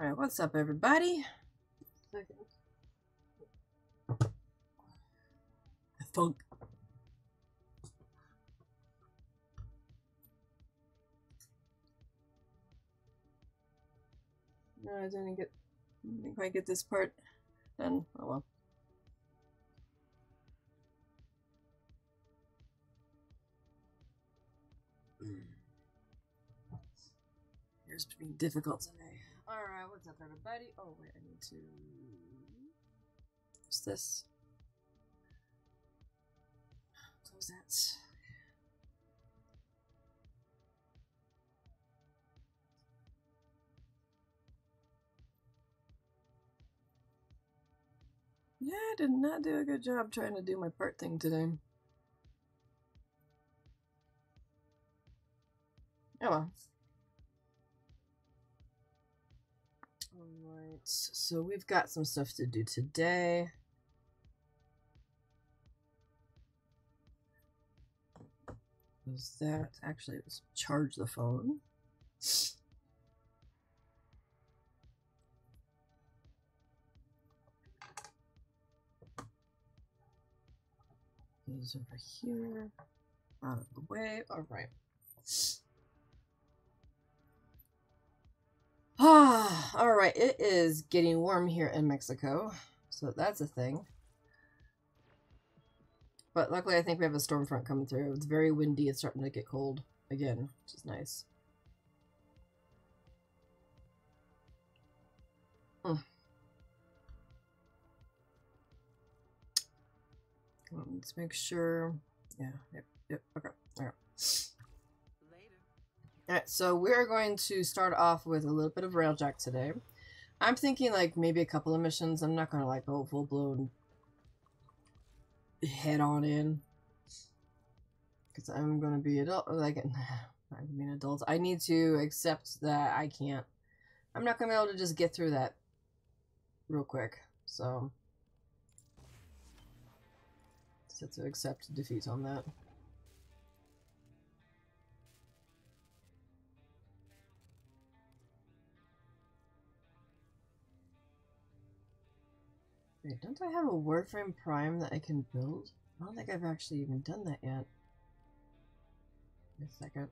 Alright, what's up, everybody? Second. Funk. No, I didn't get. Didn't quite get this part done. Oh well. Hmm. Here's being difficult today. This? Close that. Yeah, I did not do a good job trying to do my part thing today. Oh well. Alright, so we've got some stuff to do today. Was that actually it was charge the phone? These over here. Out of the way. Alright. Ah, all right. It is getting warm here in Mexico, so that's a thing. But luckily, I think we have a storm front coming through. It's very windy. It's starting to get cold again, which is nice. Mm. Let's make sure. Yeah. Yep. Yep. Okay. Okay. Alright, so we're going to start off with a little bit of Railjack today. I'm thinking like maybe a couple of missions. I'm not gonna like go full blown head on in. Because I'm gonna be adult like I mean adults. I need to accept that I can't I'm not gonna be able to just get through that real quick. So just have to accept defeat on that. Wait, don't I have a Warframe Prime that I can build? I don't think I've actually even done that yet. Wait a second.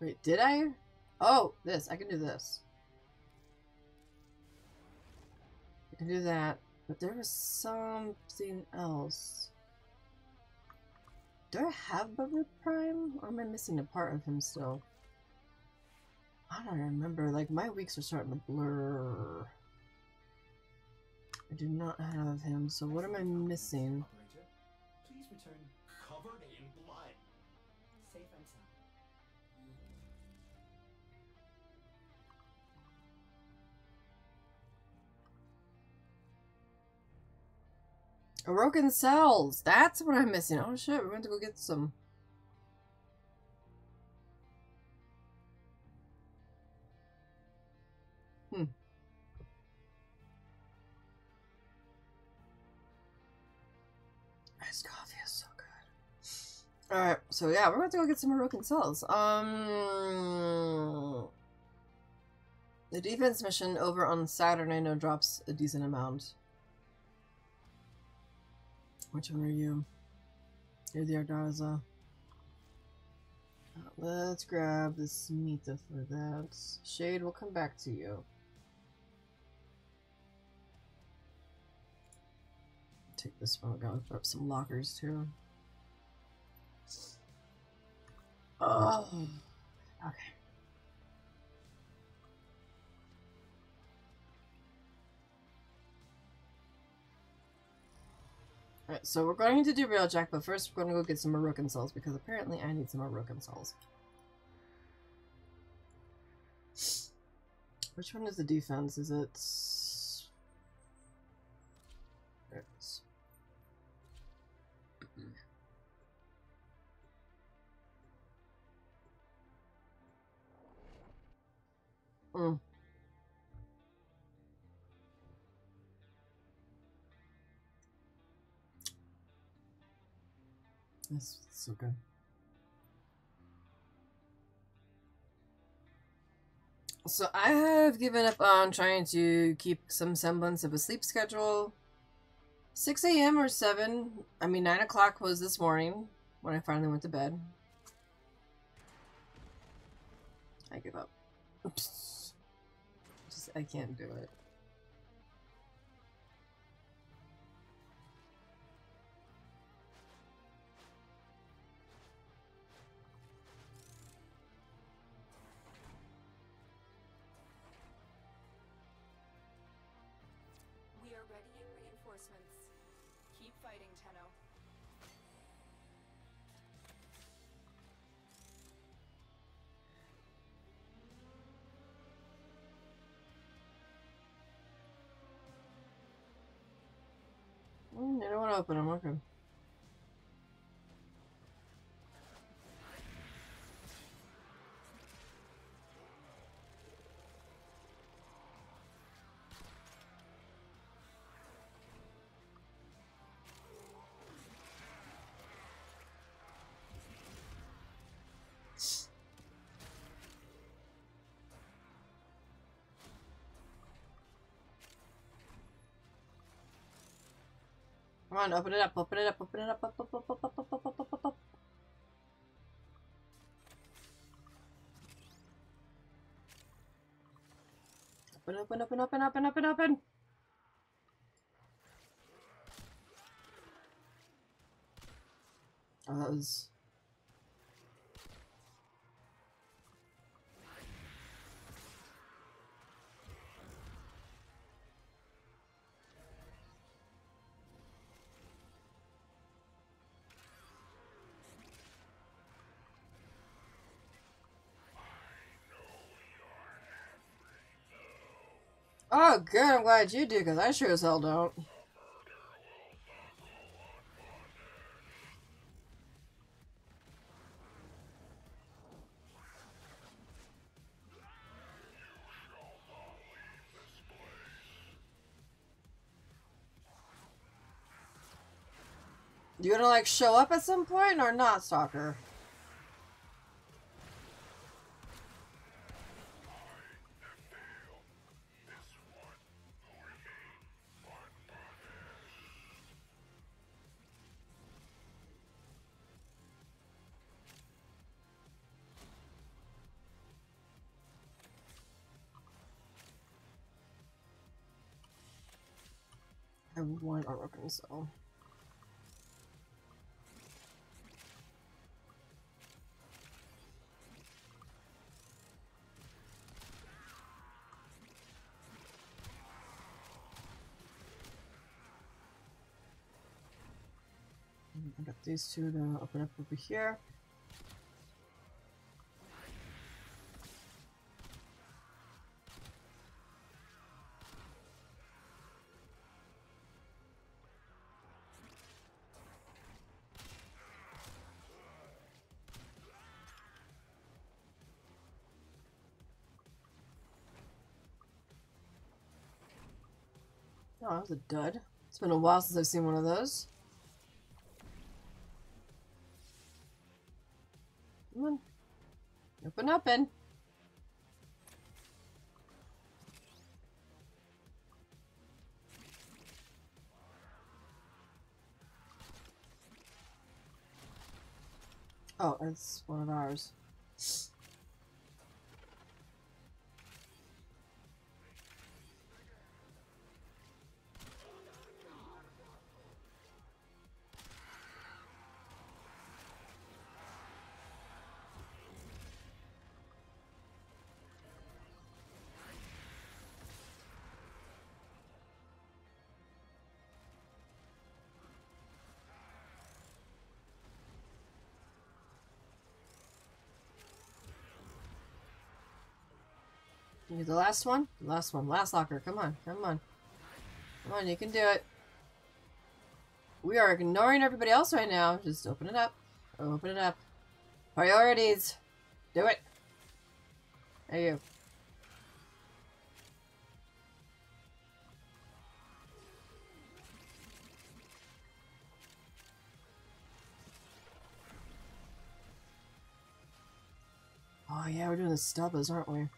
Wait, did I? Oh, this. I can do this. Do that. But there was something else. Do I have Bubba Prime? Or am I missing a part of him still? I don't remember. Like, my weeks are starting to blur. I do not have him, so what am I missing? Orokin cells! That's what I'm missing. Oh shit, we're to go get some. Hmm. Iced coffee is so good. Alright, so yeah, we're going to go get some Orokin cells. Um. The defense mission over on Saturn I know drops a decent amount. Which one are you? You're the Ardaza. Uh, Let's grab the Smeeta for that. Shade, we'll come back to you. Take this one. Gonna throw up some lockers too. Oh, okay. Alright, so we're going to do Railjack, but first we're going to go get some Orokin cells because apparently I need some Orokin cells. Which one is the defense? Is it... There it is. Mm. That's so good. So I have given up on trying to keep some semblance of a sleep schedule. 6 a.m. or 7. I mean, 9 o'clock was this morning when I finally went to bed. I give up. Just, I can't do it. Don't want to open them. Okay. Come on, open it up, open it up, open it up, up, up, up, up, up, up, up, up, up, up. Open, open, open, open, open, open, open. Oh, that was. Oh, good. I'm glad you do, because I sure as hell don't. You gonna like show up at some point or not, Stalker? One oh, Orokin, so. I got these two to open up over here. Oh, that was a dud. It's been a while since I've seen one of those. Come on. Open, open. Oh, it's one of ours. The last one? Last one. Last locker. Come on. Come on. Come on, you can do it. We are ignoring everybody else right now. Just open it up. Open it up. Priorities. Do it. There you. Oh yeah, we're doing the stubbers, aren't we?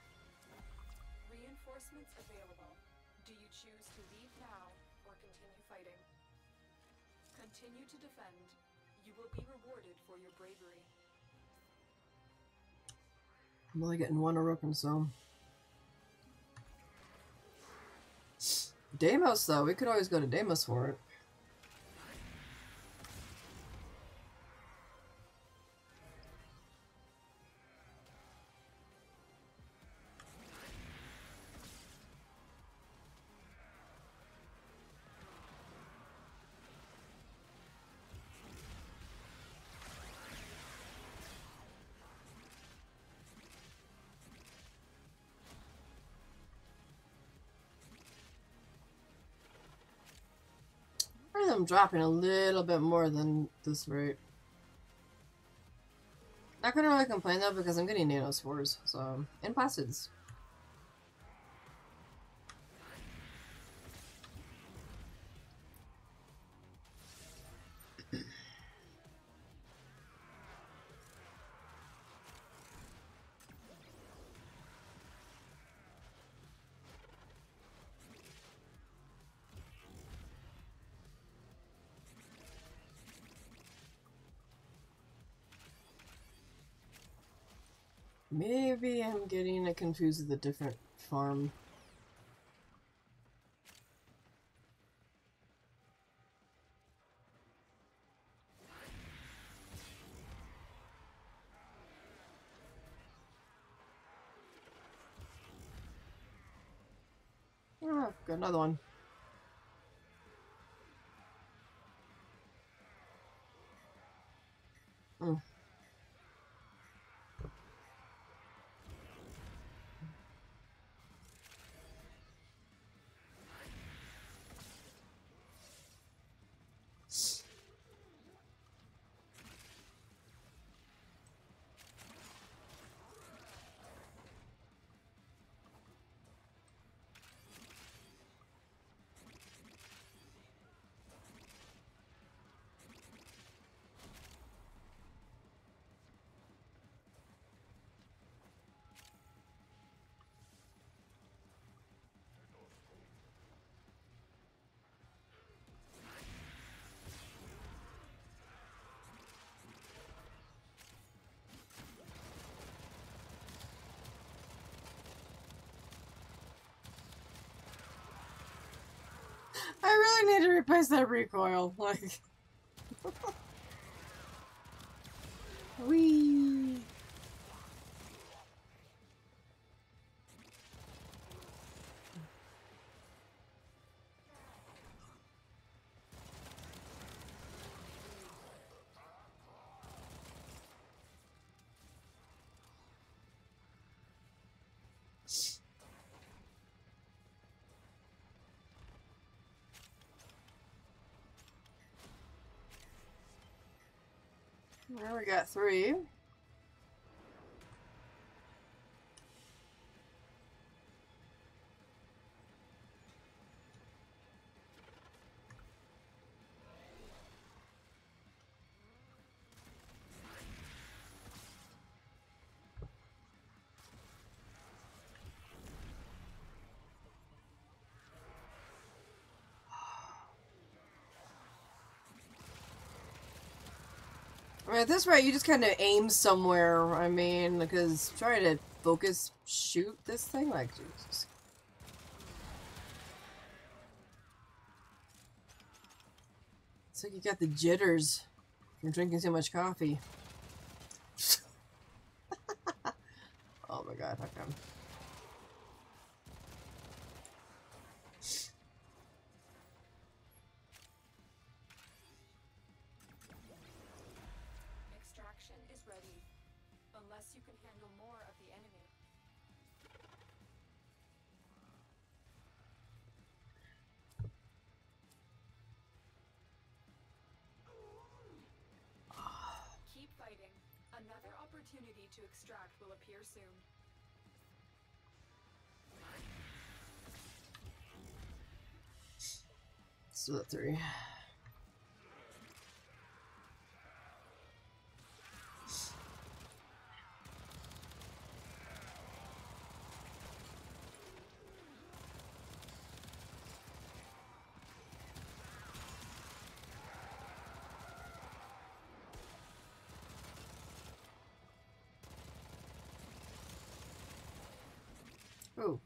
I'm only getting one Orokin, so. Deimos, though, we could always go to Deimos for it. Dropping a little bit more than this rate. Not gonna really complain though because I'm getting nanospores, so and plastids. Maybe I'm getting it confused with a different farm. Ah, got another one. Mm. I really need to replace that recoil. Like, Well, we got three. At this rate, you just kind of aim somewhere. I mean, because trying to focus shoot this thing, like, Jesus. It's like you got the jitters from drinking too much coffee. oh my god, how come? Extract will appear soon. So three. Oh.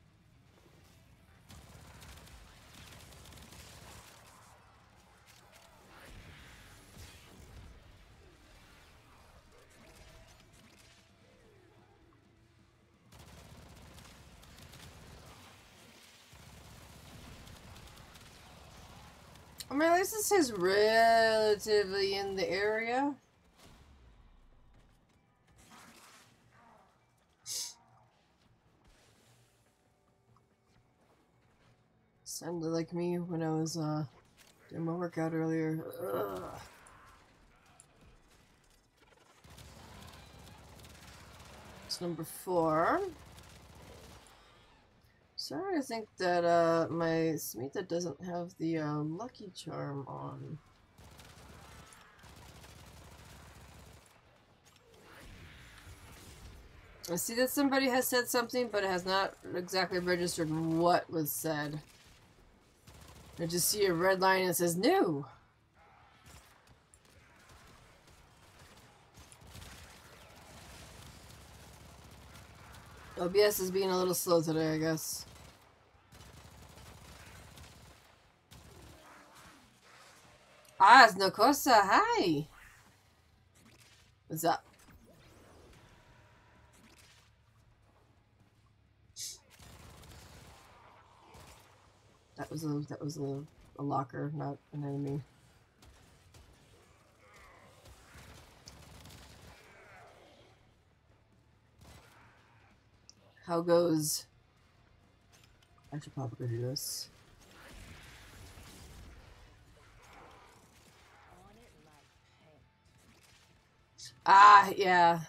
I mean, at least this is relatively in the area. Sounded like me when I was uh, doing my workout earlier. Ugh. It's number four. Sorry, I think that uh, my Smeeta doesn't have the uh, Lucky Charm on. I see that somebody has said something, but it has not exactly registered what was said. I just see a red line that says new. OBS is being a little slow today, I guess. Ah, it's Nokosa. Hi. What's up? That was a that was a, a locker, not an enemy. How goes? I should probably do this. Ah, yeah.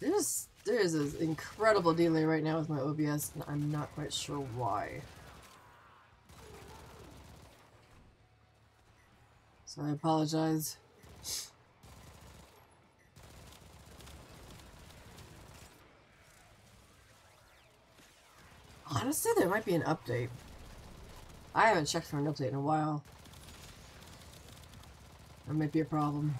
There's there's an incredible delay right now with my OBS, and I'm not quite sure why. So I apologize. Honestly, there might be an update. I haven't checked for an update in a while. That might be a problem.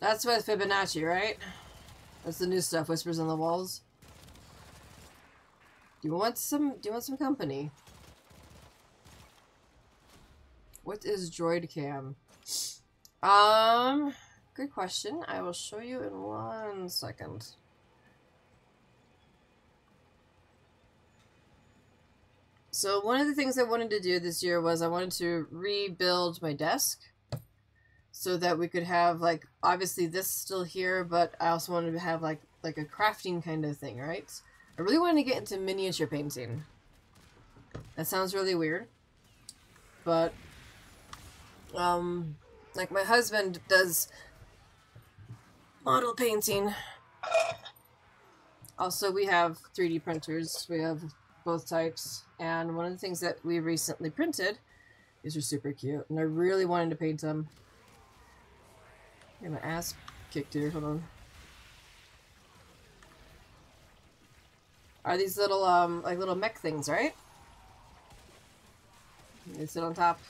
That's with Fibonacci, right? That's the new stuff, Whispers on the Walls. Do you want some do you want some company? What is Droid Cam? Um good question. I will show you in one second. So one of the things I wanted to do this year was I wanted to rebuild my desk so that we could have like obviously this still here, but I also wanted to have like like a crafting kind of thing, right? I really wanted to get into miniature painting. That sounds really weird, but um, like my husband does model painting. Also, we have 3D printers. We have both types, and one of the things that we recently printed, these are super cute, and I really wanted to paint them. Get my ass kicked here. Hold on. Are these little um like little mech things, right? They sit on top.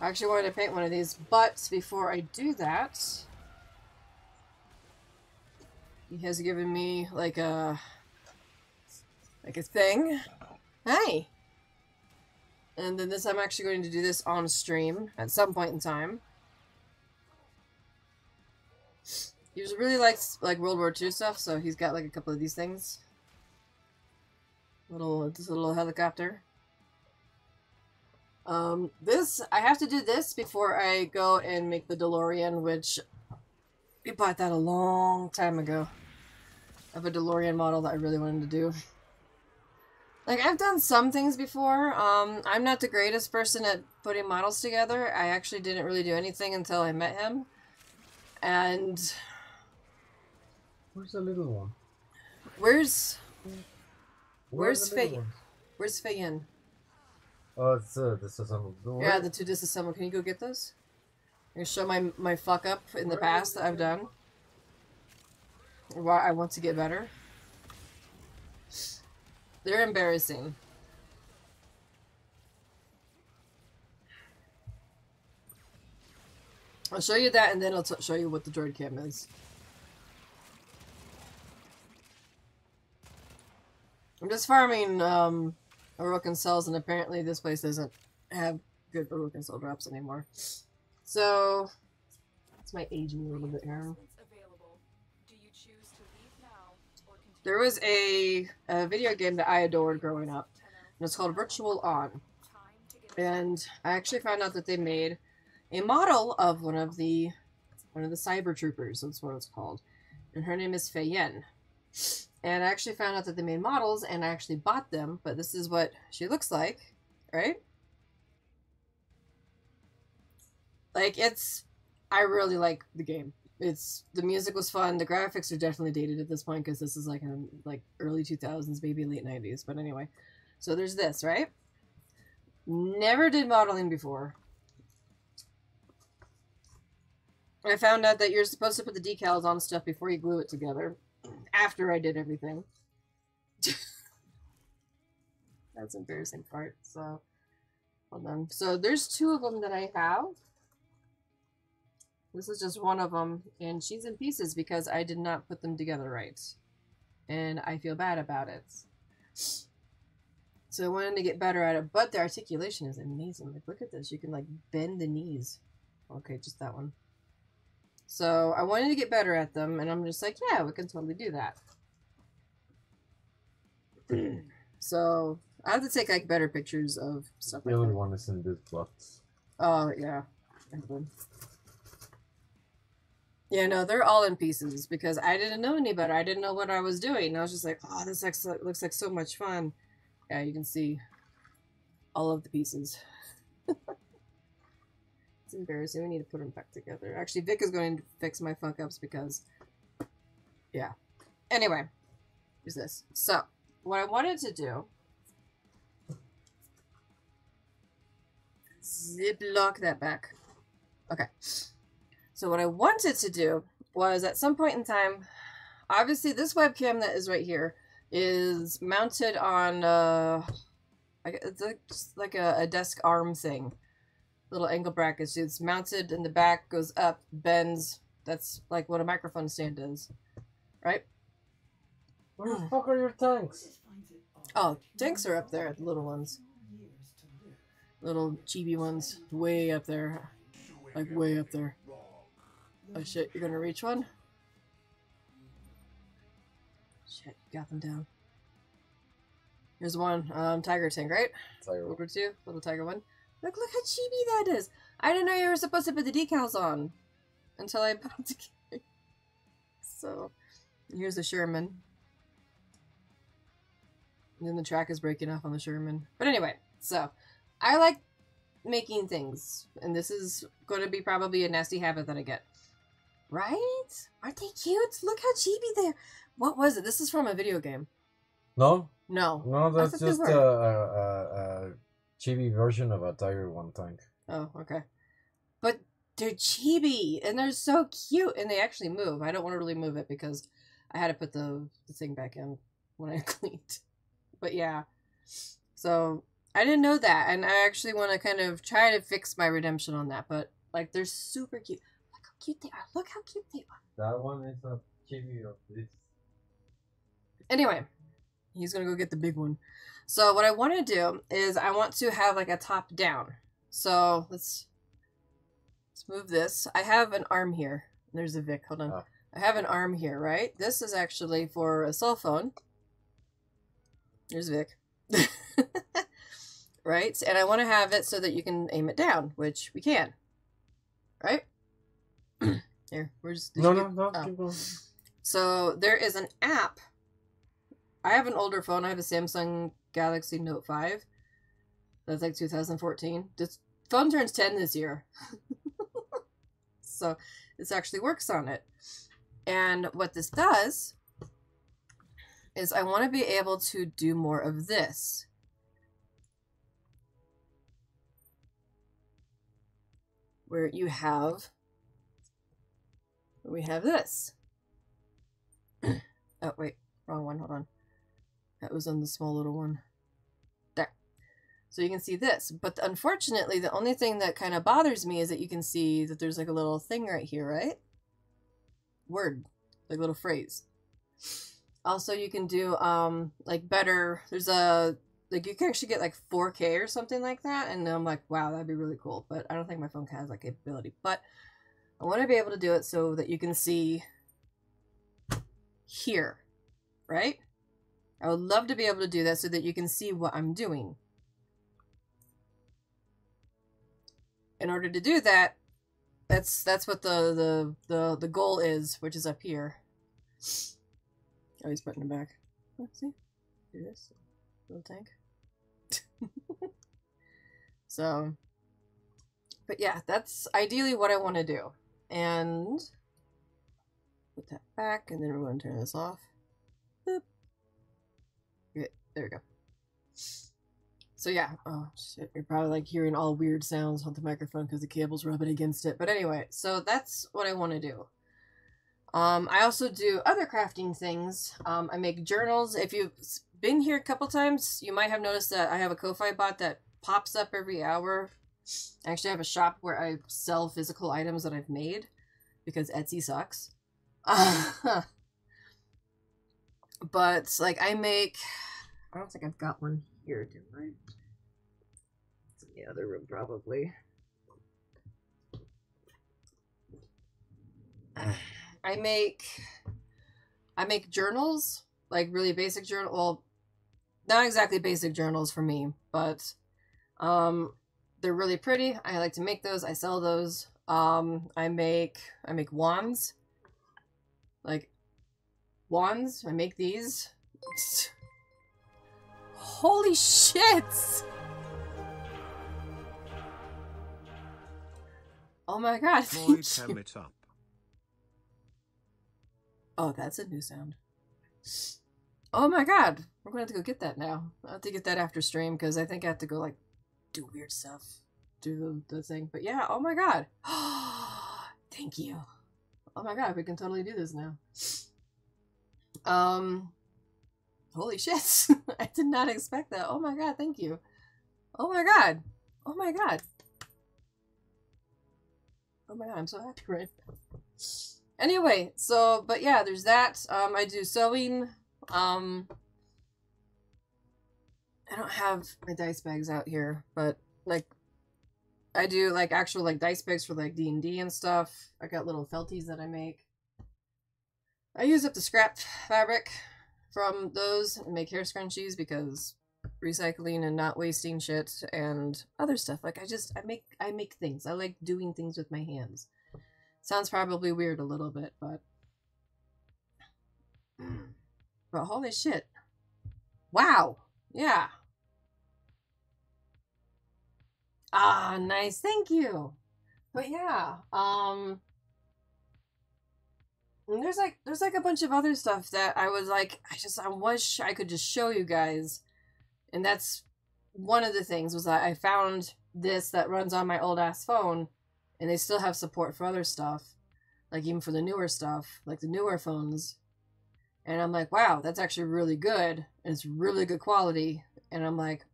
I actually wanted to paint one of these, but before I do that, he has given me like a like a thing. Hi. And then this, I'm actually going to do this on stream at some point in time. He just really likes like World War II stuff, so he's got like a couple of these things. Little, this little helicopter. Um, this, I have to do this before I go and make the DeLorean, which we bought that a long time ago. Of a DeLorean model that I really wanted to do. Like, I've done some things before. Um, I'm not the greatest person at putting models together. I actually didn't really do anything until I met him. And Where's the little one? where's Where Where's Faye? where's Fei Yen? Oh, it's uh, this is some door. Yeah, the two disassembled. Can you go get those? I'm gonna show my my fuck up in the past that I've done. Why I want to get better. They're embarrassing. I'll show you that and then I'll t- show you what the droid cam is. I'm just farming um cells and apparently this place doesn't have good Orokin cell drops anymore. So it's my aging a little bit here. There was a, a video game that I adored growing up, and it's called Virtual On. And I actually found out that they made a model of one of the one of the cyber troopers. That's what it's called, and her name is Fei Yen. And I actually found out that they made models, and I actually bought them. But this is what she looks like, right? Like it's, I really like the game. It's the music was fun. The graphics are definitely dated at this point because this is like in like early two thousands, maybe late nineties. But anyway, so there's this, right? Never did modeling before. I found out that you're supposed to put the decals on stuff before you glue it together. After I did everything. That's embarrassing part. So, hold on. So there's two of them that I have. This is just one of them, and she's in pieces because I did not put them together right, and I feel bad about it. So I wanted to get better at it, but the articulation is amazing. Like, look at this. You can, like, bend the knees. Okay, just that one. So I wanted to get better at them, and I'm just like, yeah, we can totally do that. so I have to take, like, better pictures of stuff The like other that. one is in this box. Oh, yeah. Yeah, no, they're all in pieces because I didn't know any better. I didn't know what I was doing. I was just like, oh, this looks, looks like so much fun. Yeah, you can see all of the pieces. it's embarrassing. We need to put them back together. Actually, Vic is going to fix my fuck ups because, yeah. Anyway, here's this. So, what I wanted to do. Zip lock that back. Okay. So what I wanted to do was at some point in time, obviously this webcam that is right here is mounted on uh like it's like, like a, a desk arm thing. Little angle brackets. It's mounted in the back, goes up, bends. That's like what a microphone stand is. Right? Where the fuck are your tanks? Oh, tanks are up there, the little ones. Little chibi ones. Way up there. Like way up there. Oh shit, you're gonna reach one? Shit, you got them down. Here's one, um, Tiger Tank, right? Tiger. Over two, little Tiger one. Look, look how chibi that is! I didn't know you were supposed to put the decals on until I put them together. So, here's the Sherman. And then the track is breaking off on the Sherman. But anyway, so I like making things, and this is going to be probably a nasty habit that I get. Right? Aren't they cute? Look how chibi they are. What was it? This is from a video game. No, No. no, that's just were. a, a, a, a chibi version of a Tiger One tank. Oh, okay. But they're chibi and they're so cute and they actually move. I don't want to really move it because I had to put the, the thing back in when I cleaned. But yeah. So I didn't know that and I actually want to kind of try to fix my redemption on that. But like they're super cute. Look how cute they are. Look how cute they are. That one is a chibi of this. Anyway, he's gonna go get the big one. So what I want to do is I want to have like a top down. So let's let's move this. I have an arm here. There's a Vic. Hold on. Oh. I have an arm here, right? This is actually for a cell phone. There's Vic. right? And I want to have it so that you can aim it down, which we can. Right? here, where's No, no, no. oh. So there is an app. I have an older phone. I have a Samsung Galaxy Note 5. That's like 2014. This phone turns 10 this year. so this actually works on it. And what this does is I want to be able to do more of this. Where you have we have this. Oh, wait. Wrong one. Hold on. That was on the small little one. There. So you can see this. But unfortunately, the only thing that kind of bothers me is that you can see that there's like a little thing right here, right? Word, like a little phrase. Also, you can do um like better. There's a like you can actually get like 4K or something like that, and I'm like, wow, that'd be really cool. But I don't think my phone has that capability. But I want to be able to do it so that you can see here, right? I would love to be able to do that so that you can see what I'm doing. In order to do that, that's that's what the the the, the goal is, which is up here. Oh, he's putting it back. Let's see. Do this. Little tank. so, but yeah, that's ideally what I want to do. And put that back, and then we're going to turn this off. There we go. So yeah, oh shit, you're probably like hearing all weird sounds on the microphone because the cable's rubbing against it. But anyway, so that's what I want to do. Um, I also do other crafting things. Um, I make journals. If you've been here a couple times, you might have noticed that I have a Ko-Fi bot that pops up every hour. I actually have a shop where I sell physical items that I've made because Etsy sucks. but like I make I don't think I've got one here, do I? It's in the other room probably. I make I make journals, like really basic journal well not exactly basic journals for me, but um they're really pretty. I like to make those. I sell those. Um I make I make wands. Like wands. I make these. Holy shit! Oh my god, thank you. it up. Oh, that's a new sound. Oh my god, we're gonna have to go get that now. I'll have to get that after stream because I think I have to go like do weird stuff, do the, the thing. But yeah, oh my god. Thank you. Oh my god, we can totally do this now. Um, holy shit! I did not expect that. Oh my god, thank you. Oh my god. Oh my god. Oh my god, I'm so happy right. Anyway, so but yeah, there's that. Um, I do sewing. Um, I don't have my dice bags out here, but like, I do like actual like dice bags for like D and D and stuff. I got little felties that I make. I use up the scrap fabric from those make hair scrunchies because recycling and not wasting shit and other stuff. Like I just I make I make things. I like doing things with my hands. Sounds probably weird a little bit, but but holy shit. Wow. Yeah. Ah, nice. Thank you. But yeah, um and there's like there's like a bunch of other stuff that I was like I just I wish I could just show you guys. And that's one of the things was that I found this that runs on my old ass phone and they still have support for other stuff. Like even for the newer stuff, like the newer phones. And I'm like, wow, that's actually really good. And it's really good quality. And I'm like,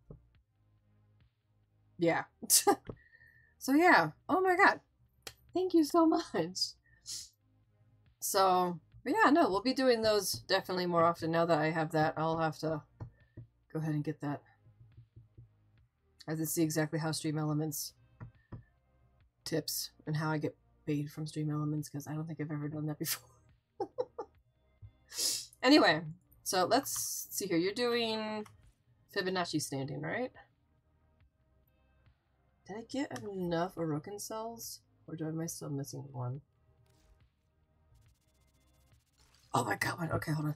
yeah. so yeah. Oh my god. Thank you so much. So yeah, no, we'll be doing those definitely more often now that I have that. I'll have to go ahead and get that. I have to see exactly how Stream Elements tips and how I get paid from Stream Elements because I don't think I've ever done that before. anyway, so let's see here. You're doing Fibonacci standing, right? Did I get enough Orokin cells? Or do, am I still missing one? Oh my god, okay, hold on.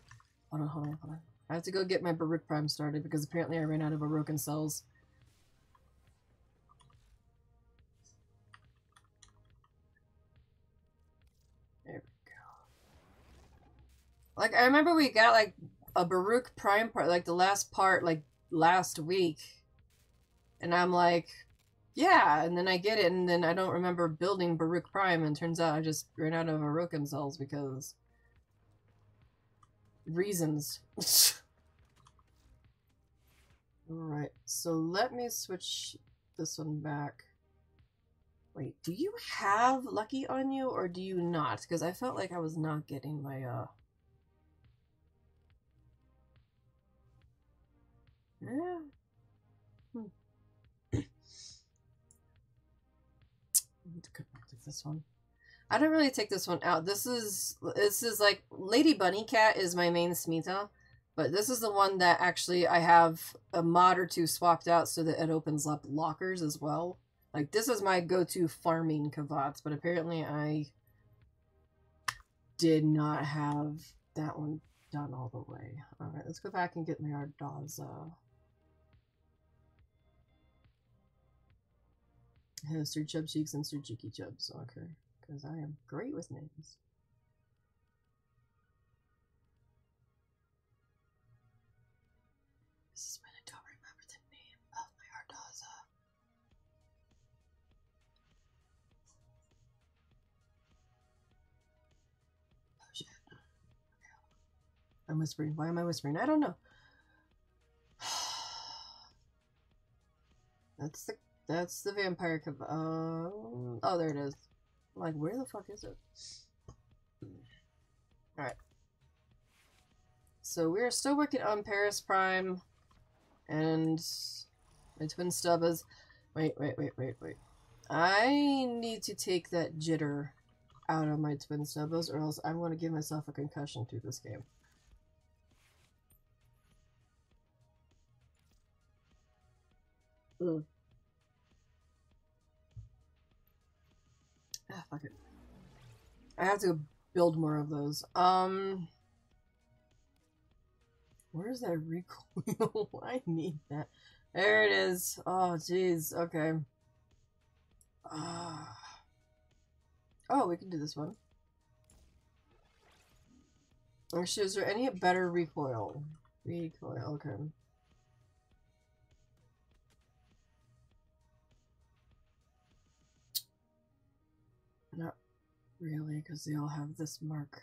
Hold on, hold on, hold on. I have to go get my Baruuk Prime started because apparently I ran out of Orokin cells. There we go. Like, I remember we got, like, a Baruuk Prime part, like, the last part, like, last week. And I'm like, yeah, and then I get it, and then I don't remember building Baruuk Prime, and turns out I just ran out of Orokin cells because... reasons. Alright, so let me switch this one back. Wait, do you have Lucky on you or do you not? Because I felt like I was not getting my, uh... Yeah. Hmm. Could take this one. I don't really take this one out. This is this is like Lady Bunny Cat is my main Smeeta, but this is the one that actually I have a mod or two swapped out so that it opens up lockers as well. Like this is my go-to farming Kavats, but apparently I did not have that one done all the way. Alright, let's go back and get my Adarza. Yeah, Sir Chub Cheeks and Sir Cheeky Chubs. Okay, because I am great with names. This is when I don't remember the name of my Adarza. Oh shit. Okay. I'm whispering. Why am I whispering? I don't know. That's the that's the vampire uh, oh there it is. Like where the fuck is it? Alright. So we're still working on Paris Prime and my twin stubbas. Wait, wait, wait, wait, wait. I need to take that jitter out of my twin stubbas or else I'm gonna give myself a concussion through this game. Ugh. Ah, fuck it. I have to build more of those. Um, where's that recoil? I need that. There it is. Oh, jeez. Okay. Ah. Oh, we can do this one. Actually, is there any better recoil? Recoil, okay. Really, because they all have this mark.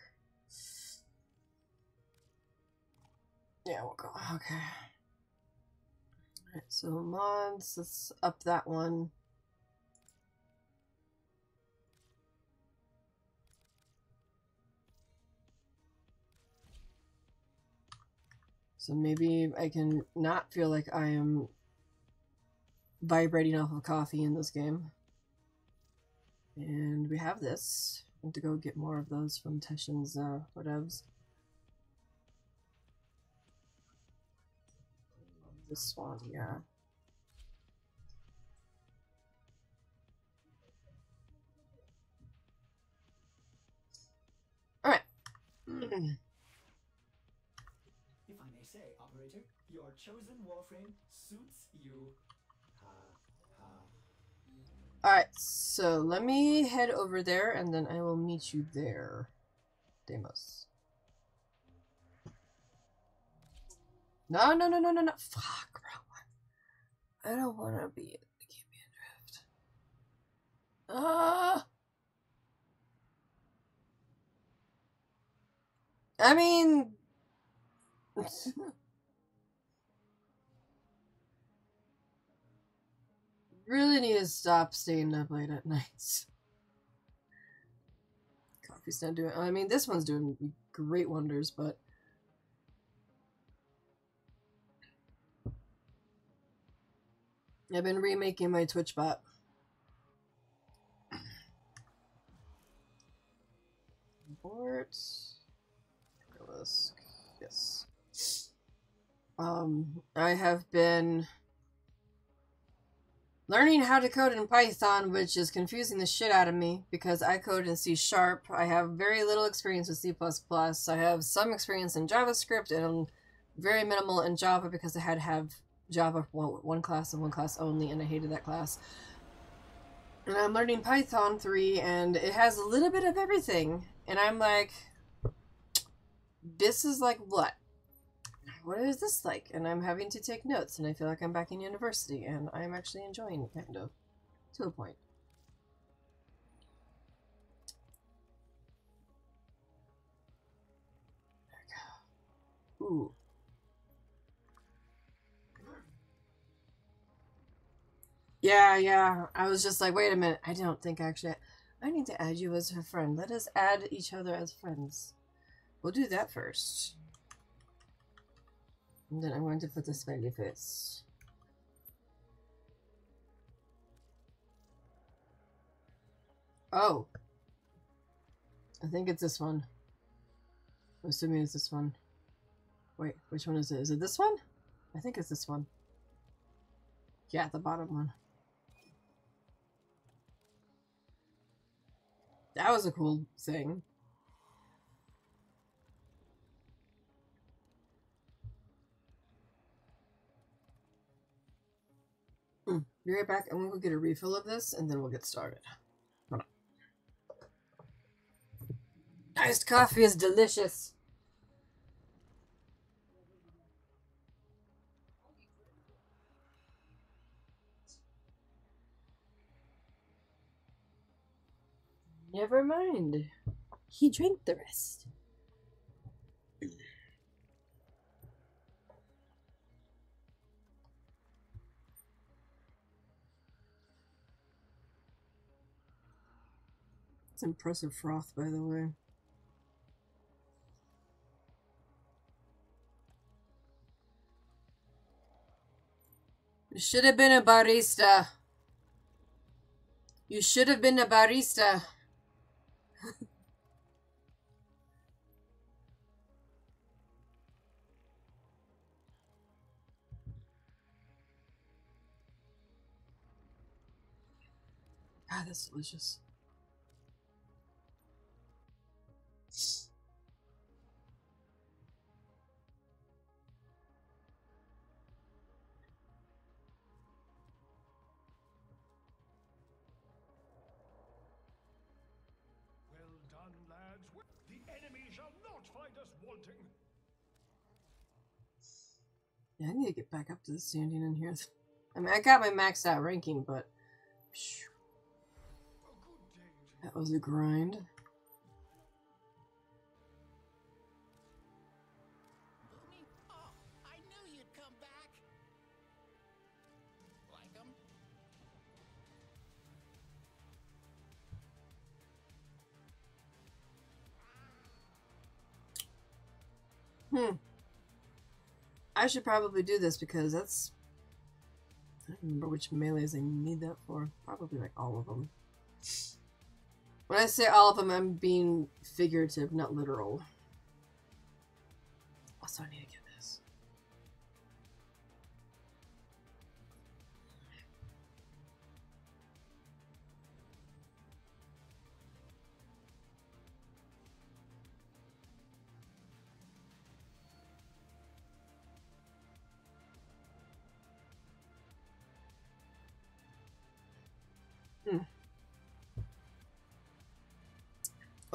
Yeah, we'll go. Okay. Alright, so mods, let's up that one. So maybe I can not feel like I am vibrating off of coffee in this game. And we have this. I need to go get more of those from Teshin's uh, whatevs. This one, yeah. Alright. If I may say, operator, your chosen warframe suits you. Alright, so let me head over there and then I will meet you there, Deimos. No, no, no, no, no, no. Fuck, one. I don't want to be in the Cambion Drift. Ah! I mean... really need to stop staying up late at nights. Coffee's not doing. I mean, this one's doing great wonders, but I've been remaking my Twitch bot. Import. Yes. Um, I have been learning how to code in Python, which is confusing the shit out of me because I code in C Sharp. I have very little experience with C. I have some experience in JavaScript and very minimal in Java because I had to have Java one, one class and one class only, and I hated that class. And I'm learning Python 3, and it has a little bit of everything. And I'm like, this is like what? What is this like? And I'm having to take notes, and I feel like I'm back in university, and I'm actually enjoying it, kind of, to a point. There we go. Ooh. Yeah, yeah. I was just like, wait a minute. I don't think actually. I need to add you as her friend. Let us add each other as friends. We'll do that first. And then I'm going to put the smiley face. Oh. I think it's this one. I'm assuming it's this one. Wait, which one is it? Is it this one? I think it's this one. Yeah, the bottom one. That was a cool thing. Hmm, Be right back. I'm gonna go get a refill of this and then we'll get started. Iced coffee is delicious. Never mind. He drank the rest. It's impressive froth, by the way. You should have been a barista. You should have been a barista. Ah, that's delicious. Yeah, I need to get back up to the standing in here. I mean, I got my maxed out ranking, but that was a grind. Boomy? I should probably do this because that's. I don't remember which melees I need that for. Probably like all of them. When I say all of them, I'm being figurative, not literal. Also, I need to get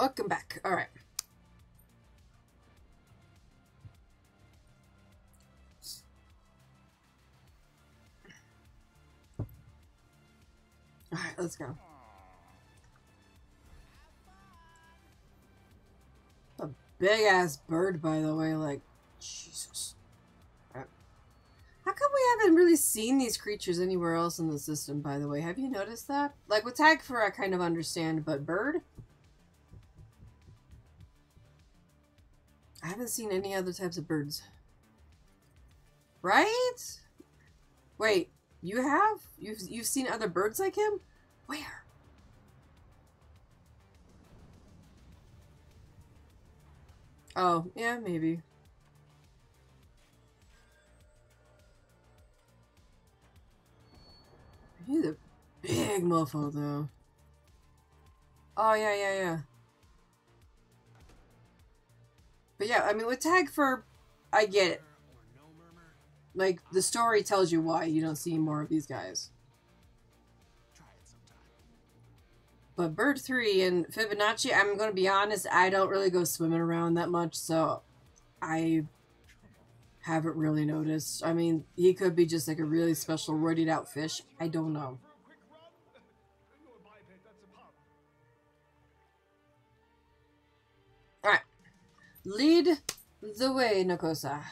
Welcome back. All right. All right, let's go. A big ass bird, by the way. Like, Jesus. How come we haven't really seen these creatures anywhere else in the system, by the way? Have you noticed that? Like, with Tagfer, I kind of understand, but bird? I haven't seen any other types of birds. Right? Wait, you have? You've you've seen other birds like him? Where? Oh, yeah, maybe. He's a big mofo though. Oh yeah, yeah, yeah. But yeah, I mean, with Tagfer, I get it. Like, the story tells you why you don't see more of these guys. But Bird 3 and Fibonacci, I'm going to be honest, I don't really go swimming around that much, so I haven't really noticed. I mean, he could be just like a really special roided out fish. I don't know. Lead the way, Nakosa.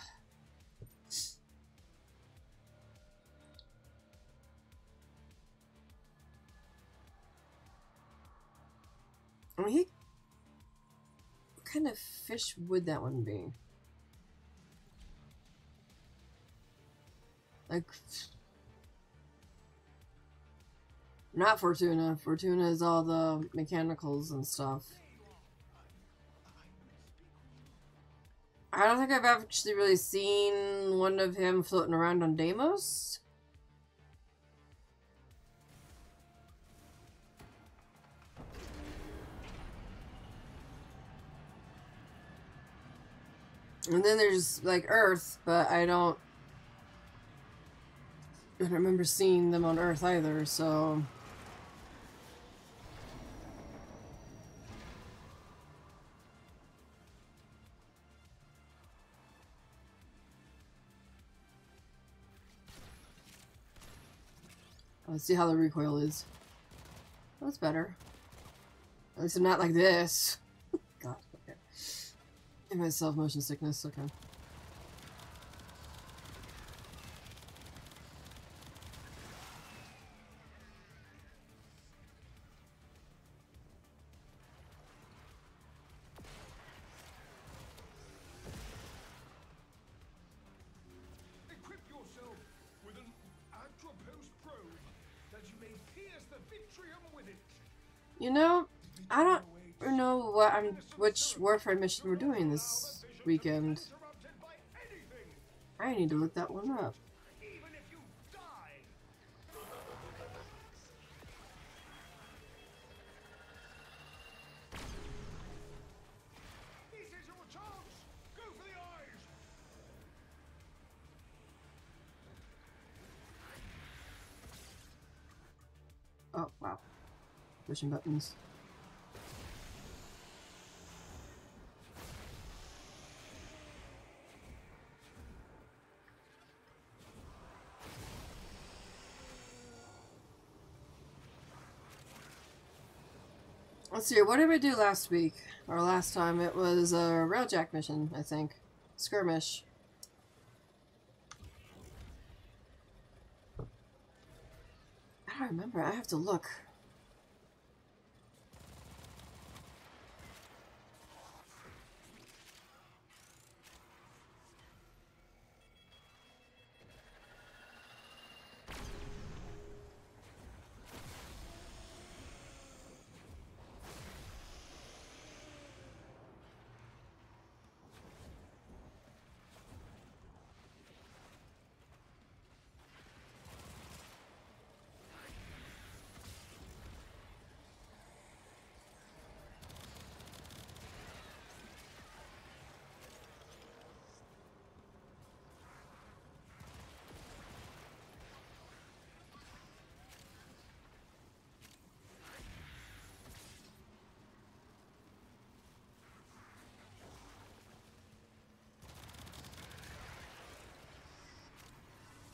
I mean, he... What kind of fish would that one be? Like... Not Fortuna. Fortuna is all the mechanicals and stuff. I don't think I've actually really seen one of him floating around on Deimos. And then there's like Earth, but I don't. I don't remember seeing them on Earth either, so. Let's see how the recoil is. That's better. At least I'm not like this. God, okay. Give myself motion sickness, okay. Know, I don't know what I'm, which Warframe mission we're doing this weekend. I need to look that one up. Pushing buttons. Let's see, what did we do last week? Or last time? It was a Railjack mission, I think. Skirmish. I don't remember. I have to look.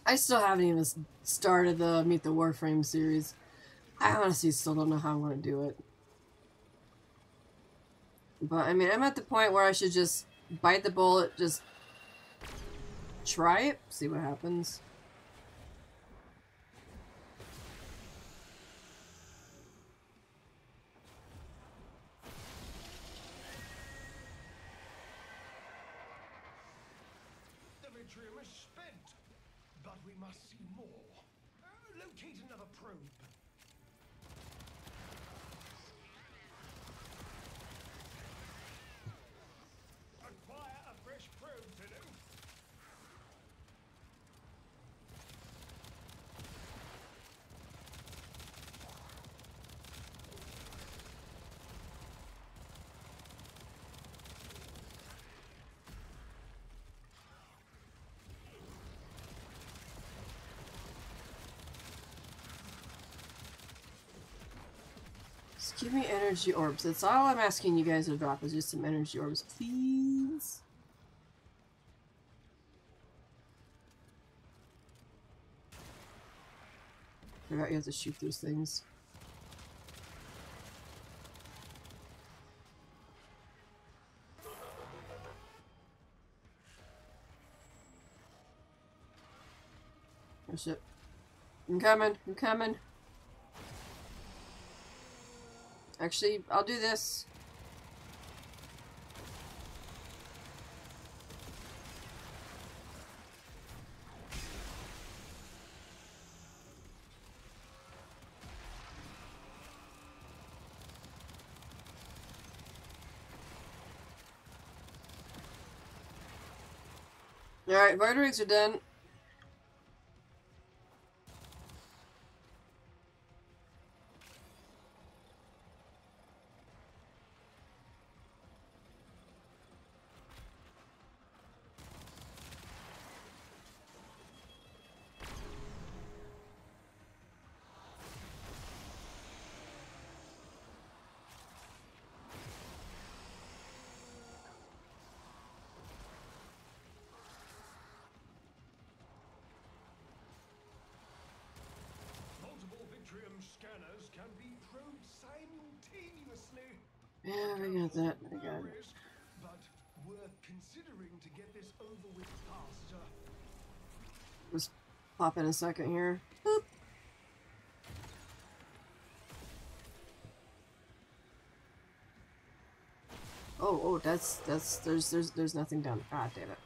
I still haven't even started the Meet the Warframe series. I honestly still don't know how I'm to do it. But I mean, I'm at the point where I should just bite the bullet, just try it, see what happens. The Vitrium is spent, but we must see more. Uh, locate another probe. Acquire a fresh probe, Fido. Give me energy orbs. That's all I'm asking you guys to drop is just some energy orbs, please. Forgot you have to shoot those things. Oh shit. I'm coming, I'm coming. Actually, I'll do this. Alright, Vardrags are done. Scanners can be probed simultaneously. Yeah, I got that. I got it. Risk, but worth considering to get this over with faster. Just pop in a second here. Boop. Oh, oh, that's that's there's there's there's nothing down. God damn it.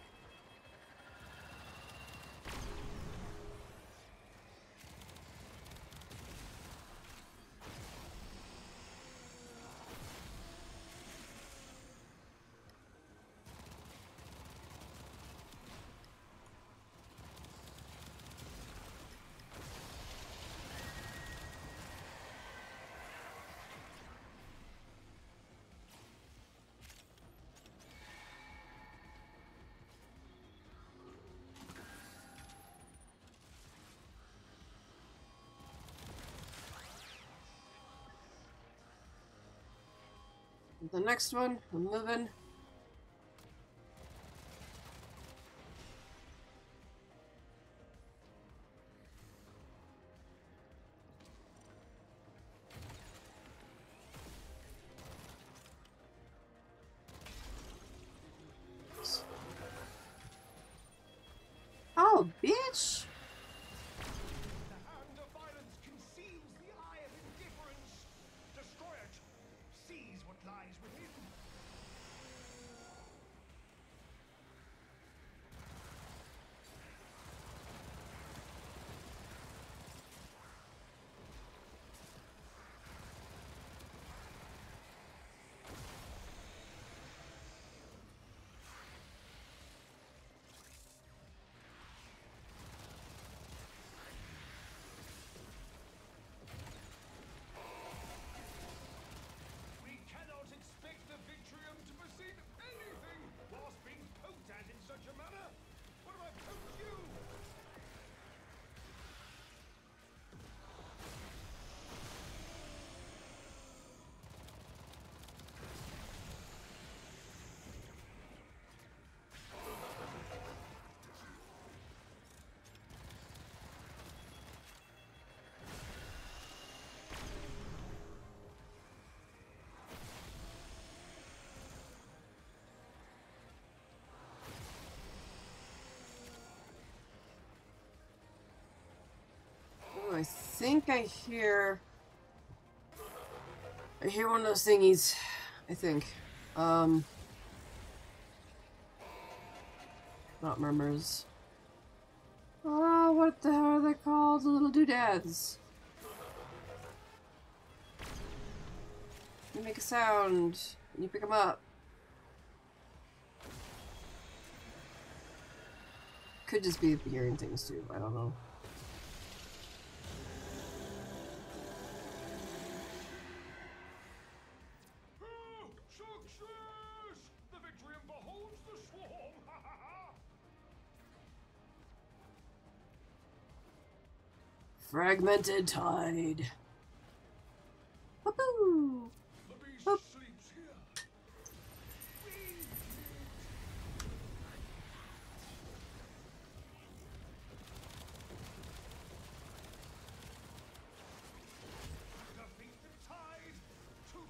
The next one, I'm moving. I think I hear. I hear one of those thingies. I think. Um. Not murmurs. Oh, what the hell are they called? The little doodads. They make a sound. And you pick them up. Could just be hearing things too. I don't know.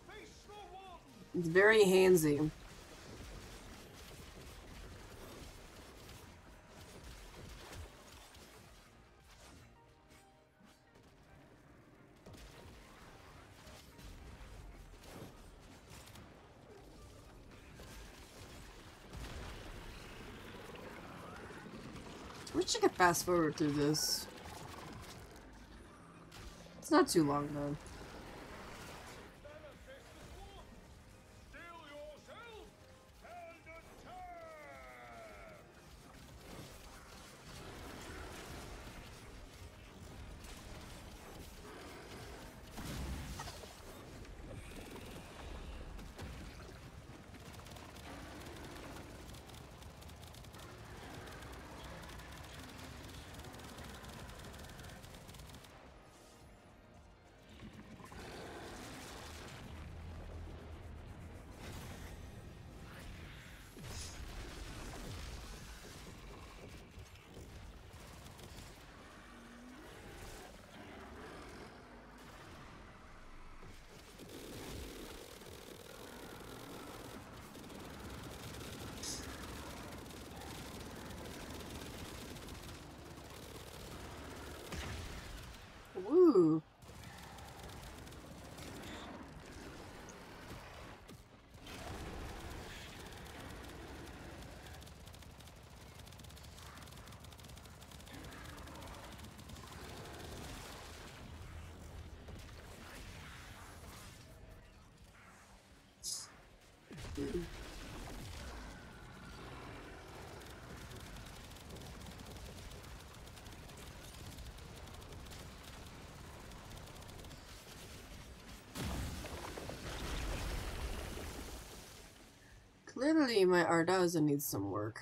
Face the one. It's very handsy. Fast forward through this. It's not too long though. Steel yourself and attack! Woo! Clearly, my Adarza needs some work.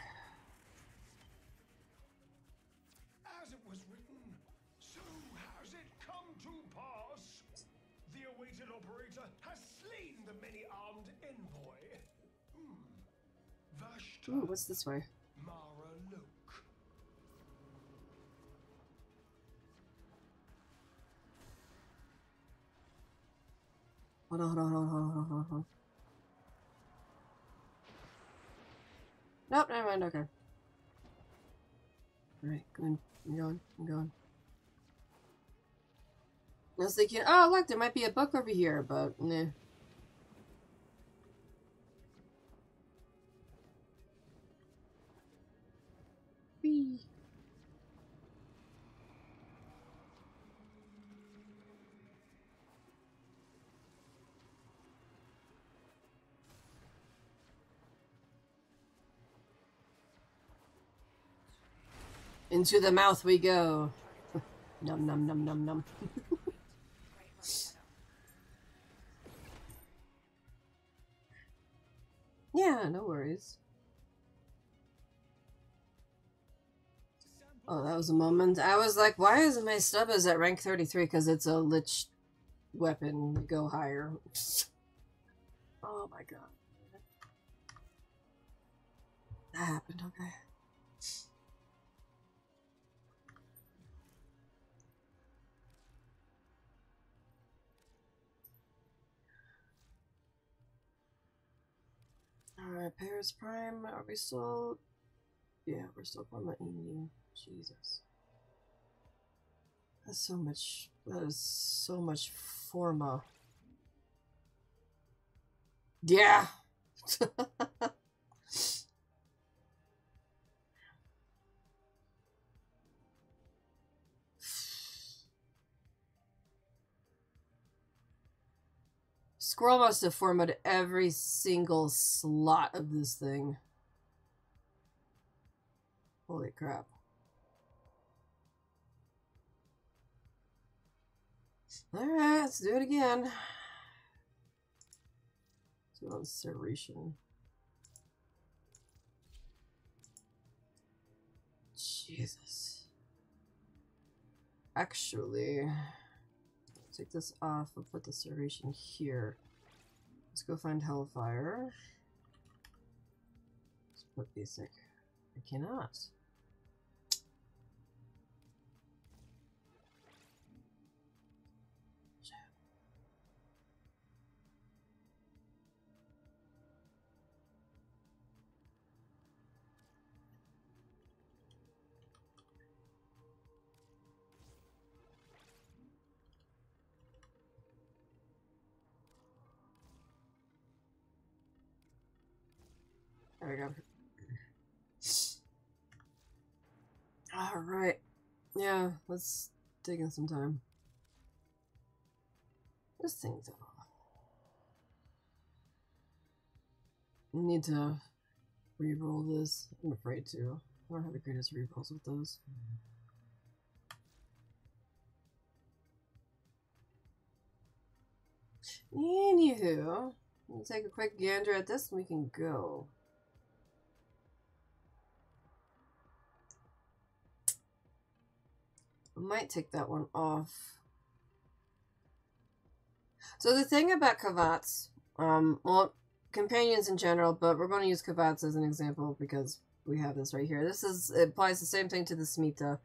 What's this way? Mara Loke. Hold on, hold on, hold on, hold on, hold on, hold on. Nope, never mind, okay. Alright, going, I'm going, I'm going. I was thinking, oh look, there might be a book over here, but nah. Into the mouth we go. num num num num num. yeah, no worries. Oh, that was a moment. I was like, why is my stub is at rank 33? Because it's a lich weapon. Go higher. oh my god. That happened, okay. Alright, Paris Prime, are we still... Yeah, we're still the Indian. Jesus. That's so much... That is so much forma. Yeah! Squirrel must have formatted every single slot of this thing. Holy crap. Alright, let's do it again. Let's do it on Serration. Jesus. Actually, take this off and put the Serration here. Let's go find Hellfire. Let's put basic. I cannot. Yeah, let's dig in some time. This thing though. I need to re-roll this. I'm afraid to. I don't have the greatest re-rolls with those. Anywho, we'll take a quick gander at this and we can go. I might take that one off. So the thing about Kavats, um, well, companions in general, but we're going to use Kavats as an example because we have this right here. This is it applies the same thing to the Smeeta.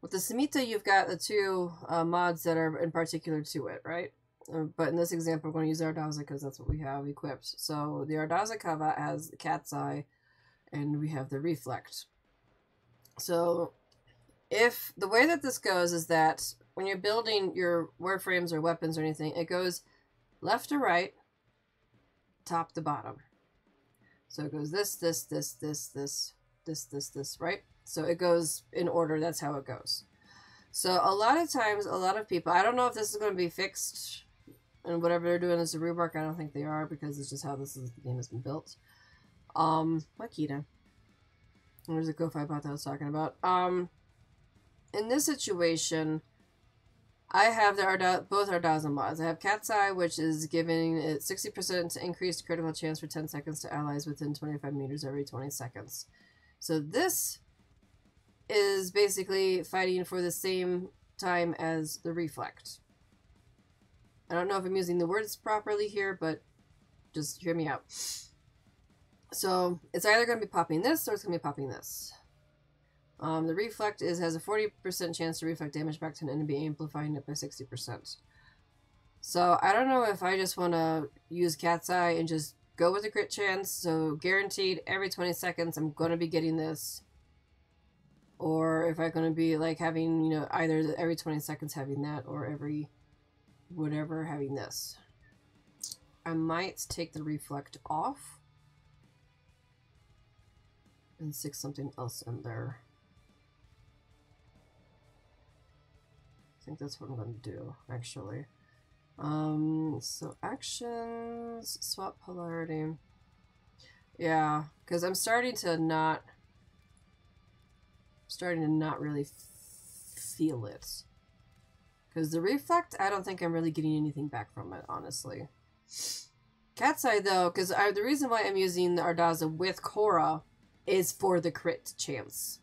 With the Smeeta, you've got the two uh, mods that are in particular to it, right? Uh, but in this example, we're going to use Adarza because that's what we have equipped. So the Adarza Kavat has the Cat's Eye, and we have the Reflect. So if the way that this goes is that when you're building your warframes or weapons or anything, it goes left to right, top to bottom. So it goes this, this, this, this, this, this, this, this, right? So it goes in order. That's how it goes. So a lot of times, a lot of people, I don't know if this is going to be fixed and whatever they're doing is a rework. I don't think they are because it's just how this is, the game has been built. Um, Makita. There's a Go-Fi bot that I was talking about. Um, in this situation, I have the Arda- both Adarza mods. I have Cat's Eye, which is giving it 60% increased critical chance for 10 seconds to allies within 25 meters every 20 seconds. So this is basically fighting for the same time as the Reflect. I don't know if I'm using the words properly here, but just hear me out. So it's either going to be popping this or it's going to be popping this. Um, the reflect is has a 40% chance to reflect damage back to an enemy, amplifying it by 60%. So I don't know if I just want to use Cat's Eye and just go with the crit chance. So guaranteed every 20 seconds I'm going to be getting this. Or if I'm going to be like having, you know, either every 20 seconds having that or every whatever having this. I might take the reflect off and stick something else in there. I think that's what I'm going to do, actually. Um, so actions, swap polarity. Yeah, because I'm starting to not, starting to not really feel it. Because the reflect, I don't think I'm really getting anything back from it, honestly. Cat's Eye, though, because I the reason why I'm using the Adarza with Korra is for the crit chance.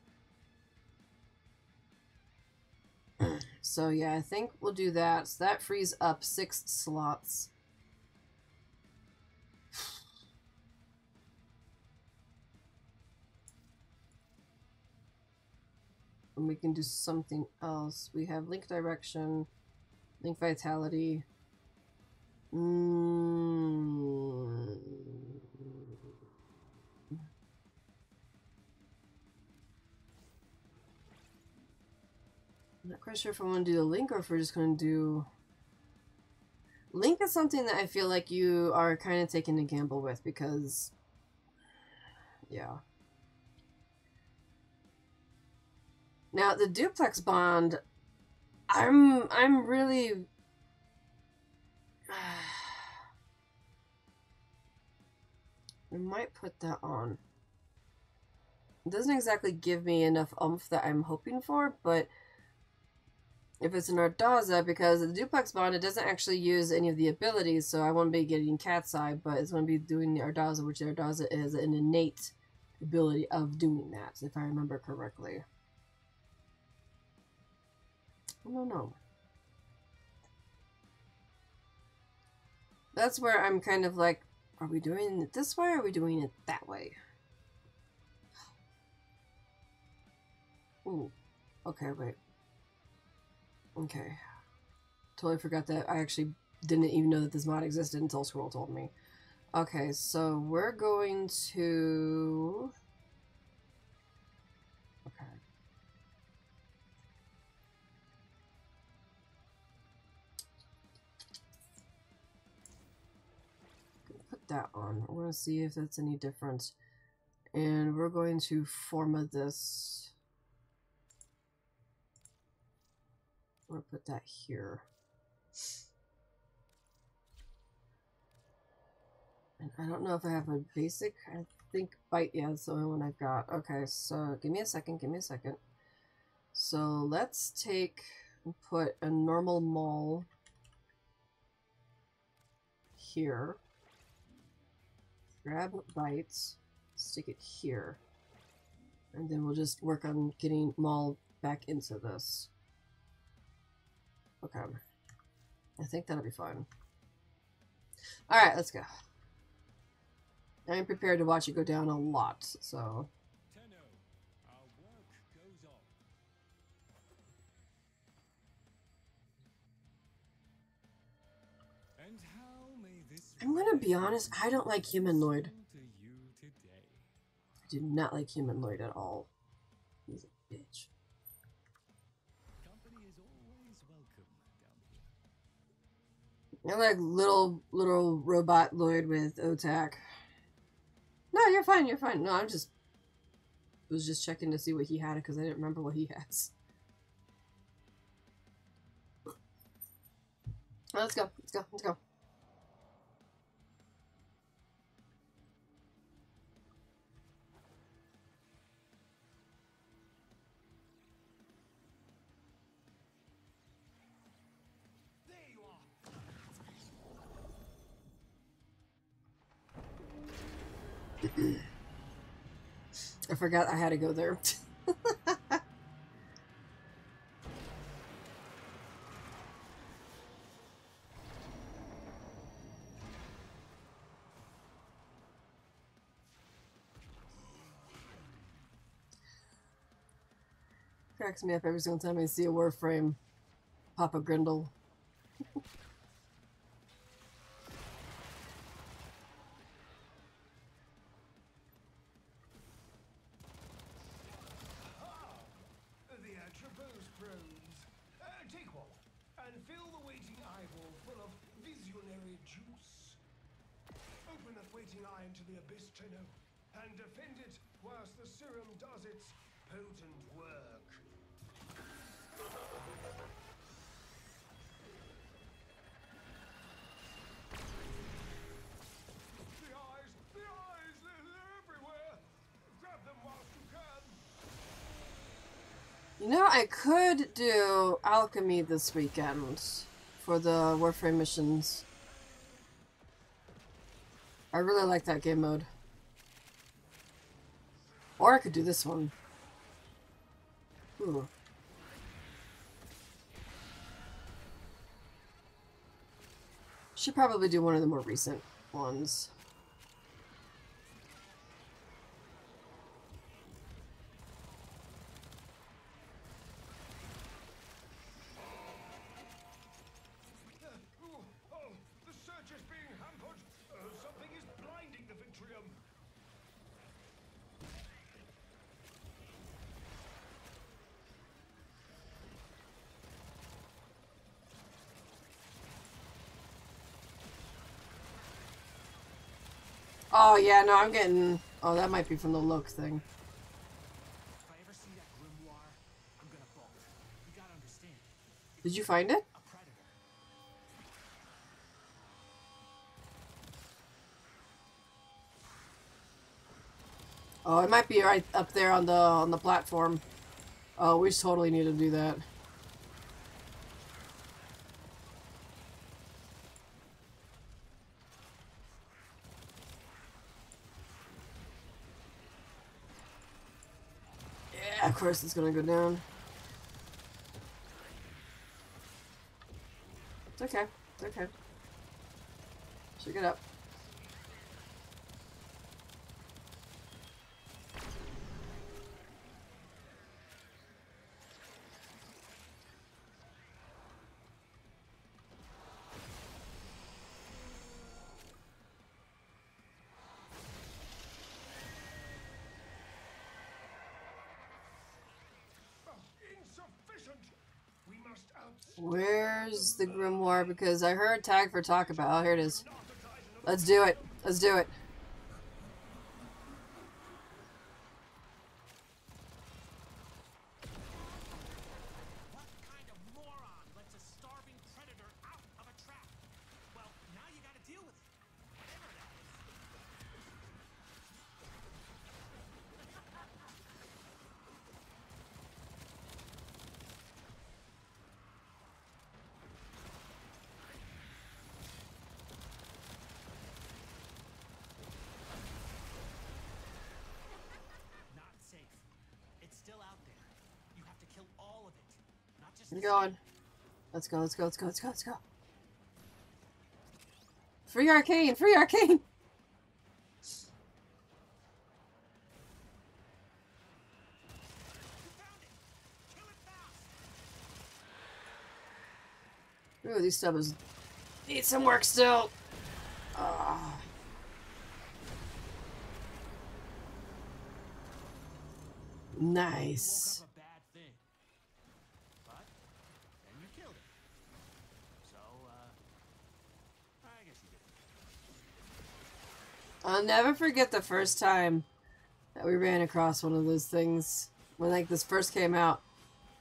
so yeah, I think we'll do that. So that frees up six slots. And we can do something else. We have link direction, link vitality. Mm. I'm not quite sure if I want to do the link or if we're just going to do... Link is something that I feel like you are kind of taking a gamble with because... Yeah. Now, the duplex bond, I'm, I'm really... I might put that on. It doesn't exactly give me enough oomph that I'm hoping for, but if it's an Adarza, because the duplex bond, it doesn't actually use any of the abilities, so I won't be getting Cat's Eye, but it's going to be doing the Adarza, which the Adarza is an innate ability of doing that, if I remember correctly. I don't know. That's where I'm kind of like, are we doing it this way or are we doing it that way? Ooh. Okay, wait. Okay. Totally forgot that I actually didn't even know that this mod existed until Scroll told me. Okay, so we're going to... Okay. Put that on. I want to see if that's any different. And we're going to format this I'm gonna put that here. And I don't know if I have a basic. I think bite. Yeah, that's the only one I've got. Okay, so give me a second. Give me a second. So let's take and put a normal Maul here. Grab bites, stick it here. And then we'll just work on getting Maul back into this. Okay. I think that'll be fine. Alright, let's go. I'm prepared to watch it go down a lot, so... I'm gonna be honest, I don't like humanoid. I do not like humanoid at all. I like little little robot Lloyd with OTAC. No, you're fine. You're fine. No, I'm just was just checking to see what he had because I didn't remember what he has. Let's go. Let's go. Let's go. I forgot I had to go there. Cracks me up every single time I see a Warframe Papa Grindle. The Atropos Crones. Uh, take one, and fill the waiting eyeball full of visionary juice. Open that waiting eye into the abyss, Tenno, and defend it whilst the serum does its potent work. The eyes, the eyes, they're, they're everywhere. Grab them whilst you can. You know, I could do alchemy this weekend for the Warframe missions. I really like that game mode. Or I could do this one. Ooh. Should probably do one of the more recent ones. Yeah, no, I'm getting. Oh, that might be from the look thing. If I ever see that grimoire, I'm gonna bolt. You gotta understand, Did you find it? Oh, it might be right up there on the on the platform. Oh, we totally need to do that. Yeah, of course it's gonna go down. It's okay. It's okay. Should get up. Oh, insufficient. We must out. Where's the grimoire? Because I heard Tagfer talk about. Oh, here it is. Let's do it. Let's do it. What kind of moron I'm going. Let's go, let's go, let's go, let's go, let's go. Free arcane! Free arcane! Ooh, these Stubbas need some work still. Ah. Nice. Woke up a bad thing. But then you killed it. So, uh, I guess you did. I'll never forget the first time that we ran across one of those things. When like this first came out,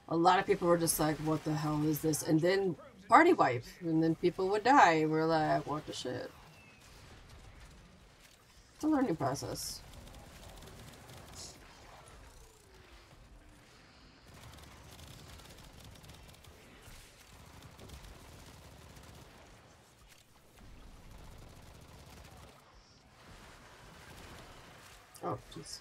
a lot of people were just like, "What the hell is this?" And then party wipe, and then people would die. We're like, "What the shit?" It's a learning process. Oh, jeez.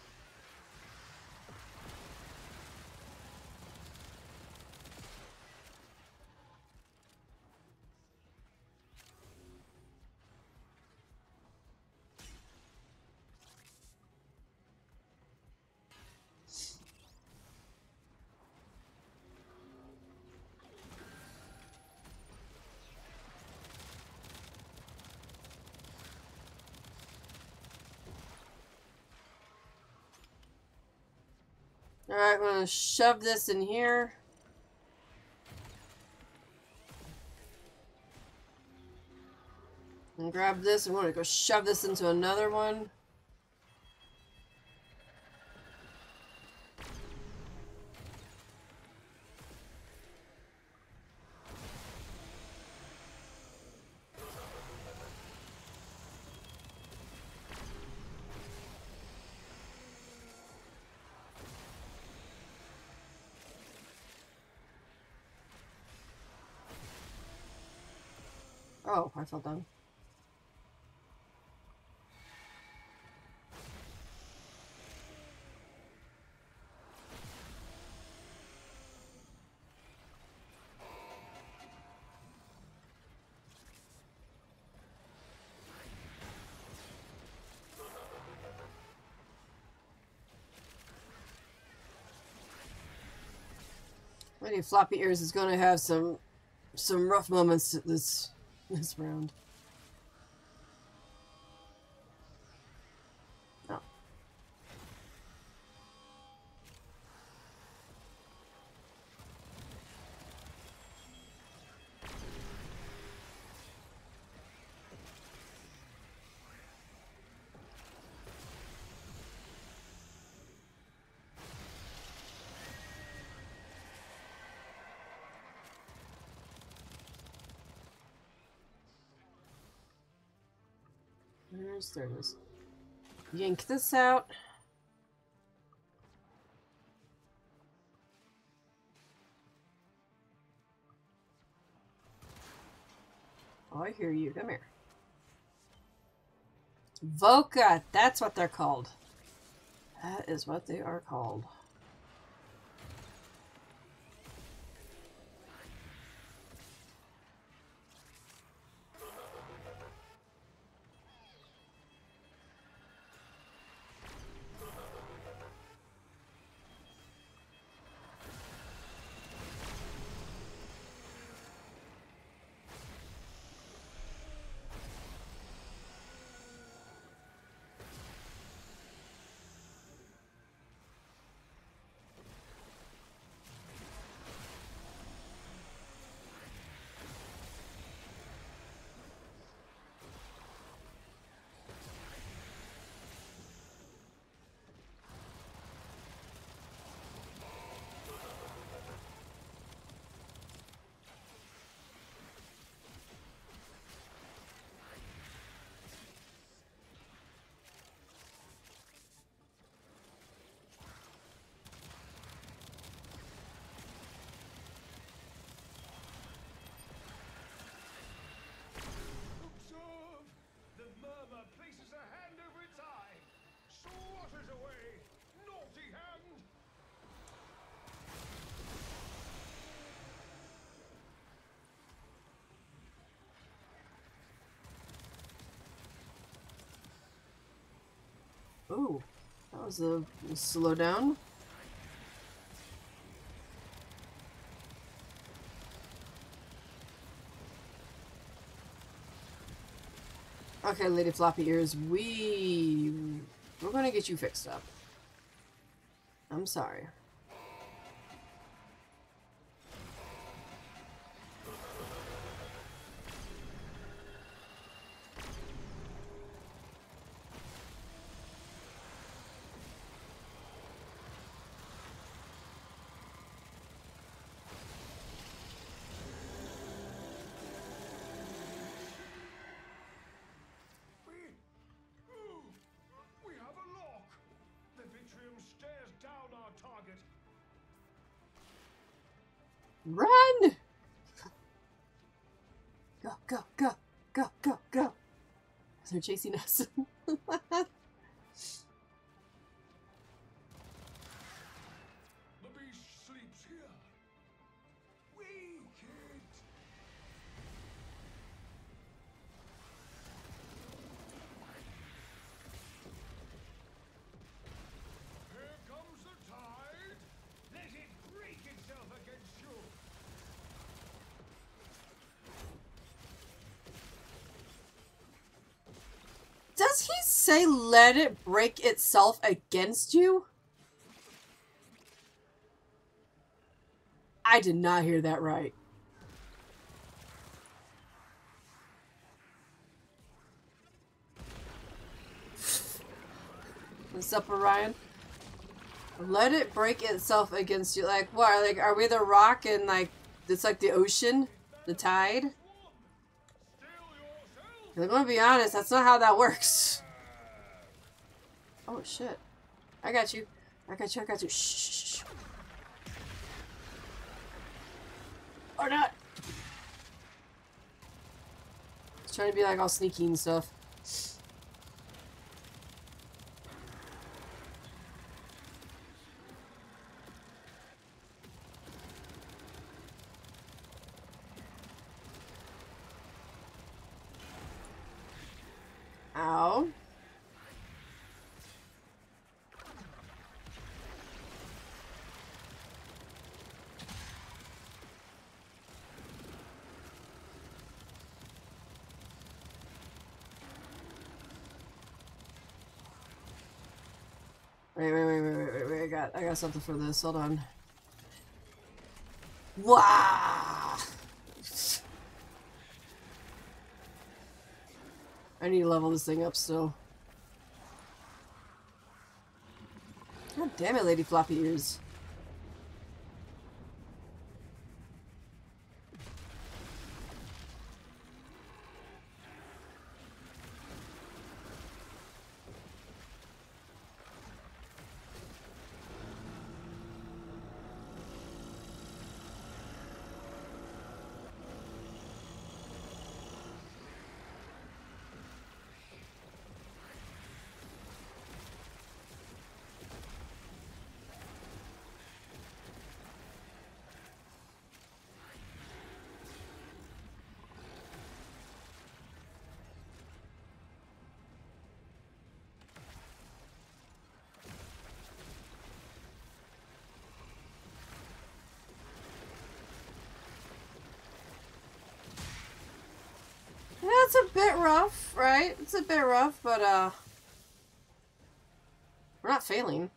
Alright, I'm gonna shove this in here. And grab this, and we're gonna go shove this into another one. Oh, I fell down. Lady Floppy Ears is going to have some some rough moments this this round. There it is. Yank this out. Oh, I hear you. Come here. Voca! That's what they're called. That is what they are called. Ooh, that was a slow down. Okay, Lady Floppy Ears, we... We're gonna get you fixed up. I'm sorry. Go, go, go, go, go. They're chasing us. Say let it break itself against you? I did not hear that right. What's up, Orion? Let it break itself against you. Like what? Like are we the rock and like it's like the ocean, the tide? I'm gonna be honest, that's not how that works. Oh shit. I got you. I got you, I got you. Shh. Or not. Trying to be like all sneaky and stuff. Ow. Wait, wait, wait, wait, wait, wait, wait, I got, I got something for this, hold on. Wow! I need to level this thing up still. God damn it, Lady Floppy Ears. Yeah, it's a bit rough, right? It's a bit rough, but uh we're not failing.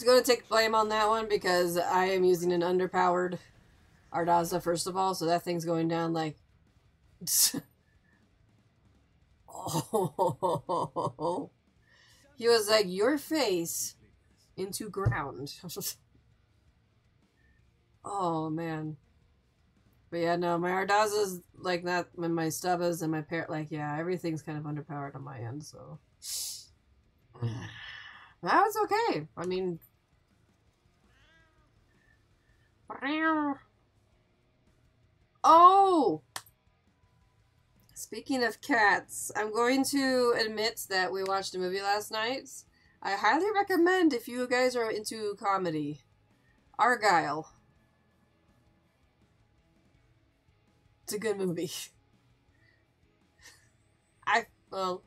Just gonna take blame on that one because I am using an underpowered Adarza first of all, so that thing's going down like Oh He was like your face into ground. oh man. But yeah, no, my Adarza's like that when my Stubbas and my parrot like yeah, everything's kind of underpowered on my end, so that was okay. I mean, oh, Speaking of cats, I'm going to admit that we watched a movie last night. I highly recommend if you guys are into comedy. Argylle. It's a good movie. I well,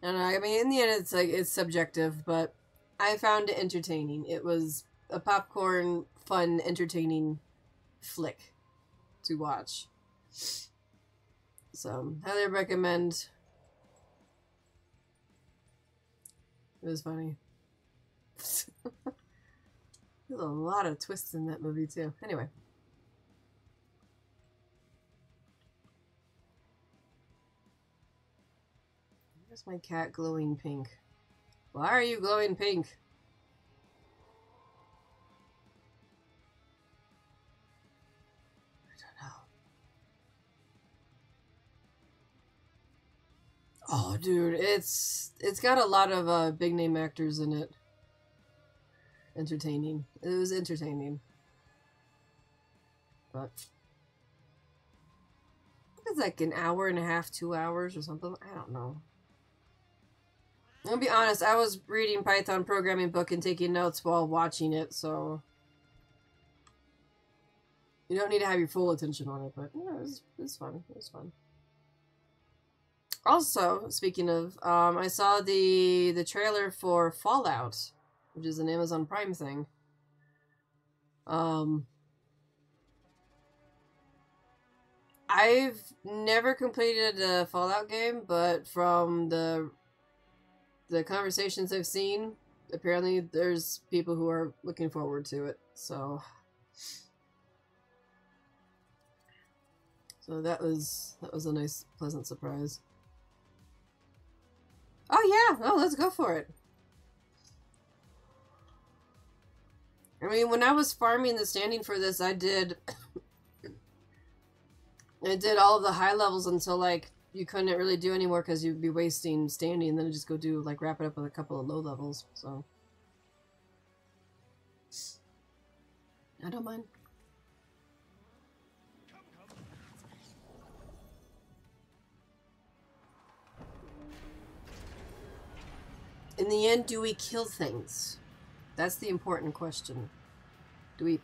I don't know. I mean, in the end, it's like it's subjective, but I found it entertaining. It was a popcorn, fun, entertaining flick to watch. So, highly recommend. It was funny. There's a lot of twists in that movie, too. Anyway. Where's my cat glowing pink? Why are you glowing pink? Oh, dude, it's it's got a lot of uh, big name actors in it. Entertaining. It was entertaining. But it's like an hour and a half, two hours or something. I don't know. I'll be honest, I was reading Python programming book and taking notes while watching it, so you don't need to have your full attention on it, but yeah, it was, it was fun. It was fun. Also, speaking of, um, I saw the the trailer for Fallout, which is an Amazon Prime thing. Um, I've never completed a Fallout game, but from the the conversations I've seen, apparently there's people who are looking forward to it. So So that was that was a nice pleasant surprise. Oh yeah, oh let's go for it. I mean, when I was farming the standing for this, I did I did all of the high levels until like you couldn't really do anymore because you'd be wasting standing, and then just go do like wrap it up with a couple of low levels. So I don't mind. In the end, do we kill things? That's the important question. Do we?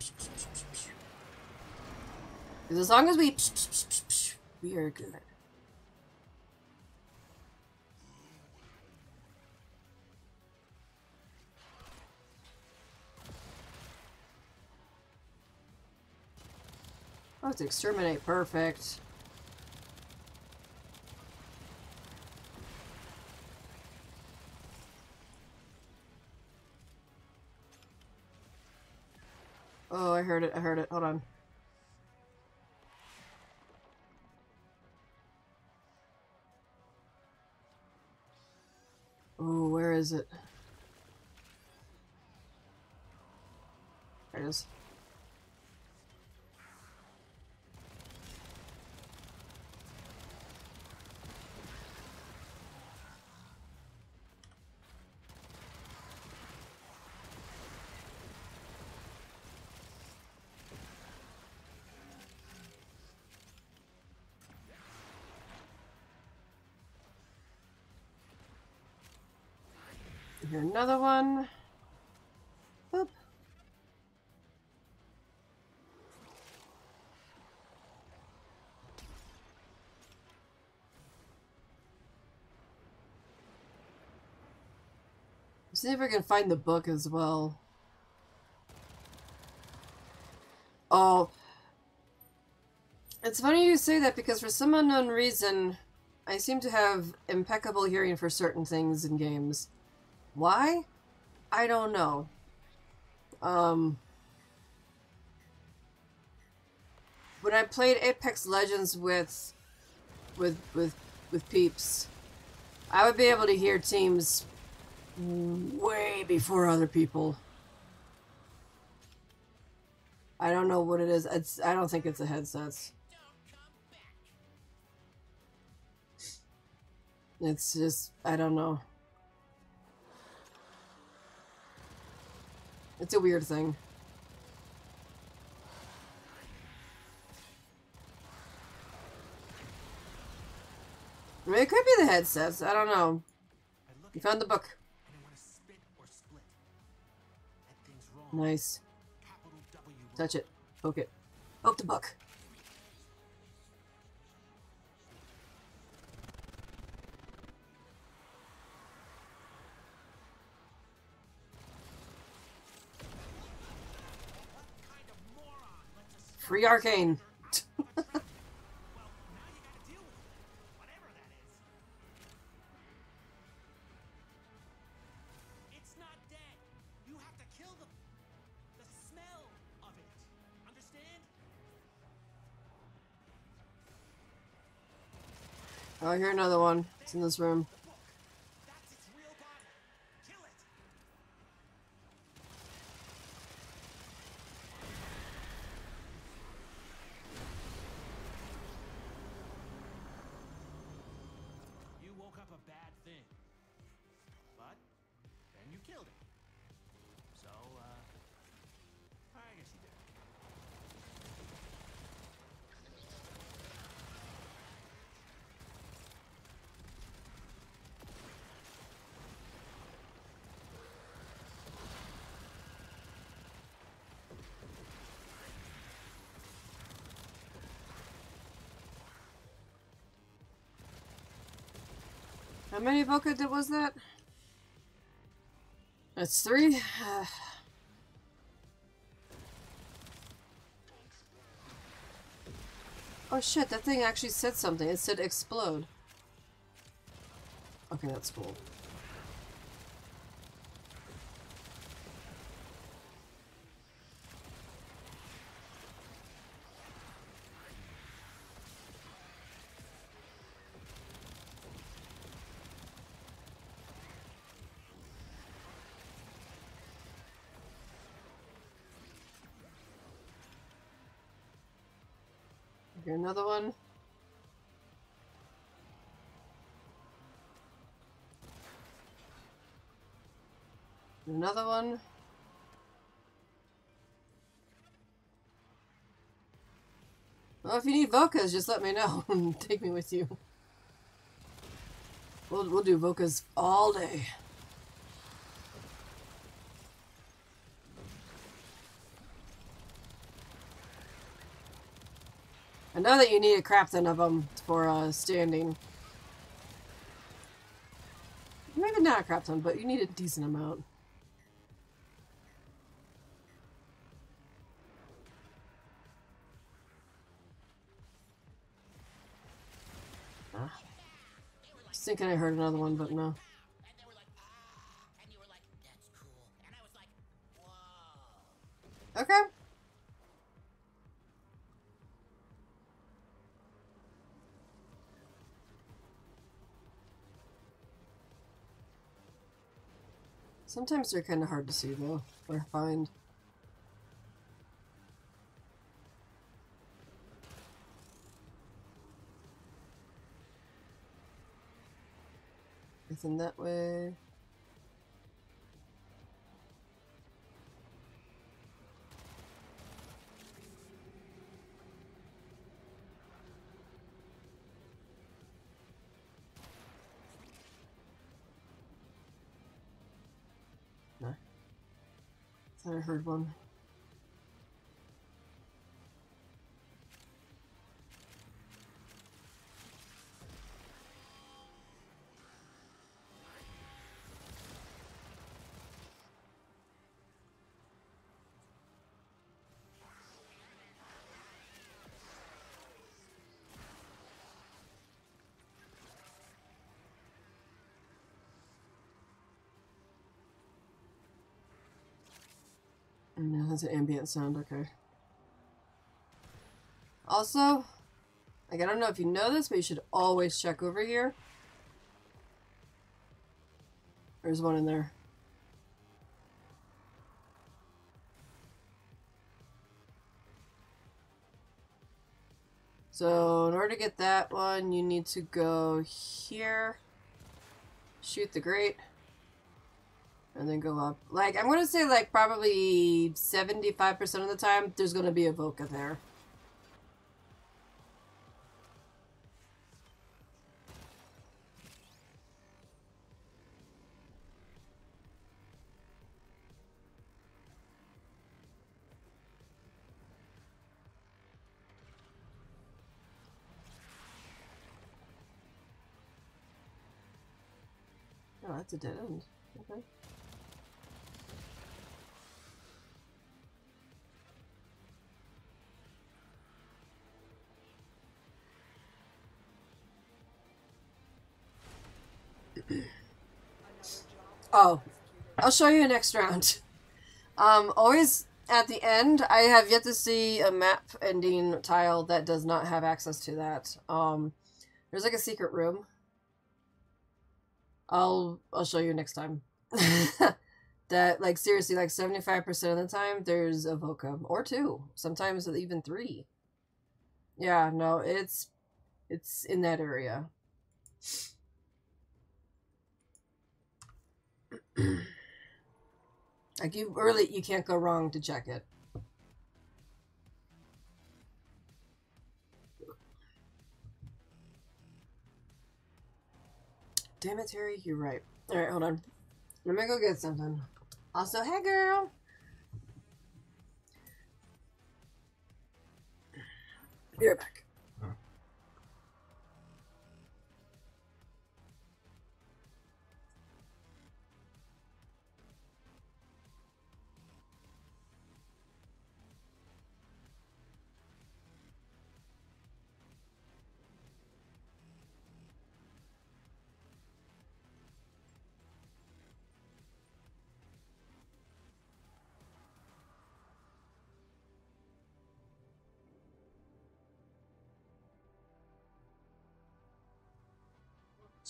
Because as long as we, we are good. Oh, it's exterminate. Perfect. Oh, I heard it. I heard it. Hold on. Oh, where is it? There it is. Here, another one. Boop. See if I can find the book as well. Oh. It's funny you say that because for some unknown reason, I seem to have impeccable hearing for certain things in games. Why? I don't know. Um, when I played Apex Legends with with with with peeps, I would be able to hear teams way before other people. I don't know what it is. It's I don't think it's a headset. It's just I don't know. It's a weird thing. I mean, it could be the headsets. I don't know. You found the book. Nice. Touch it. Poke it. Poke the book. It. Arcane! Oh, I hear another one. It's in this room. Many Voca did was that? That's three. oh shit, that thing actually said something. It said explode. Okay, that's cool. Another one. Another one. Well, if you need Vocas, just let me know and take me with you. We'll, we'll do Vocas all day. I know that you need a crap ton of them for uh, standing. Maybe not a crap ton, but you need a decent amount. Ah. I was thinking I heard another one, but no. And Sometimes they're kind of hard to see, though, or find. Anything that way? I heard one. That's an ambient sound, okay. Also, like, I don't know if you know this, but you should always check over here. There's one in there. So, in order to get that one, you need to go here, shoot the grate, and then go up. Like, I'm going to say, like, probably 75% of the time, there's going to be a Voca there. Oh, that's a dead end. Oh, I'll show you next round. Um, always at the end, I have yet to see a map ending tile that does not have access to that. Um, there's like a secret room. I'll I'll show you next time. that like seriously, like seventy five percent of the time, there's a Voca or two, sometimes even three. Yeah, no, it's it's in that area. like you really you can't go wrong to check it. Damn it, Terry, you're right. Alright, hold on. Let me go get something. Also, hey girl! You're right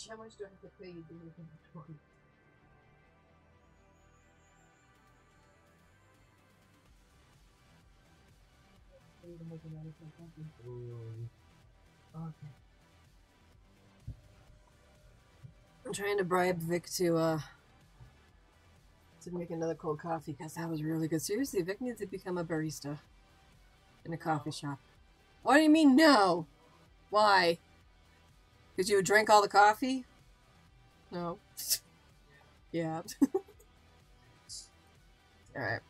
How much do I have to pay you to do this? Okay. I'm trying to bribe Vic to uh to make another cold coffee because that was really good. Seriously, Vic needs to become a barista in a coffee shop. What do you mean no? Why? Because you drink all the coffee? No. yeah. Alright.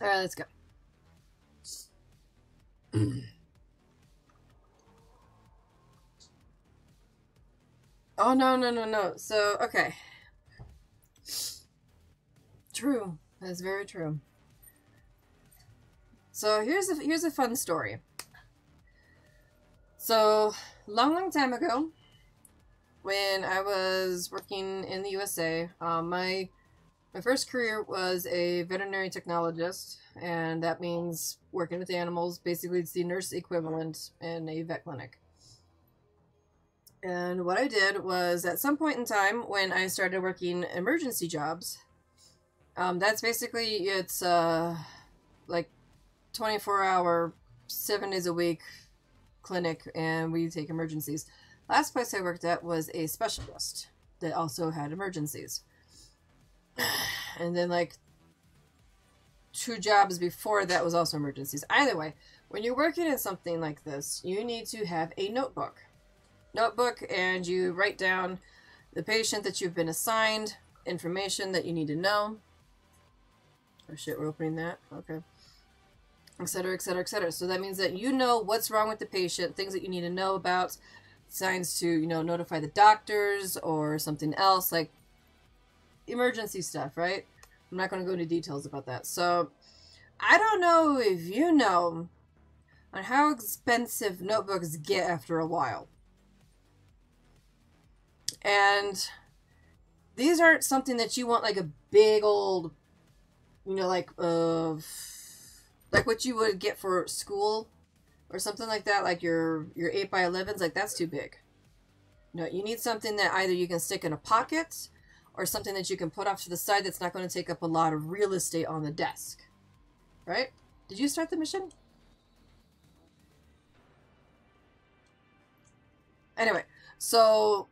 Alright, let's go. oh, no, no, no, no. So, okay. True. That's very true. So here's a here's a fun story. So long, long time ago, when I was working in the USA, um, my my first career was a veterinary technologist, and that means working with animals. Basically, it's the nurse equivalent in a vet clinic. And what I did was, at some point in time, when I started working emergency jobs, um, that's basically it's uh, like 24 hour, seven days a week clinic, and we take emergencies. Last place I worked at was a specialist that also had emergencies. And then, like, two jobs before that was also emergencies. Either way, when you're working in something like this, you need to have a notebook. Notebook, and you write down the patient that you've been assigned, information that you need to know. Oh shit, we're opening that? Okay etc., etc., etc. So that means that you know what's wrong with the patient, things that you need to know about, signs to, you know, notify the doctors or something else, like emergency stuff, right? I'm not going to go into details about that. So I don't know if you know on how expensive notebooks get after a while. And these aren't something that you want like a big old, you know, like, uh, like what you would get for school or something like that, like your your eight by elevens, like that's too big. No, you need something that either you can stick in a pocket or something that you can put off to the side that's not going to take up a lot of real estate on the desk. Right? Did you start the mission? Anyway, so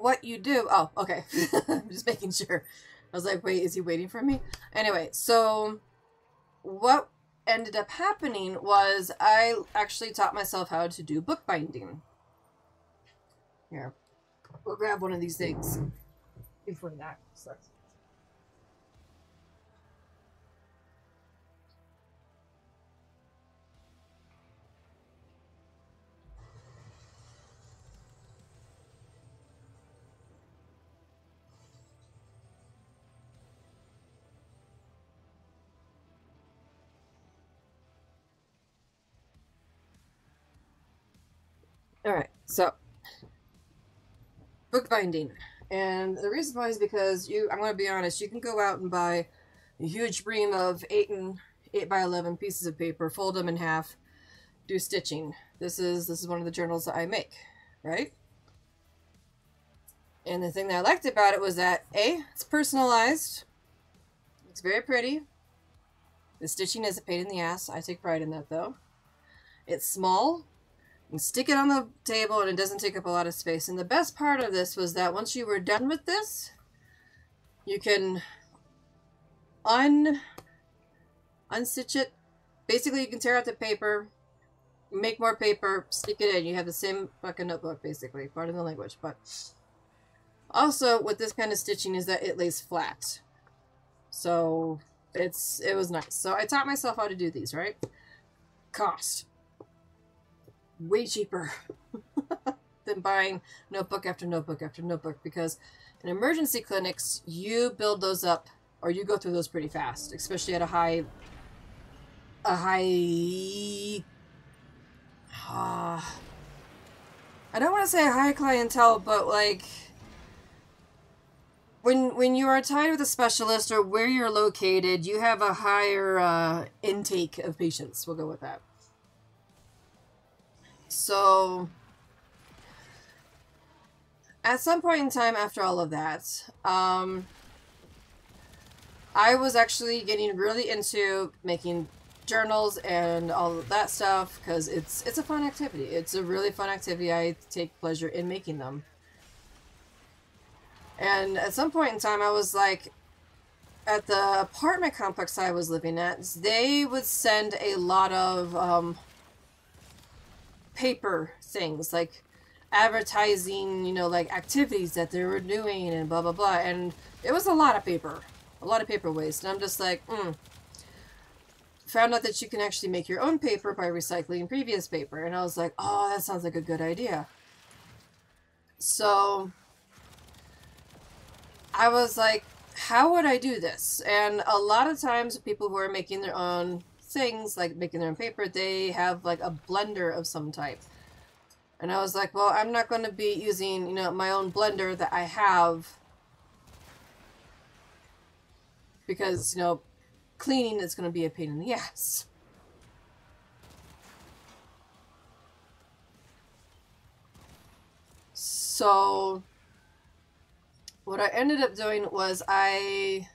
what you do oh okay i'm just making sure I was like, wait, is he waiting for me? Anyway, so what ended up happening was I actually taught myself how to do bookbinding. Here, we'll grab one of these things before that starts. So, bookbinding. And the reason why is because you, I'm going to be honest, you can go out and buy a huge ream of 8 and 8 by 11 pieces of paper, fold them in half, do stitching. This is this is one of the journals that I make, right? And the thing that I liked about it was that A, it's personalized. It's very pretty. The stitching is a pain in the ass. I take pride in that though. It's small. Can stick it on the table and it doesn't take up a lot of space. And the best part of this was that once you were done with this, you can un unstitch it. Basically, you can tear out the paper, make more paper, stick it in. You have the same fucking notebook, basically. Pardon the language, but also with this kind of stitching is that it lays flat. So it's it was nice. So I taught myself how to do these, right? Cost way cheaper than buying notebook after notebook after notebook because in emergency clinics you build those up or you go through those pretty fast, especially at a high a high uh, I don't want to say a high clientele, but like when when you are tied with a specialist or where you're located, you have a higher uh, intake of patients. We'll go with that. So, at some point in time after all of that, um, I was actually getting really into making journals and all of that stuff because it's it's a fun activity. It's a really fun activity. I take pleasure in making them. And at some point in time, I was like, at the apartment complex I was living at, they would send a lot of um, paper things, like advertising, you know, like activities that they were doing and blah, blah, blah. And it was a lot of paper, a lot of paper waste. And I'm just like, hmm. Found out that you can actually make your own paper by recycling previous paper. And I was like, oh, that sounds like a good idea. So I was like, how would I do this? And a lot of times, people who are making their own things, like making their own paper, they have like a blender of some type. And I was like, well, I'm not going to be using, you know, my own blender that I have because, you know, cleaning is going to be a pain in the ass. So what I ended up doing was I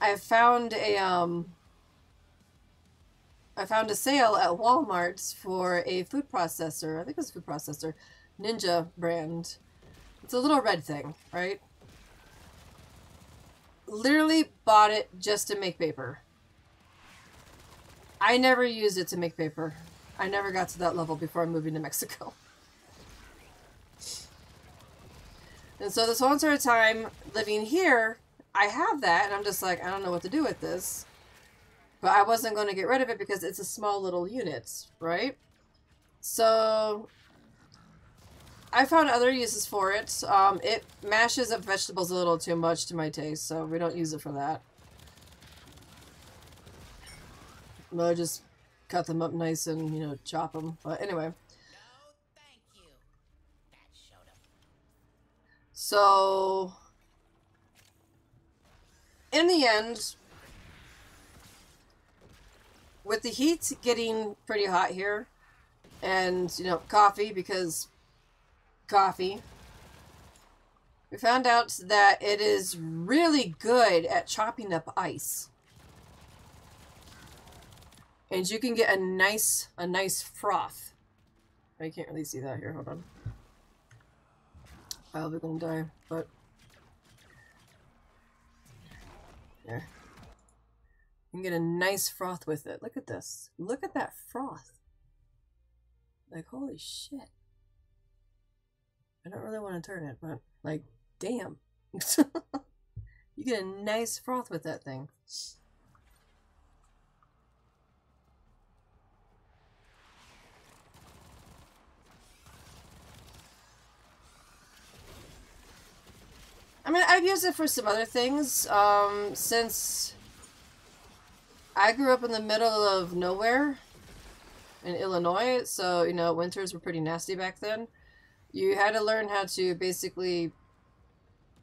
I found a um I found a sale at Walmart for a food processor. I think it was a food processor, Ninja brand. It's a little red thing, right? Literally bought it just to make paper. I never used it to make paper. I never got to that level before moving to Mexico. And so this whole entire time living here, I have that, and I'm just like, I don't know what to do with this. But I wasn't going to get rid of it because it's a small little unit, right? So I found other uses for it. Um, it mashes up vegetables a little too much to my taste, so we don't use it for that. But just cut them up nice and, you know, chop them. But anyway. So, in the end, with the heat getting pretty hot here, and, you know, coffee, because coffee, we found out that it is really good at chopping up ice. And you can get a nice, a nice froth. I can't really see that here, hold on I'll be gonna die, but yeah. You can get a nice froth with it. Look at this. Look at that froth. Like, holy shit. I don't really want to turn it, but, like, damn. you get a nice froth with that thing. I mean, I've used it for some other things. Um, since I grew up in the middle of nowhere, in Illinois, so you know winters were pretty nasty back then. You had to learn how to basically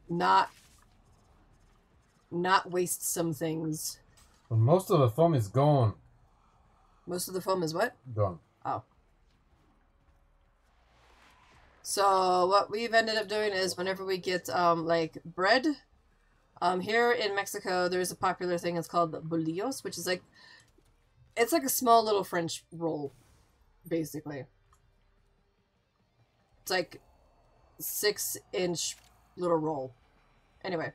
not not waste some things. But most of the foam is gone. Most of the foam is what? Gone. So what we've ended up doing is whenever we get um like bread, um here in Mexico there's a popular thing it's called bolillos, which is like it's like a small little French roll, basically. It's like six inch little roll. Anyway.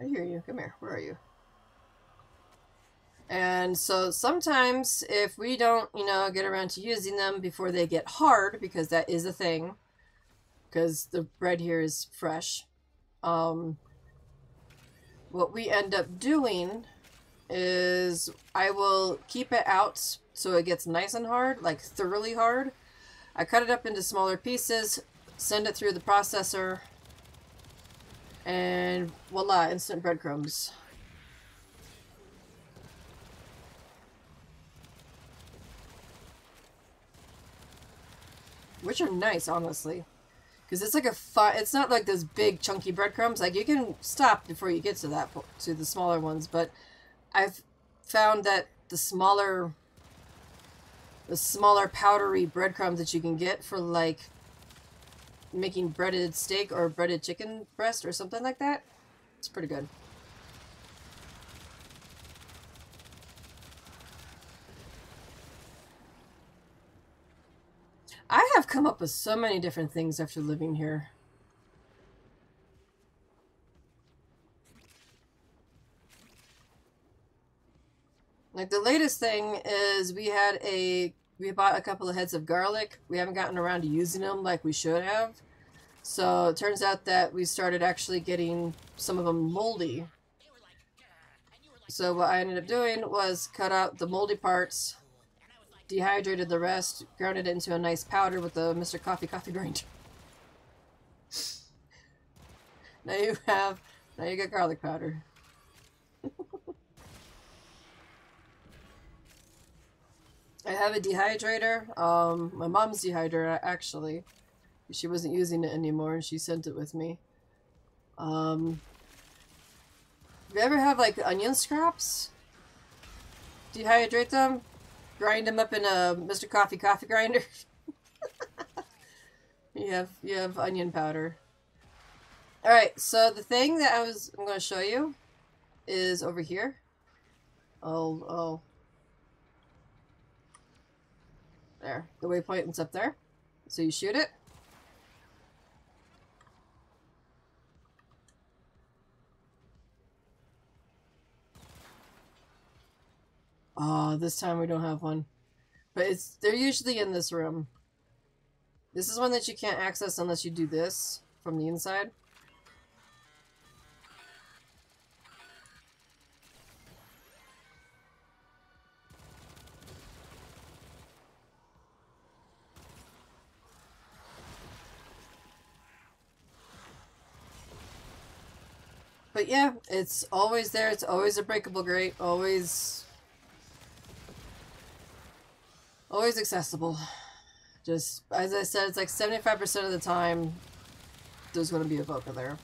I hear you. Come here. Where are you? And so sometimes if we don't, you know, get around to using them before they get hard, because that is a thing, because the bread here is fresh, um, what we end up doing is I will keep it out so it gets nice and hard, like thoroughly hard. I cut it up into smaller pieces, send it through the processor, and voila, instant breadcrumbs. Which are nice, honestly. Because it's like a fun, it's not like those big chunky breadcrumbs. Like you can stop before you get to that, to the smaller ones. But I've found that the smaller, the smaller powdery breadcrumbs that you can get for like making breaded steak or breaded chicken breast or something like that, it's pretty good. I have come up with so many different things after living here. Like the latest thing is we had a we bought a couple of heads of garlic. We haven't gotten around to using them like we should have. So it turns out that we started actually getting some of them moldy. So what I ended up doing was cut out the moldy parts, dehydrated the rest, ground it into a nice powder with the Mr. Coffee coffee grinder. now you have, now you got garlic powder. I have a dehydrator. Um, my mom's dehydrator actually. She wasn't using it anymore, and she sent it with me. Um, you ever have like onion scraps? Dehydrate them, grind them up in a Mr. Coffee coffee grinder. you have you have onion powder. All right, so the thing that I was I'm going to show you is over here. Oh oh. There, the waypoint is up there. So you shoot it. Oh, this time we don't have one. But it's they're usually in this room. This is one that you can't access unless you do this from the inside. But yeah, it's always there. It's always a breakable grate. Always Always accessible. Just, as I said, it's like 75% of the time there's going to be a there.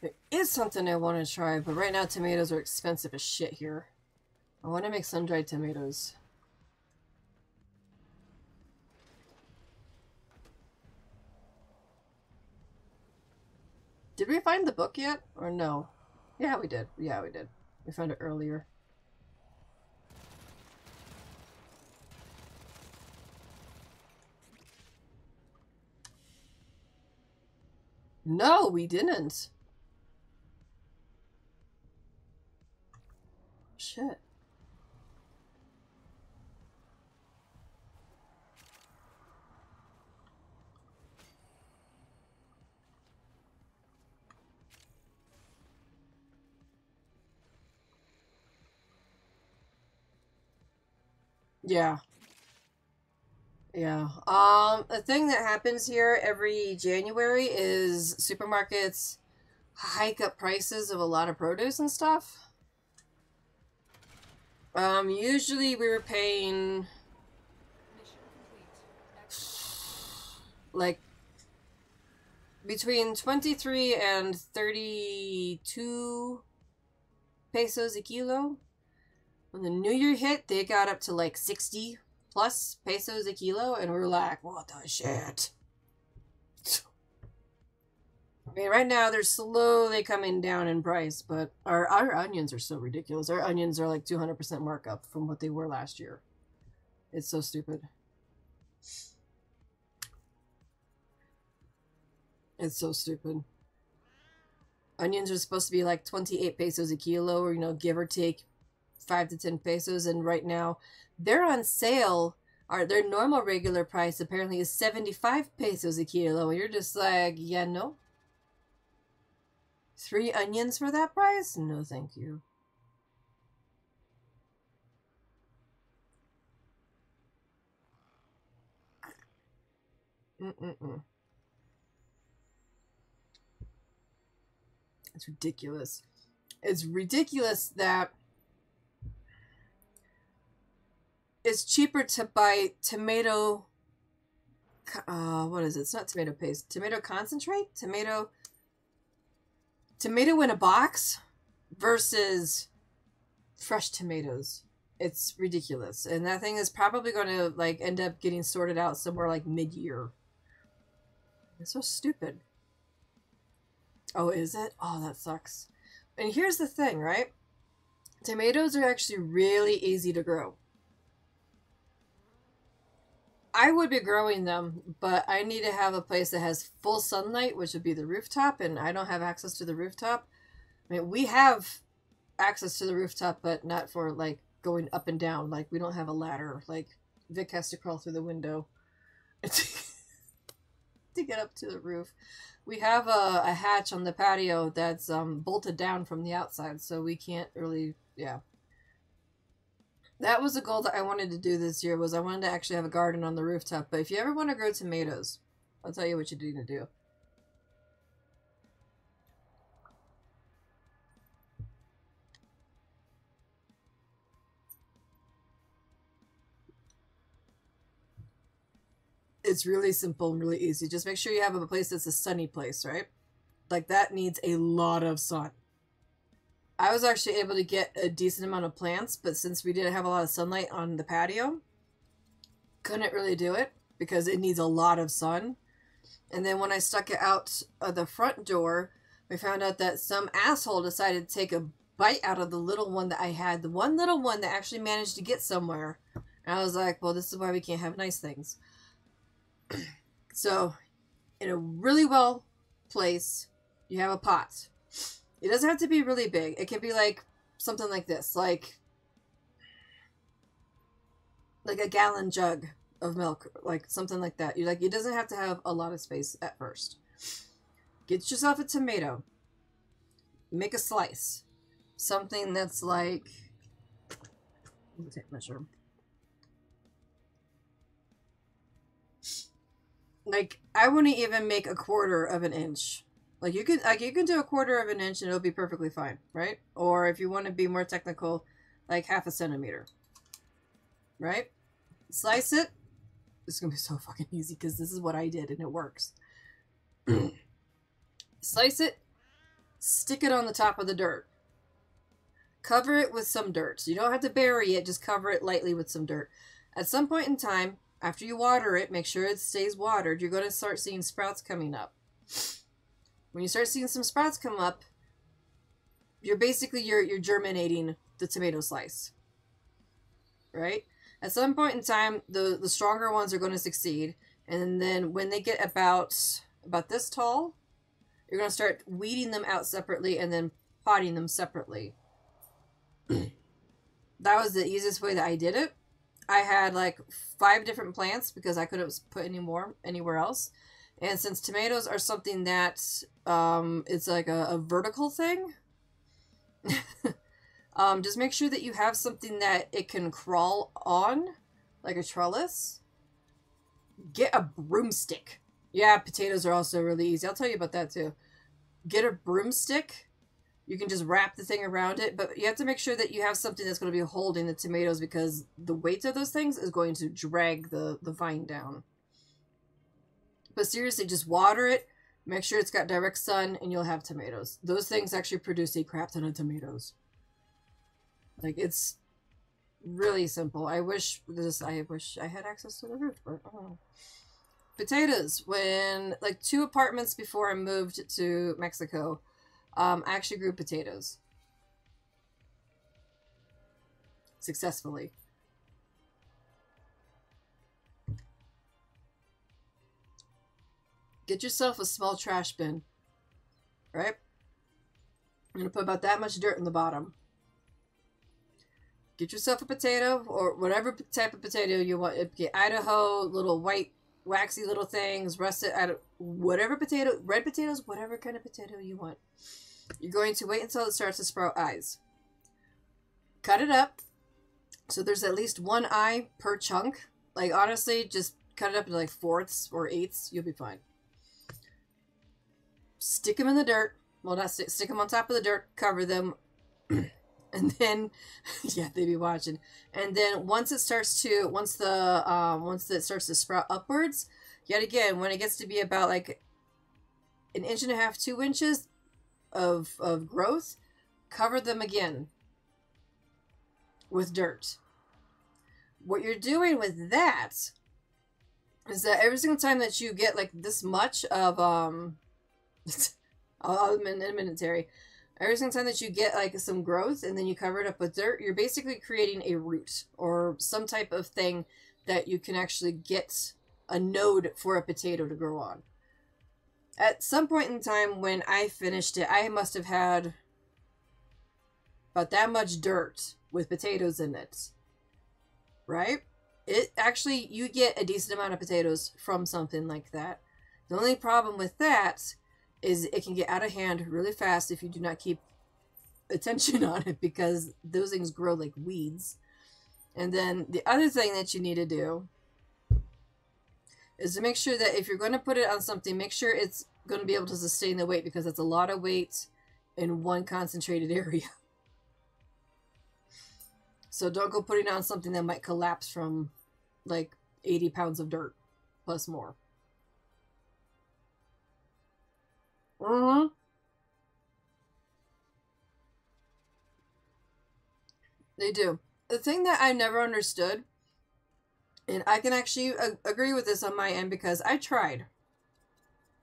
There is something I want to try, but right now tomatoes are expensive as shit here. I want to make sun-dried tomatoes. Did we find the book yet? Or no? Yeah, we did. Yeah, we did. We found it earlier. No, we didn't. Shit. Yeah. Yeah. Um, a thing that happens here every January is supermarkets hike up prices of a lot of produce and stuff. Um, usually we were paying like between 23 and 32 pesos a kilo. When the new year hit, they got up to like 60 plus pesos a kilo, and we were like, what the shit? I mean, right now they're slowly coming down in price, but our, our onions are so ridiculous. Our onions are like 200% markup from what they were last year. It's so stupid. It's so stupid. Onions are supposed to be like 28 pesos a kilo, or, you know, give or take 5 to 10 pesos. And right now, they're on sale. Are their normal regular price apparently is 75 pesos a kilo. And you're just like, yeah, no. Three onions for that price? No, thank you. Mm-mm-mm. It's ridiculous. It's ridiculous that it's cheaper to buy tomato. Uh, what is it? It's not tomato paste. Tomato concentrate. Tomato. Tomato in a box versus fresh tomatoes. It's ridiculous, and that thing is probably going to like end up getting sorted out somewhere like mid-year. It's so stupid. Oh, is it? Oh, that sucks. And here's the thing, right? Tomatoes are actually really easy to grow. I would be growing them, but I need to have a place that has full sunlight, which would be the rooftop, and I don't have access to the rooftop. I mean, we have access to the rooftop, but not for like going up and down. Like, we don't have a ladder. Like, Vic has to crawl through the window to get up to the roof. We have a, a hatch on the patio that's um, bolted down from the outside, so we can't really, yeah. That was a goal that I wanted to do this year. Was I wanted to actually have a garden on the rooftop. But if you ever want to grow tomatoes, I'll tell you what you need to do. It's really simple and really easy. Just make sure you have a place that's a sunny place, right? Like that needs a lot of sun. I was actually able to get a decent amount of plants, but since we didn't have a lot of sunlight on the patio, couldn't really do it because it needs a lot of sun. And then when I stuck it out of the front door, we found out that some asshole decided to take a bite out of the little one that I had, the one little one that actually managed to get somewhere. And I was like, well, this is why we can't have nice things. so, in a really well place, you have a pot. It doesn't have to be really big. It can be like something like this, like like a gallon jug of milk, like something like that. You like it doesn't have to have a lot of space at first. Get yourself a tomato. Make a slice. Something that's like let me take measure. Like I wouldn't even make a quarter of an inch. Like you could like you can do a quarter of an inch and it'll be perfectly fine, right? Or if you want to be more technical, like half a centimeter. Right? Slice it. It's gonna be so fucking easy because this is what I did and it works. Slice it, stick it on the top of the dirt. Cover it with some dirt. So You don't have to bury it, just cover it lightly with some dirt. At some point in time, after you water it, make sure it stays watered, you're going to start seeing sprouts coming up. When you start seeing some sprouts come up, you're basically you're you're germinating the tomato slice. Right? At some point in time, the the stronger ones are going to succeed, and then when they get about about this tall, you're going to start weeding them out separately and then potting them separately. that was the easiest way that I did it. I had like five different plants because I couldn't put any more anywhere else. And since tomatoes are something that um, it's like a, a vertical thing, um, just make sure that you have something that it can crawl on like a trellis, get a broomstick. Yeah, potatoes are also really easy. I'll tell you about that too. Get a broomstick. You can just wrap the thing around it, but you have to make sure that you have something that's going to be holding the tomatoes because the weight of those things is going to drag the, the vine down. But seriously, just water it, make sure it's got direct sun, and you'll have tomatoes. Those things actually produce a crap ton of tomatoes. Like, it's really simple. I wish this, I wish I had access to the roof, but potatoes when like two apartments before i moved to mexico um, i actually grew potatoes successfully get yourself a small trash bin right i'm gonna put about that much dirt in the bottom get yourself a potato or whatever type of potato you want get idaho little white waxy little things, rusted out of whatever potato, red potatoes, whatever kind of potato you want. You're going to wait until it starts to sprout eyes. Cut it up so there's at least one eye per chunk. Like honestly, just cut it up into like fourths or eighths. You'll be fine. Stick them in the dirt. Well, not stick, stick them on top of the dirt. Cover them. and then yeah they be watching and then once it starts to once the um once it starts to sprout upwards yet again when it gets to be about like an inch and a half two inches of of growth cover them again with dirt what you're doing with that is that every single time that you get like this much of um Admit Terry every single time that you get like some growth and then you cover it up with dirt, you're basically creating a root or some type of thing that you can actually get a node for a potato to grow on. At some point in time when I finished it, I must have had about that much dirt with potatoes in it. Right? It actually, you get a decent amount of potatoes from something like that. The only problem with that is it can get out of hand really fast if you do not keep attention on it because those things grow like weeds. And then the other thing that you need to do is to make sure that if you're going to put it on something, make sure it's going to be able to sustain the weight because that's a lot of weight in one concentrated area. So don't go putting on something that might collapse from like 80 pounds of dirt plus more. Mm-hmm. They do. The thing that I never understood, and I can actually agree with this on my end because I tried,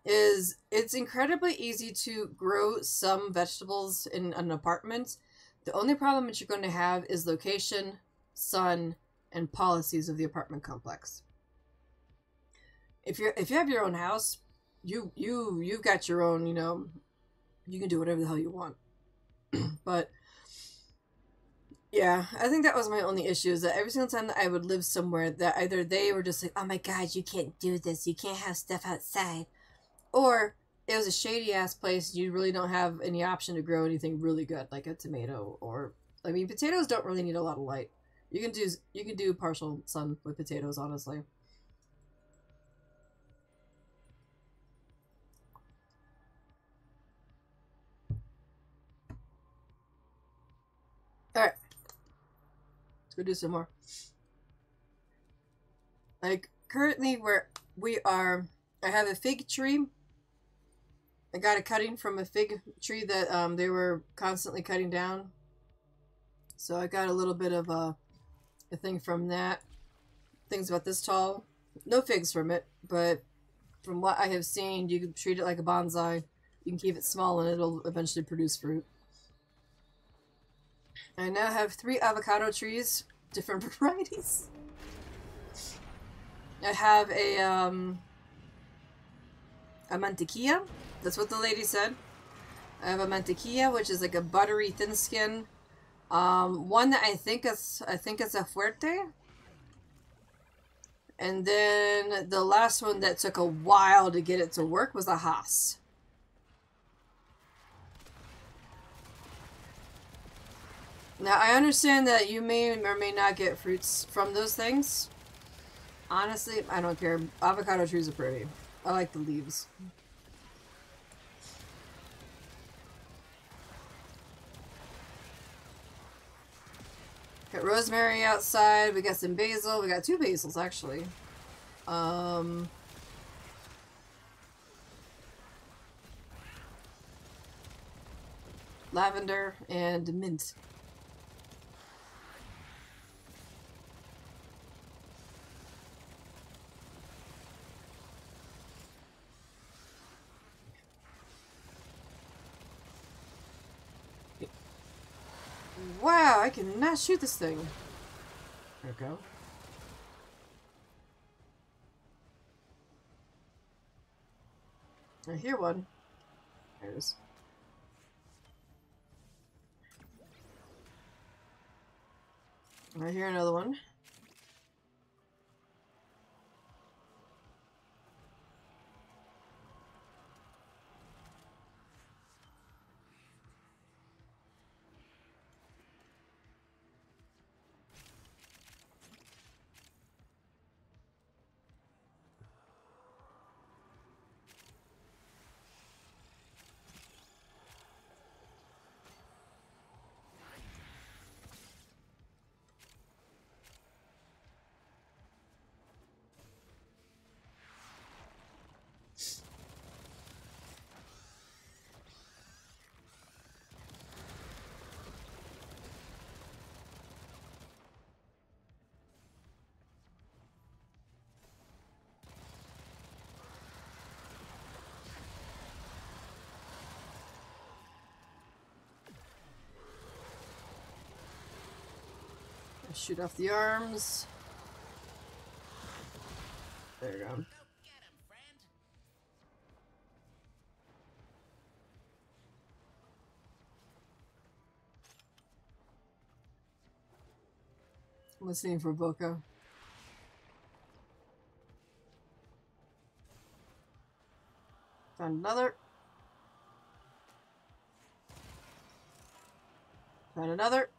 is it's incredibly easy to grow some vegetables in an apartment. The only problem that you're going to have is location, sun, and policies of the apartment complex. If you're if you have your own house, you you you've got your own you know you can do whatever the hell you want. But yeah i think that was my only issue is that every single time that i would live somewhere that either they were just like oh my god you can't do this. You can't have stuff outside. Or it was a shady ass place you really don't have any option to grow anything really good like a tomato or i mean potatoes don't really need a lot of light. You can do you can do partial sun with potatoes honestly Alright. Some more. Like, currently where we are, I have a fig tree. I got a cutting from a fig tree that um, they were constantly cutting down. So I got a little bit of a, a thing from that. Things about this tall. No figs from it, but from what I have seen, you can treat it like a bonsai. You can keep it small and it'll eventually produce fruit. I now have three avocado trees, different varieties. I have a, um, a mantequilla. That's what the lady said. I have a mantequilla, which is like a buttery thin skin. Um, one that I think is, I think it's a fuerte. And then the last one that took a while to get it to work was a Hass. Now, I understand that you may or may not get fruits from those things. Honestly, I don't care. Avocado trees are pretty. I like the leaves. Got rosemary outside. We got some basil. We got two basils actually. Um. Lavender and mint. Wow, I cannot shoot this thing. There we go. I hear one. There it is. I hear another one. Shoot off the arms. There you go. Go get him. I'm listening for Voca. Found another. Found another.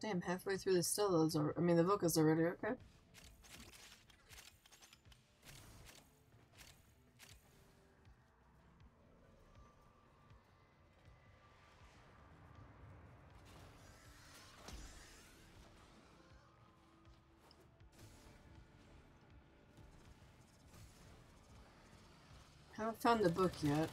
Damn, halfway through the stillos, or I mean the vocals already. Okay. Haven't found the book yet.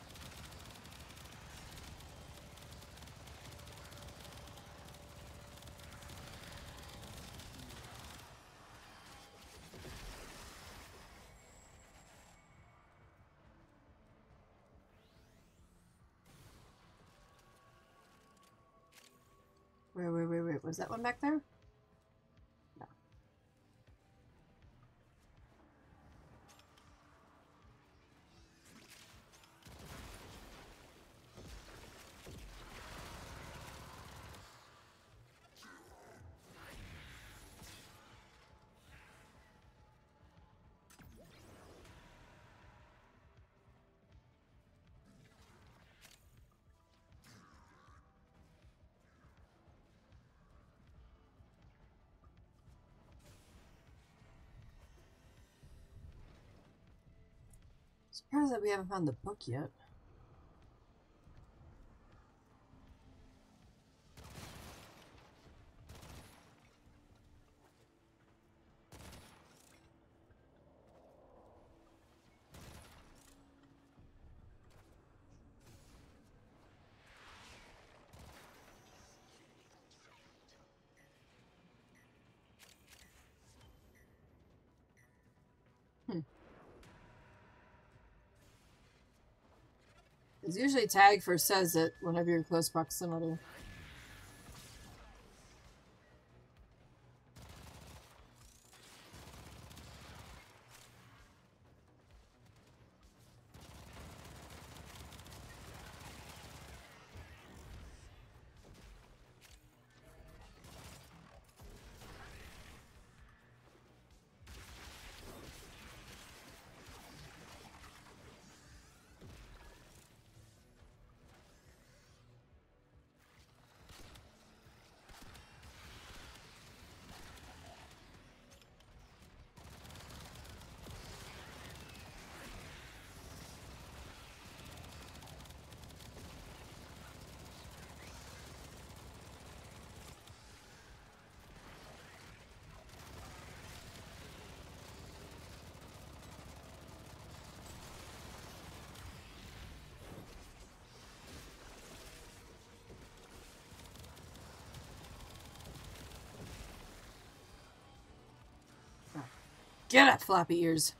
Wait, wait, wait, wait. Was that one back there? Surprised that we haven't found the book yet. It's usually Tagfer says it whenever you're in close proximity. Get up, floppy ears.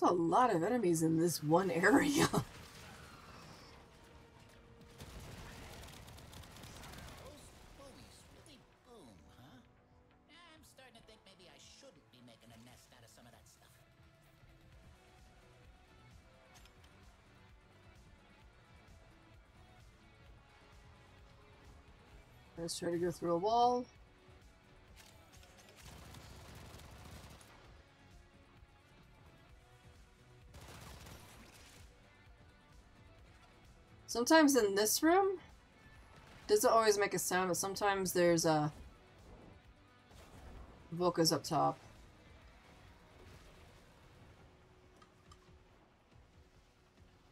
There's a lot of enemies in this one area. Let's try to go through a wall. Sometimes in this room, doesn't always make a sound, but sometimes there's a Vocas up top.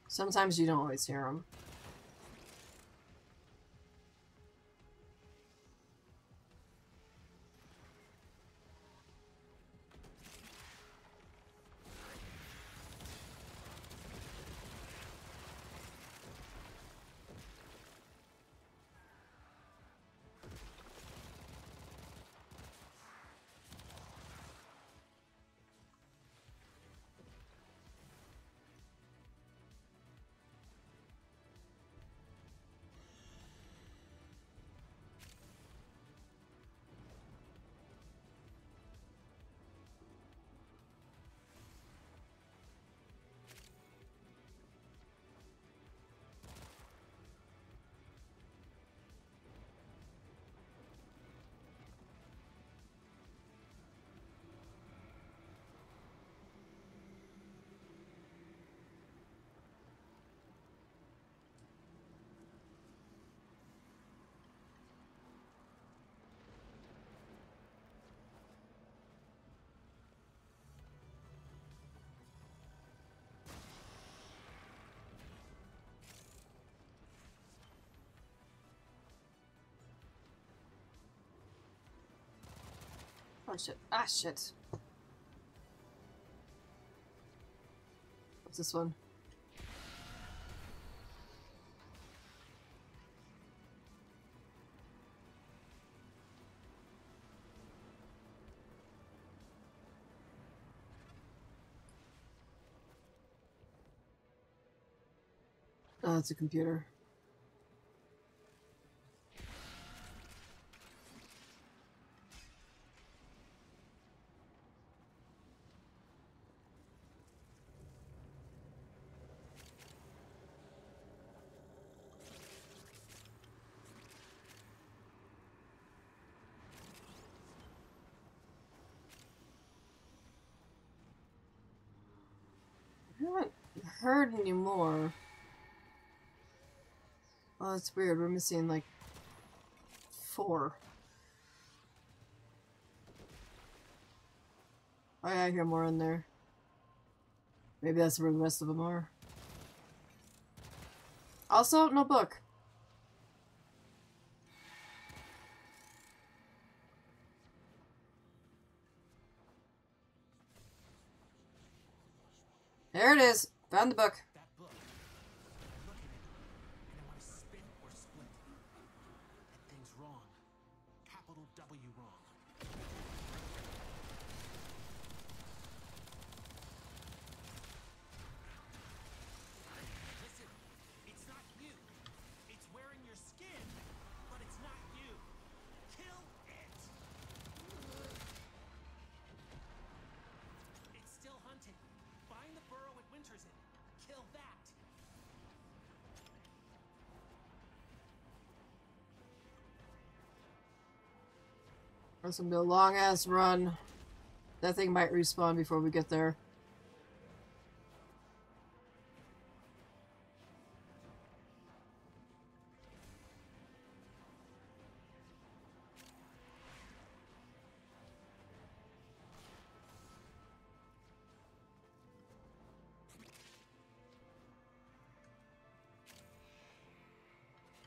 Sometimes you don't always hear them. Ah shit. What's this one? Oh, it's a computer. I haven't heard any more. Oh, that's weird. We're missing like four. Oh yeah, I hear more in there. Maybe that's where the rest of them are. Also, no book. There it is. Found the book. That's gonna be a long ass run. That thing might respawn before we get there.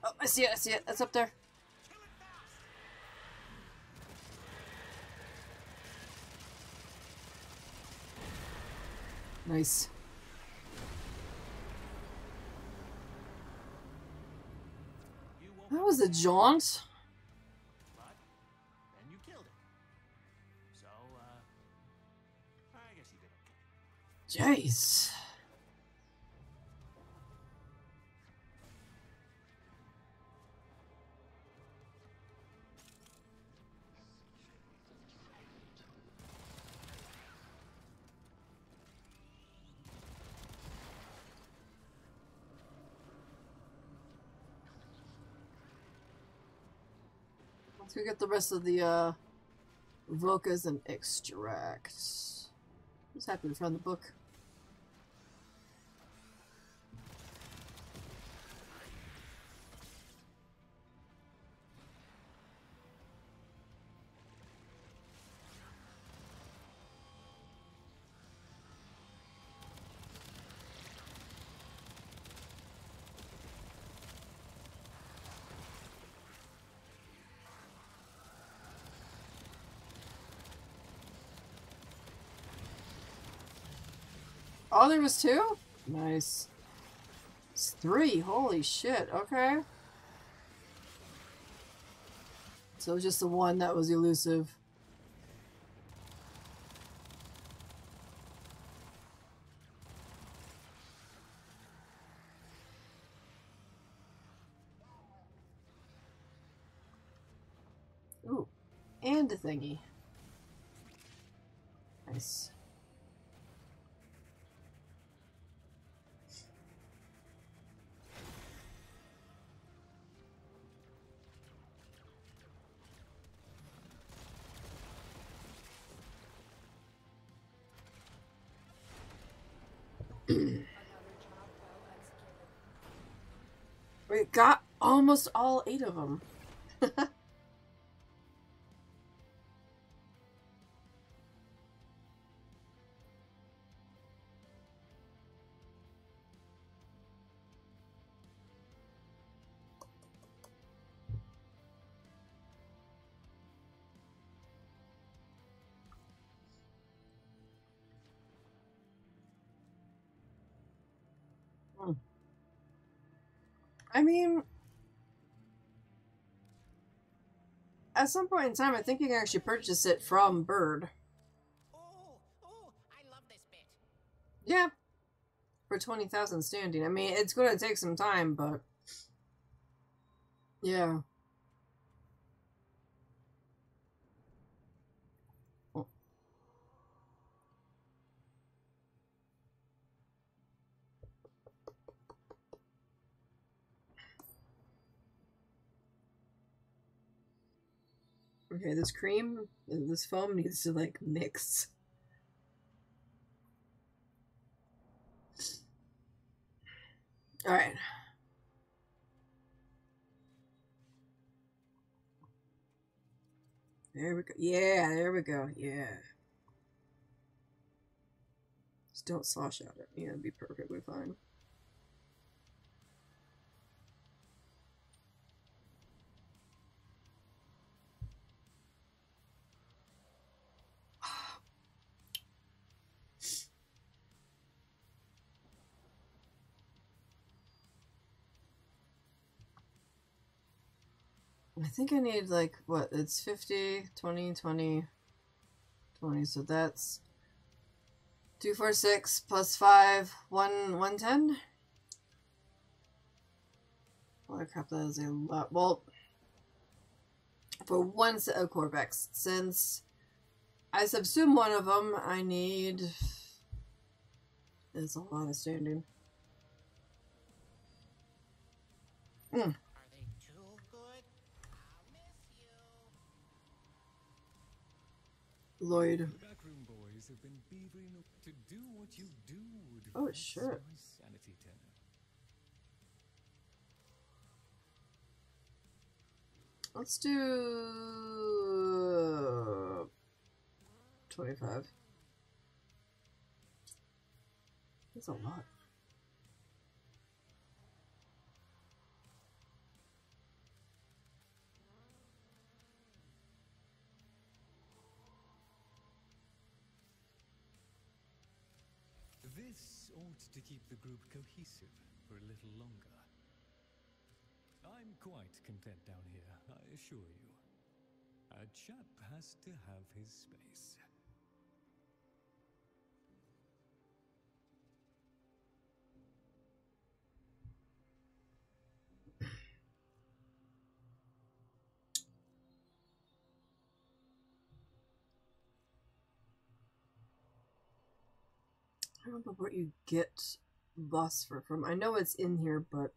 Oh, I see it, I see it. It's up there. Kill it fast. Nice. That was a jaunt. But go get the rest of the uh Vocas and extracts. Happy to find the book. There was two? Nice. It's three. Holy shit. Okay. So it was just the one that was elusive. Ooh. And a thingy. Nice. Got almost all eight of them. I mean, at some point in time, I think you can actually purchase it from Bird. Yeah, for twenty thousand standing. I mean, it's going to take some time, but yeah. Okay, this cream, this foam needs to like mix. All right. There we go. Yeah, there we go. Yeah. Just don't slosh out it. Yeah, it'd be perfectly fine. I think I need like what? It's 50, 20, 20, 20. So that's 246 plus 5, 1, 110. Holy crap, that is a lot. Well, for one set of Qorvex, since I subsume one of them, I need. There's a lot of standing. Hmm. Would Oh, vex shit. my sanity tenor. Let's do 25. That's a lot. To keep the group cohesive for a little longer. I'm quite content down here, I assure you. A chap has to have his space. Know where you get Vosfor from. I know it's in here, but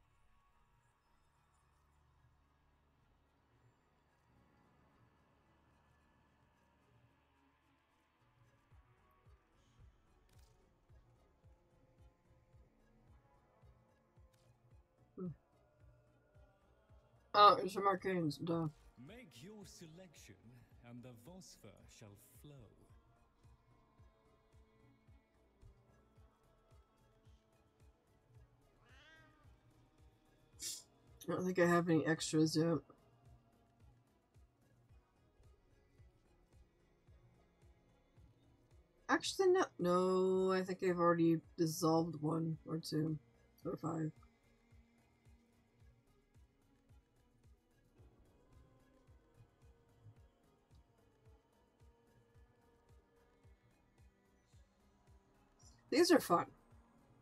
Hmm. Oh, it's from Arcanes, duh. Make your selection, and the Vosfor shall flow. I don't think I have any extras yet. Actually, no. No, I think I've already dissolved one or two or five. These are fun.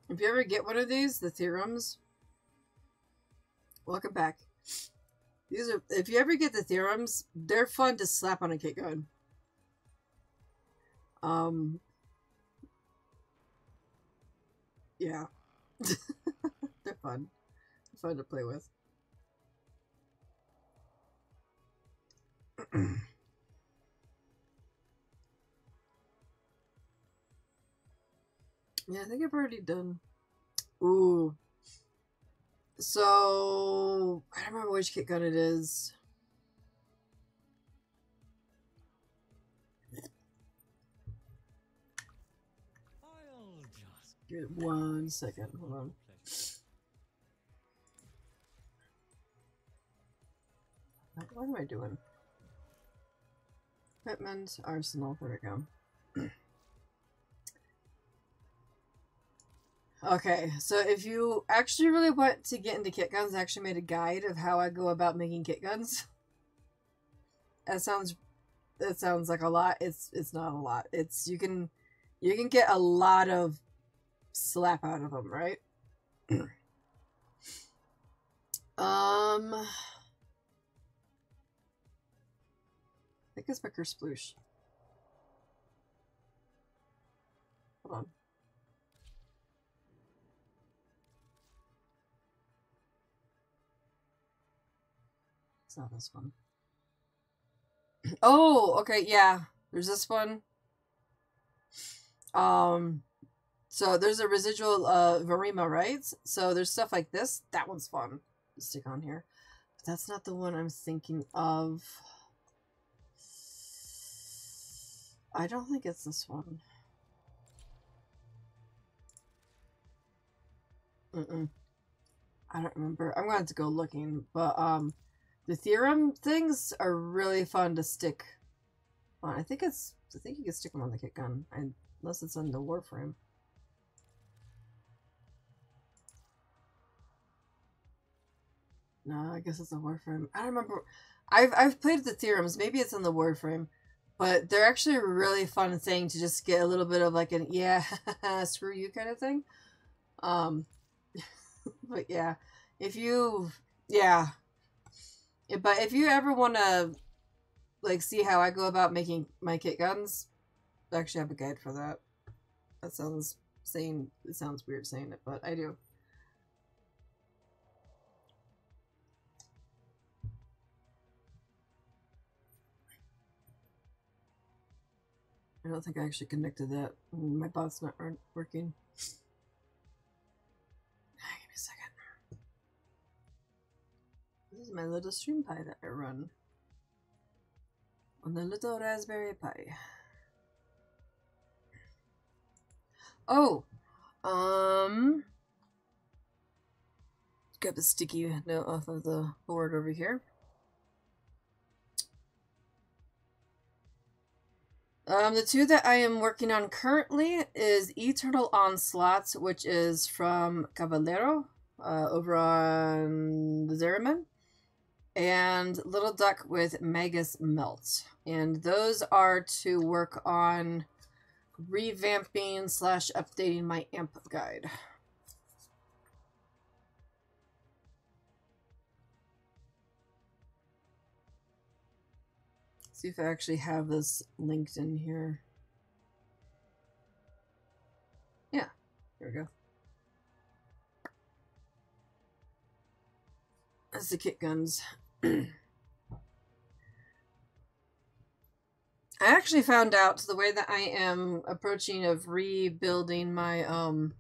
If you ever get one of these, the theorems, welcome back. These are if you ever get the theorems, they're fun to slap on a kit gun. Um Yeah. they're fun. They're fun to play with. yeah, I think I've already done. Ooh. So I don't remember which kit gun it is. Give it one second. Hold on. What am I doing? Equipment, arsenal. There we go. Okay, so if you actually really want to get into kit guns, I actually made a guide of how I go about making kit guns. That sounds that sounds like a lot. It's it's not a lot. It's you can you can get a lot of slap out of them, right? um I think it's Becker Sploosh. Hold on. Not this one. Oh, okay, yeah. There's this one. Um, so there's a residual uh Viremia, right? So there's stuff like this. That one's fun stick on here. But that's not the one I'm thinking of. I don't think it's this one. Mm-mm. I don't remember. I'm going to go looking, but um, the theorem things are really fun to stick on. I think it's. I think you can stick them on the kit gun, unless it's on the warframe. No, I guess it's a warframe. I don't remember. I've I've played the theorems. Maybe it's on the warframe, but they're actually a really fun thing to just get a little bit of like an yeah, screw you kind of thing. Um, but yeah, if you Yeah, but if you ever want to like see how I go about making my kit guns, I actually have a guide for that. That sounds saying it sounds weird saying it, but I do. I don't think I actually connected that. My bot's not working. Give me a second. This is my little stream pie that I run on the little Raspberry Pi. Oh, um, Got the sticky note off of the board over here. Um, the two that I am working on currently is Eternal Onslaught, which is from Cavalero uh, over on the Zariman, and Little Duck with Magus Melt. And those are to work on revamping slash updating my amp guide. See if I actually have this linked in here. Yeah, here we go. That's the kit guns. I actually found out the way that I am approaching of rebuilding my um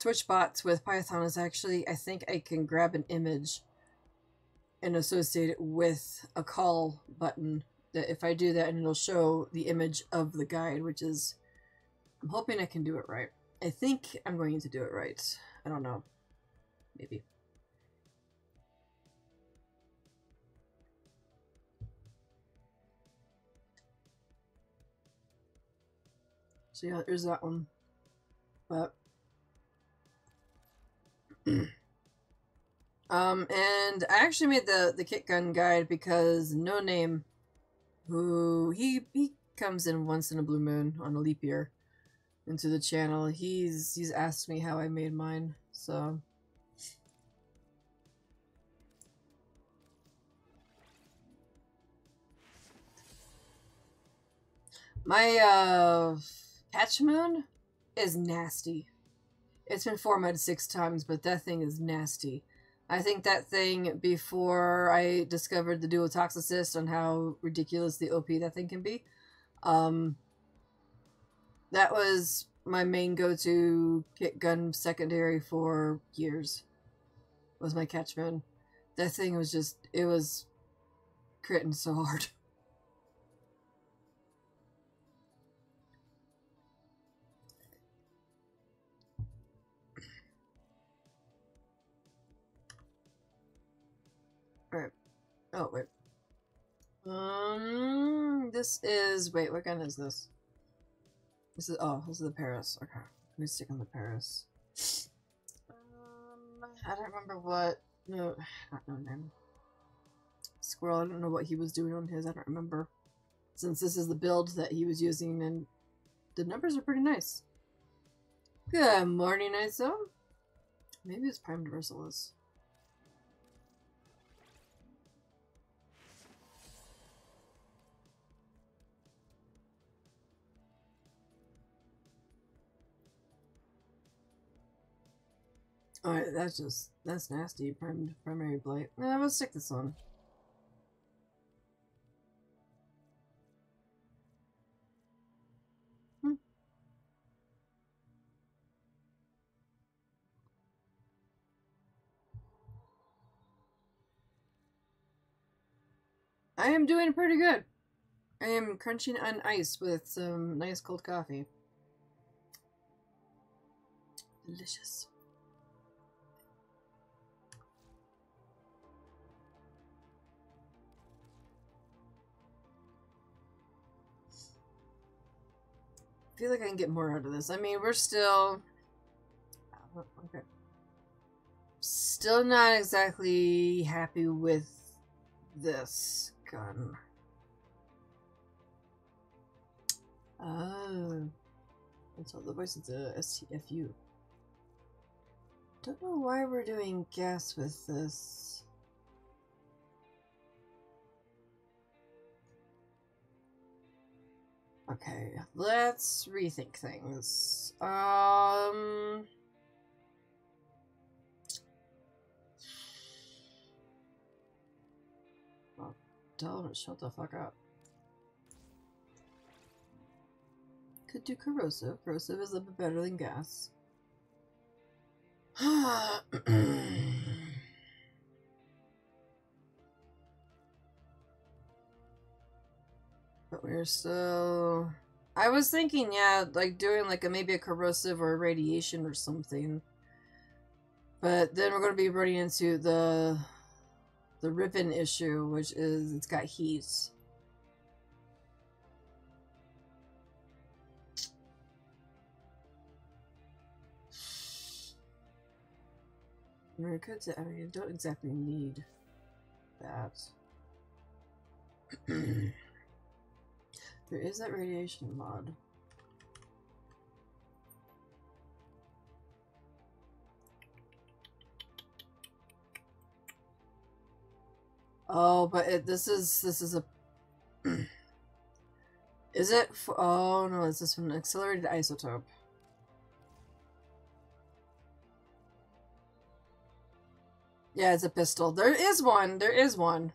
Twitch bots with Python is actually I think I can grab an image and associate it with a call button that if I do that and it'll show the image of the guide which is I'm hoping I can do it right. I think I'm going to do it right. I don't know. Maybe. So yeah, there's that one. But um and I actually made the the kit gun guide because no name who he he comes in once in a blue moon on a leap year into the channel. He's he's asked me how I made mine. So My uh Catchmoon is nasty. It's been formatted six times, but that thing is nasty. I think that thing before I discovered the Dual Toxocyst on how ridiculous the OP that thing can be. Um that was my main go-to kit gun secondary for years. Was my Catchmoon. That thing was just it was critting so hard. Oh, wait. Um, this is, wait, what gun is this? This is, oh, this is the Paris. Okay. Let me stick on the Paris. Um, I don't remember what, no, not no name. Squirrel, I don't know what he was doing on his, I don't remember. Since this is the build that he was using, and the numbers are pretty nice. Good morning, ISO. Maybe it's Prime Universalis. Alright, that's just, that's nasty. Prim primary blight. Yeah, let's stick this on. Hmm. I am doing pretty good. I am crunching on ice with some nice cold coffee. Delicious. Feel like I can get more out of this. I mean, we're still... Okay. Still not exactly happy with this gun. Oh. That's all the voice of the STFU. Don't know why we're doing gas with this. Okay, let's rethink things. Um... Oh, don't shut the fuck up. Could do corrosive. Corrosive is a bit better than gas. Hardware, so... I was thinking, yeah, like doing like a maybe a corrosive or a radiation or something. But then we're going to be running into the the riven issue, which is it's got heat. I could, I mean, I don't exactly need that. there is that radiation mod. Oh, but it, this is this is a. is it? Oh no, is this an accelerated isotope? Yeah, it's a pistol. There is one. There is one.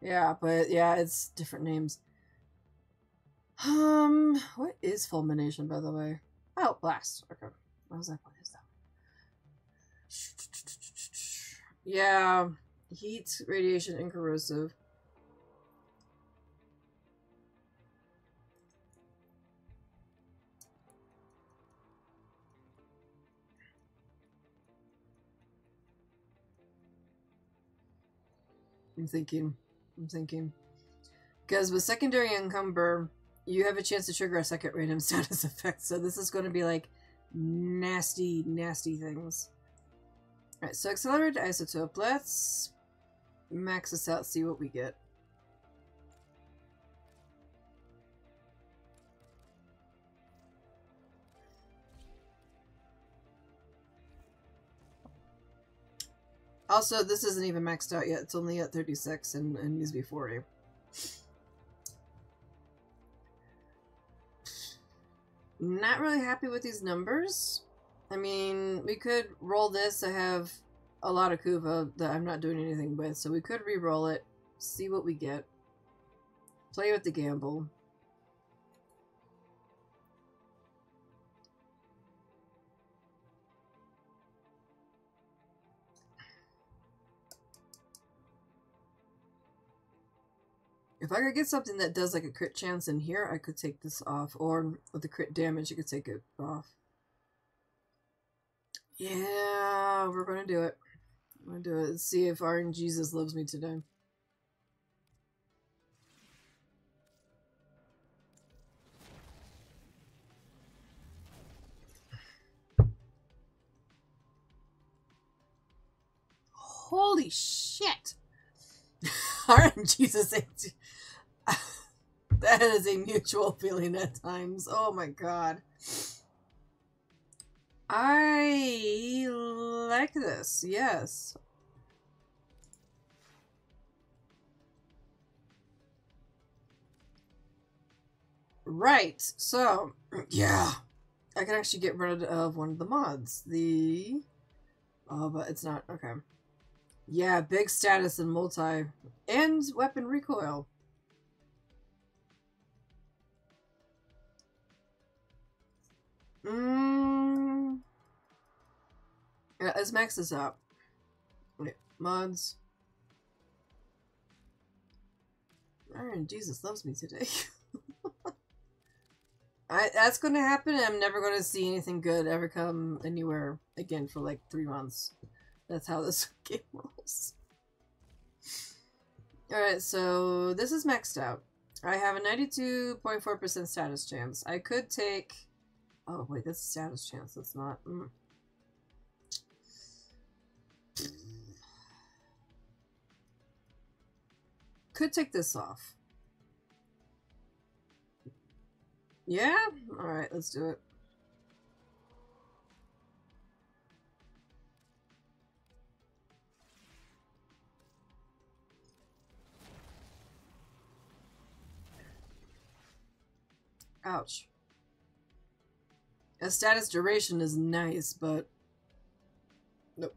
Yeah, but yeah, it's different names. Um, what is fulmination, by the way? Oh, blast. Okay. I was what is that? Yeah, heat, radiation, and corrosive. I'm thinking. I'm thinking. Because with secondary encumber, you have a chance to trigger a second random status effect. So this is going to be like nasty, nasty things. Alright, so accelerated isotope. Let's max this out, see what we get. Also, this isn't even maxed out yet. It's only at 36 and, and needs to be 40. Not really happy with these numbers. I mean, we could roll this. I have a lot of Kuva that I'm not doing anything with, so we could re-roll it, see what we get. Play with the gamble. If I could get something that does like a crit chance in here, I could take this off. Or with the crit damage, you could take it off. Yeah, we're gonna do it. I'm gonna do it. Let's see if RNG Jesus loves me today. Holy shit! RNG Jesus that is a mutual feeling at times. Oh my god. I like this, yes. Right, so, yeah. I can actually get rid of one of the mods. The... Oh, but it's not, okay. Yeah, big status and multi. And weapon recoil. Mm. Yeah, let's max this up. Wait, mods. Iron Jesus loves me today. I, that's going to happen. I'm never going to see anything good ever come anywhere again for like three months. That's how this game rolls. Alright, so this is maxed out. I have a 92.4% status chance. I could take... Oh, wait, that's status chance. That's not... Mm. Could take this off. Yeah? Alright, let's do it. Ouch. A status duration is nice, but... Nope.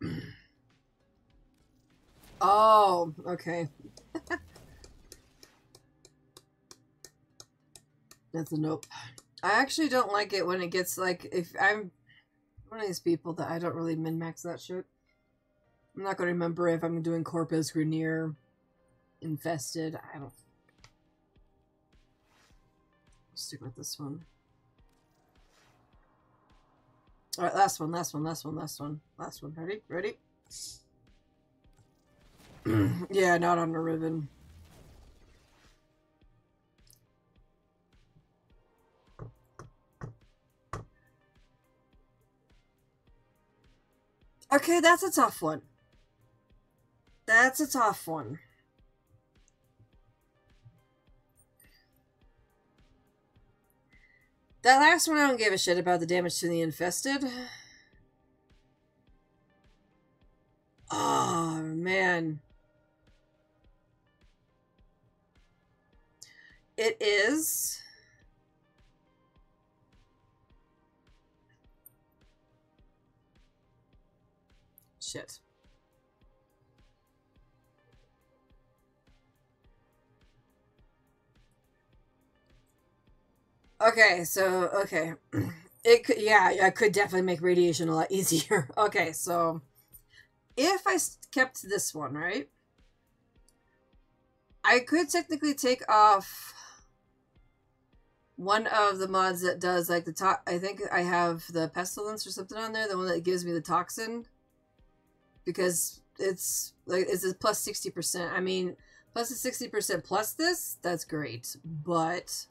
oh, okay. That's a nope. I actually don't like it when it gets like if I'm one of these people that I don't really min max that shit. I'm not going to remember if I'm doing Corpus Grineer infested. I don't... stick with this one. Alright, last one, last one, last one, last one. Last one. Ready? Ready? yeah, not on the riven. Okay, that's a tough one. That's a tough one. That last one, I don't give a shit about the damage to the infested. Oh, man. It is. Shit. Okay, so okay. It could yeah, I could definitely make radiation a lot easier. Okay, so if I kept this one, right? I could technically take off one of the mods that does like the top. I think I have the pestilence or something on there, the one that gives me the toxin. Because it's like it's a plus 60%. I mean, plus the 60% plus this, that's great. But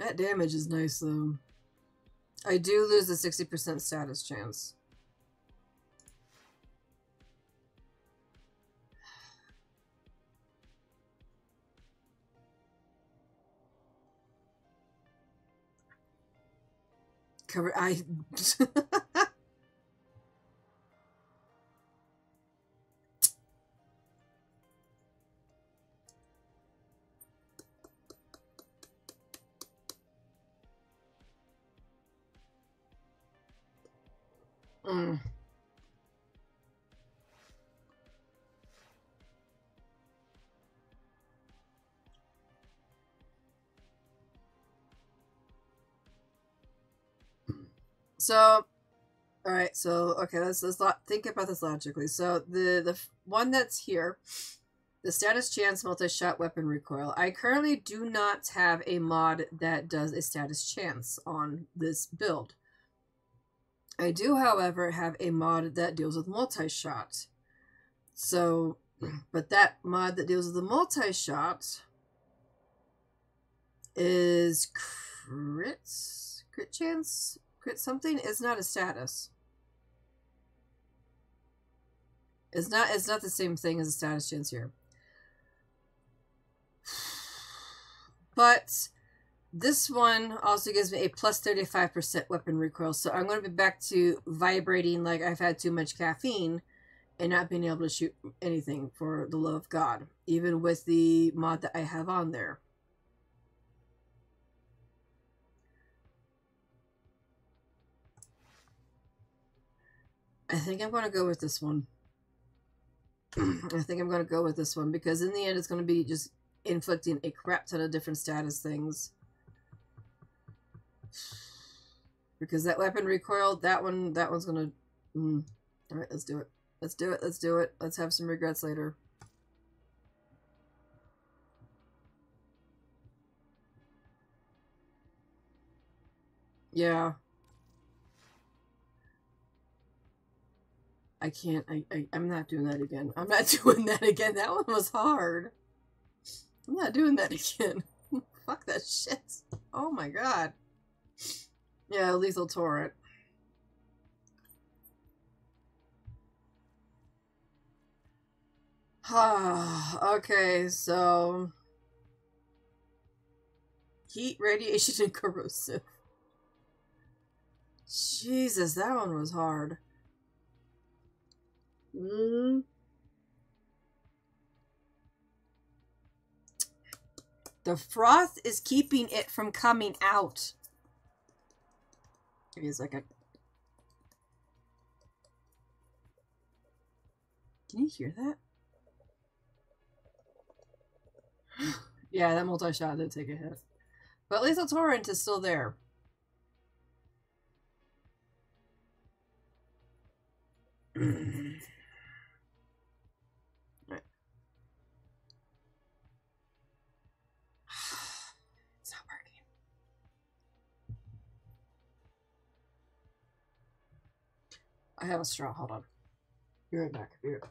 that damage is nice though. I do lose the 60% status chance. Cover I Mm. So, all right. So, okay, let's let's think about this logically. So, the the one that's here, the status chance multi-shot weapon recoil. I currently do not have a mod that does a status chance on this build. I do, however, have a mod that deals with multi-shot. So, but that mod that deals with the multi-shot is crits, crit chance, crit something. It's not a status. It's not. It's not the same thing as a status chance here. But this one also gives me a plus 35% weapon recoil. So I'm going to be back to vibrating like I've had too much caffeine and not being able to shoot anything for the love of God, even with the mod that I have on there. I think I'm going to go with this one. I think I'm going to go with this one because in the end it's going to be just inflicting a crap ton of different status things. Because that weapon recoiled, that one, that one's gonna. Mm. All right, let's do it. Let's do it. Let's do it. Let's have some regrets later. Yeah. I can't. I, I. I'm not doing that again. I'm not doing that again. That one was hard. I'm not doing that again. Fuck that shit. Oh my god. Yeah, lethal torrent. okay, so heat, radiation, and corrosive. Jesus, that one was hard. Mm. The froth is keeping it from coming out. Give me a second. Can you hear that? yeah, that multi-shot did take a hit. But Lethal Torrent is still there. I have a straw. Hold on. Be right back. Be right back.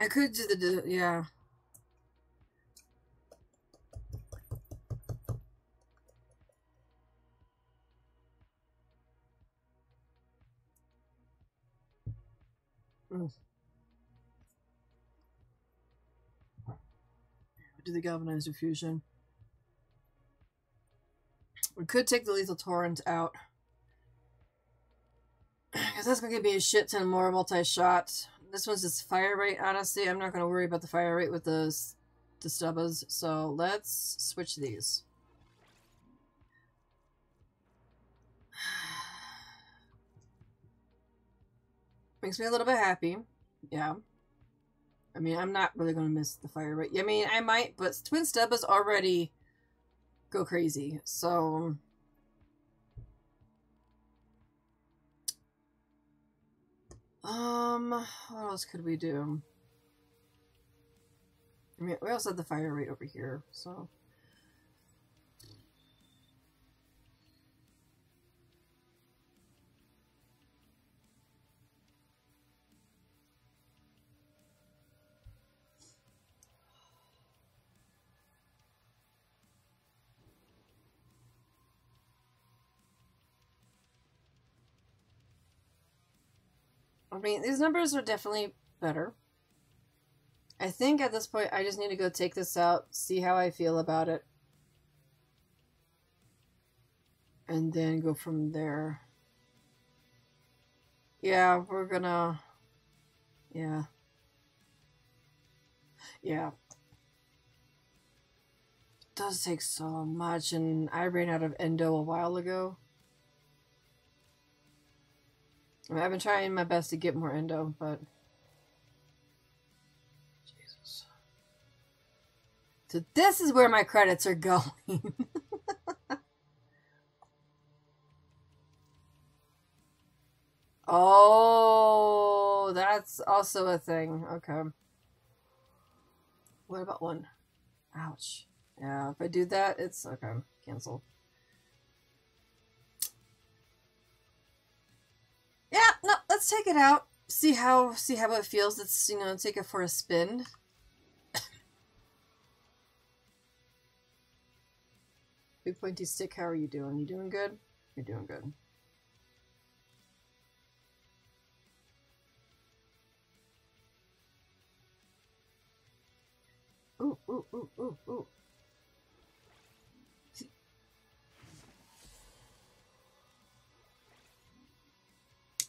I could do the, yeah. Do the galvanized fusion. We could take the lethal torrent out. Because that's going to give me a shit ton more multi-shot. This one's just fire rate, honestly. I'm not going to worry about the fire rate with the, the stubbas. So let's switch these. Makes me a little bit happy. Yeah. I mean, I'm not really going to miss the fire rate. I mean, I might, but Twin Stubbas already go crazy. So... Um, what else could we do? I mean, we also have the fire rate over here, so. I mean, these numbers are definitely better. I think at this point I just need to go take this out, see how I feel about it. And then go from there. Yeah, we're gonna... Yeah. Yeah. It does take so much, and I ran out of endo a while ago. I've been trying my best to get more endo, but Jesus. So this is where my credits are going. oh, that's also a thing. Okay. What about one? Ouch. Yeah, if I do that, it's okay. Cancel. Yeah, no, let's take it out. See how see how it feels. Let's you know take it for a spin. Big pointy stick, how are you doing? You doing good? You're doing good. Ooh, ooh, ooh, ooh, ooh.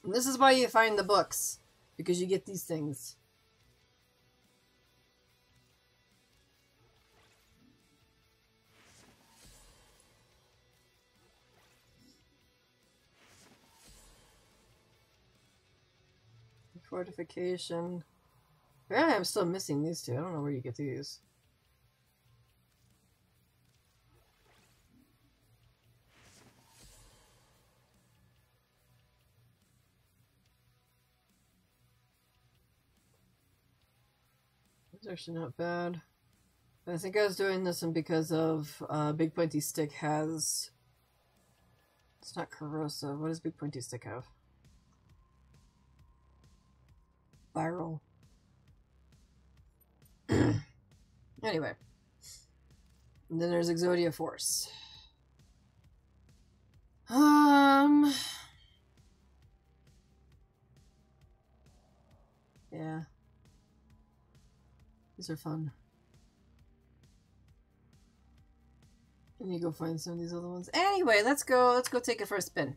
And this is why you find the books, because you get these things. Fortification. Yeah, I'm still missing these two. I don't know where you get these. Actually not bad. I think I was doing this one because of uh, Big Pointy Stick has. It's not corrosive. What does Big Pointy Stick have? Viral. anyway. And then there's Exodia Force. Um. Yeah. These are fun. Let me go find some of these other ones. Anyway, let's go. Let's go take it for a spin.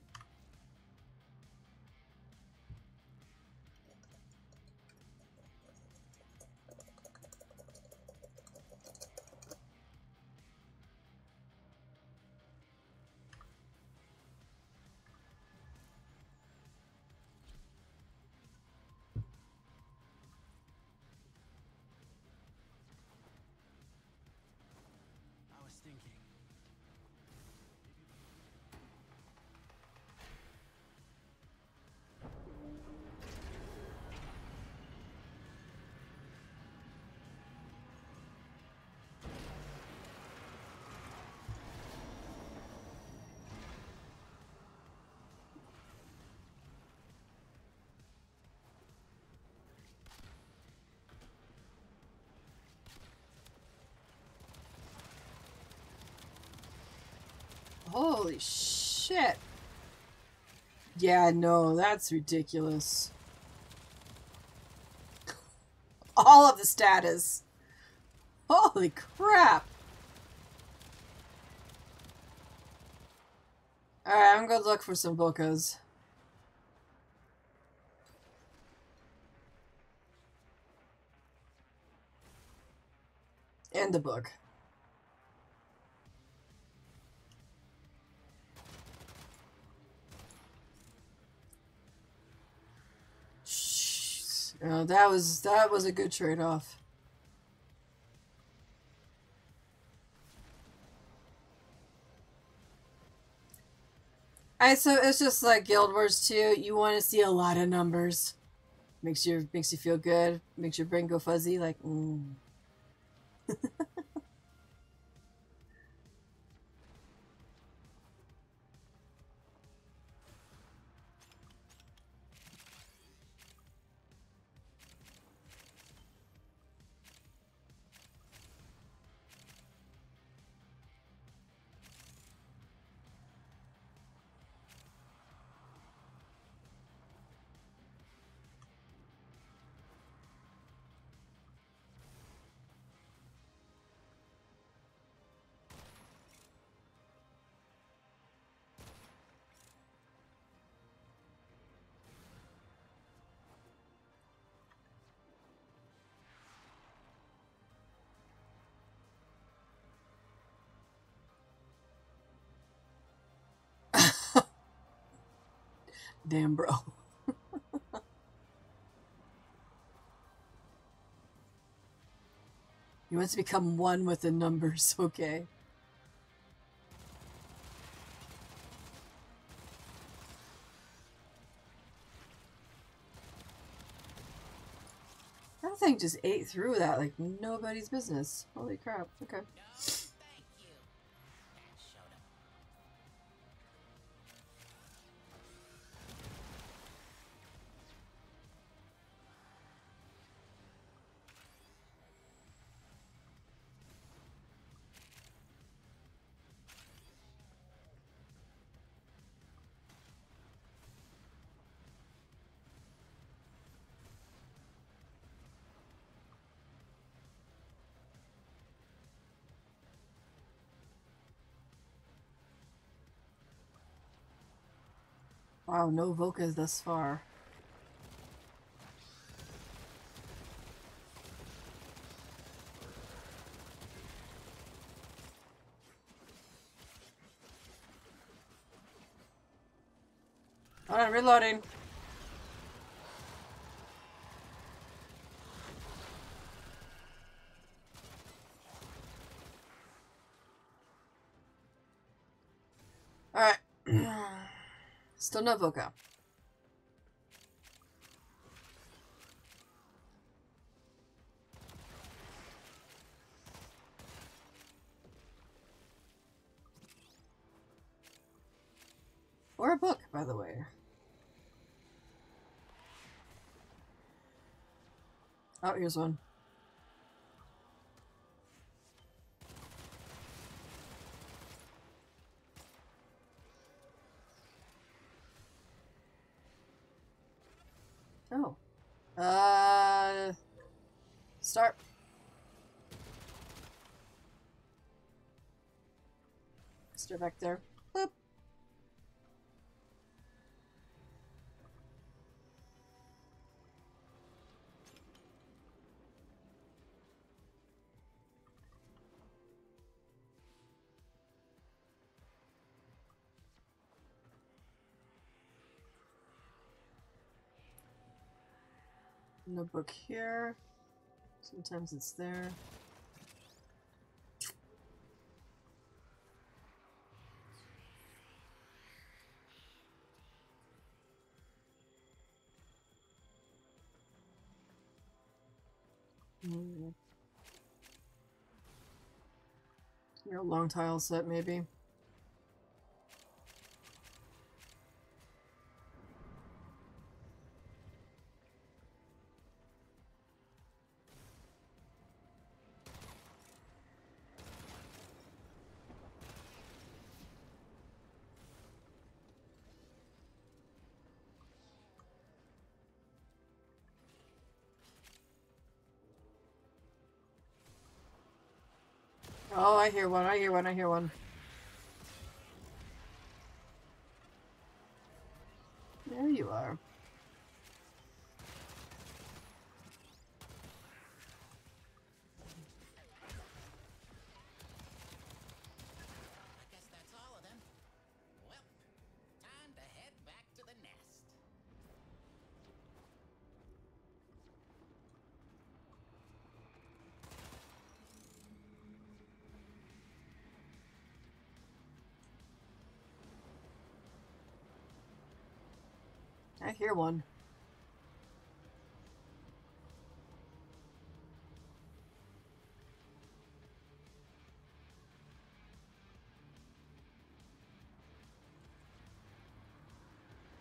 Holy shit. Yeah, no, that's ridiculous. All of the status. Holy crap. Alright, I'm gonna look for some bookas. And the book. Uh, that was that was a good trade-off. I so it's just like Guild Wars 2. You want to see a lot of numbers. Makes you makes you feel good. Makes your brain go fuzzy. Like, mm. Damn, bro. he wants to become one with the numbers, okay. That thing just ate through that like nobody's business. Holy crap. Okay. No, Wow, no Vocas thus far. On, reloading. Voca. Or a book, by the way. Oh, here's one. Start back there. Boop. No book here. Sometimes it's there. Your long tile set, maybe. Oh, I hear one. I hear one. I hear one. Hear one.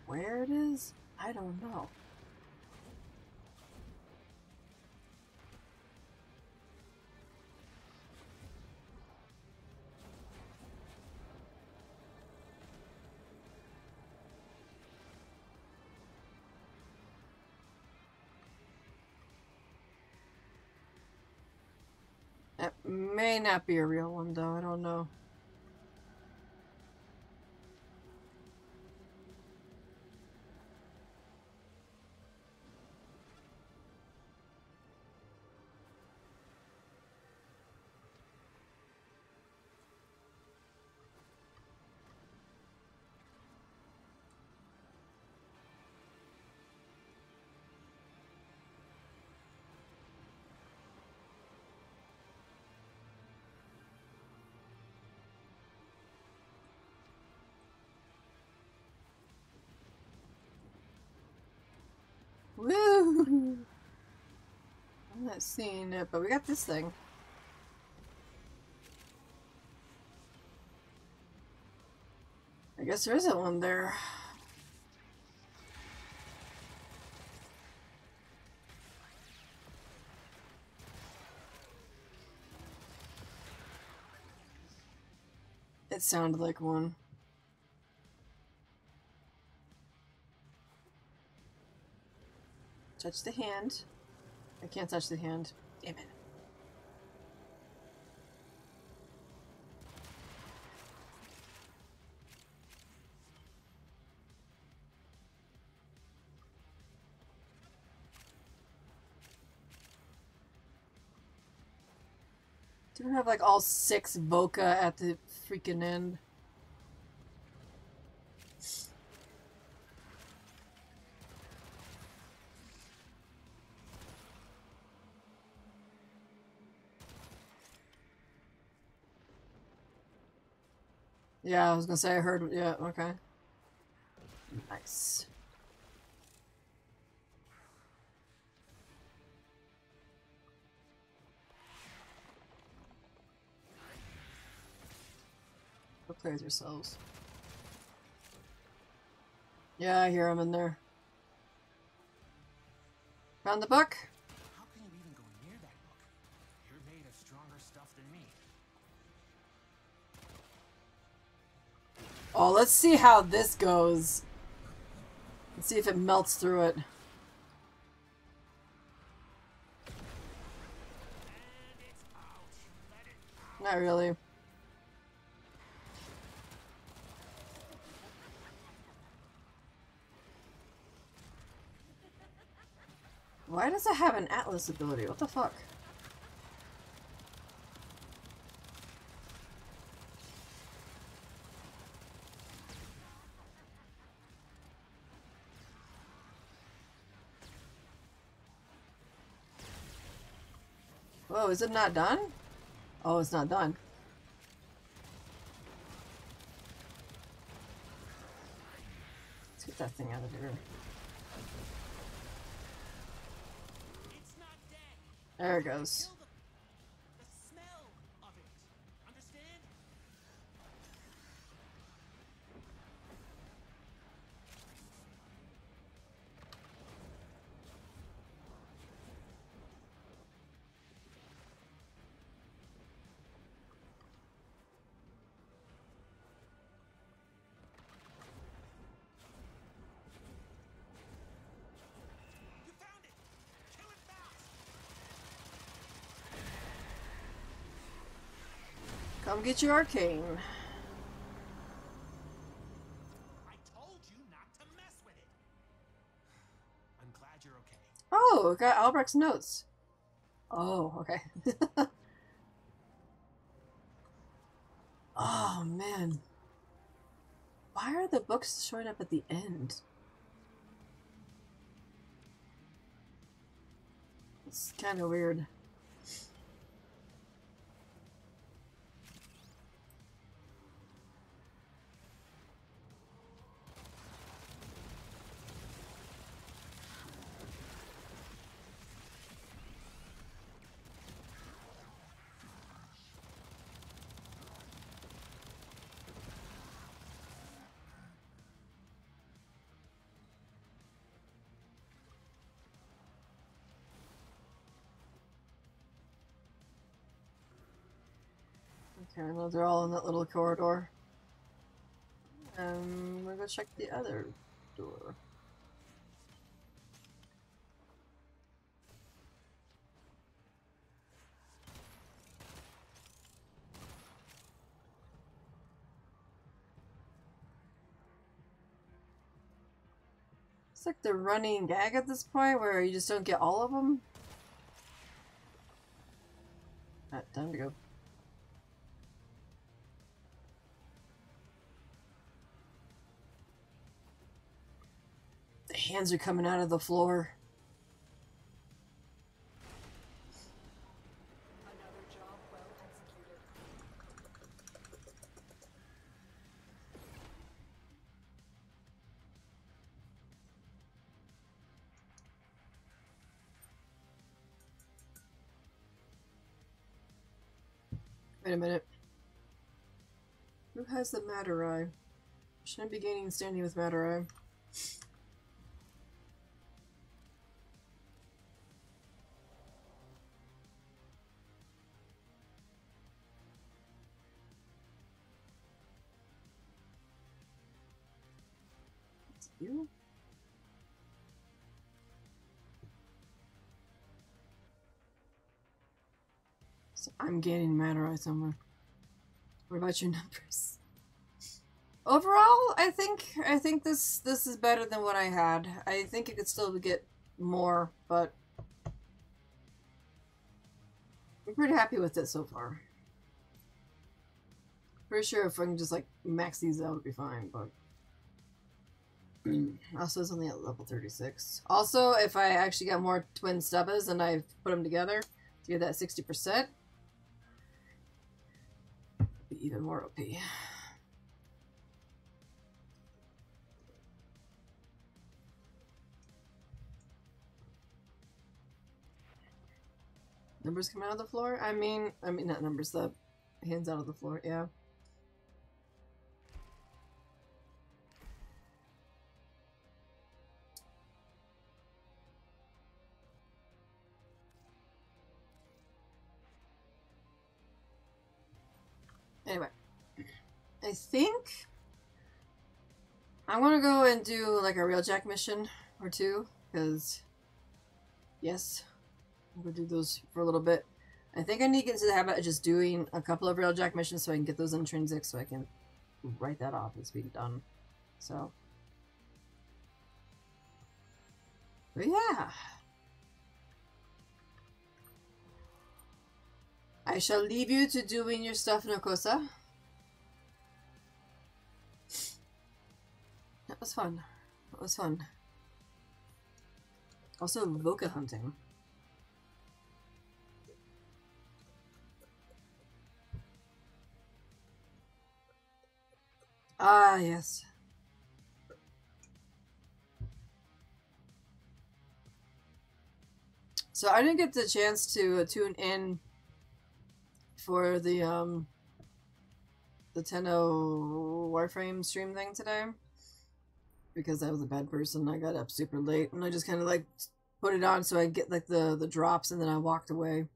Where it is? I don't know. May not be a real one, though. I don't know. Not seeing it, but we got this thing. I guess there isn't one there. It sounded like one. Touch the hand. I can't touch the hand. Damn it. Do we have like all six Voca at the freaking end? Yeah, I was gonna say I heard. Yeah, okay. Nice. Go yourselves. Yeah, I hear him in there. Found the book? Oh, let's see how this goes. Let's see if it melts through it. Not really. Why does it have an Atlas ability? What the fuck? Whoa, is it not done? Oh, it's not done. Let's get that thing out of here. There it goes. Come get your arcane. I told you not to mess with it. I'm glad you're okay. Oh, got Albrecht's notes. Oh, okay. oh man. Why are the books showing up at the end? It's kind of weird. Okay, know they're all in that little corridor. Um, we're gonna check the other door. It's like the running gag at this point where you just don't get all of them. Time to go. Hands are coming out of the floor. Wait a minute. Who has the Matter Eye? Shouldn't be gaining standing with Eye. I'm gaining Matter Eye somewhere. What about your numbers? Overall, I think I think this this is better than what I had. I think it could still get more, but I'm pretty happy with it so far. Pretty sure if I can just like max these out, it'd be fine. But also, it's only at level 36. Also, if I actually got more twin stubbas and I put them together to get that 60%, be even more OP. Numbers come out of the floor? I mean, I mean, not numbers, the hands out of the floor, yeah. I think I want to go and do like a railjack mission or two because yes, I'm gonna do those for a little bit. I think I need to get into the habit of just doing a couple of railjack missions so I can get those intrinsic so I can write that off as being done. So, but yeah. I shall leave you to doing your stuff, Nakosa. Was fun. That was fun. Also, Voca hunting. Ah, yes. So I didn't get the chance to uh, tune in for the um the Tenno Warframe stream thing today because I was a bad person. I got up super late and I just kind of like put it on so I get like the the drops and then I walked away.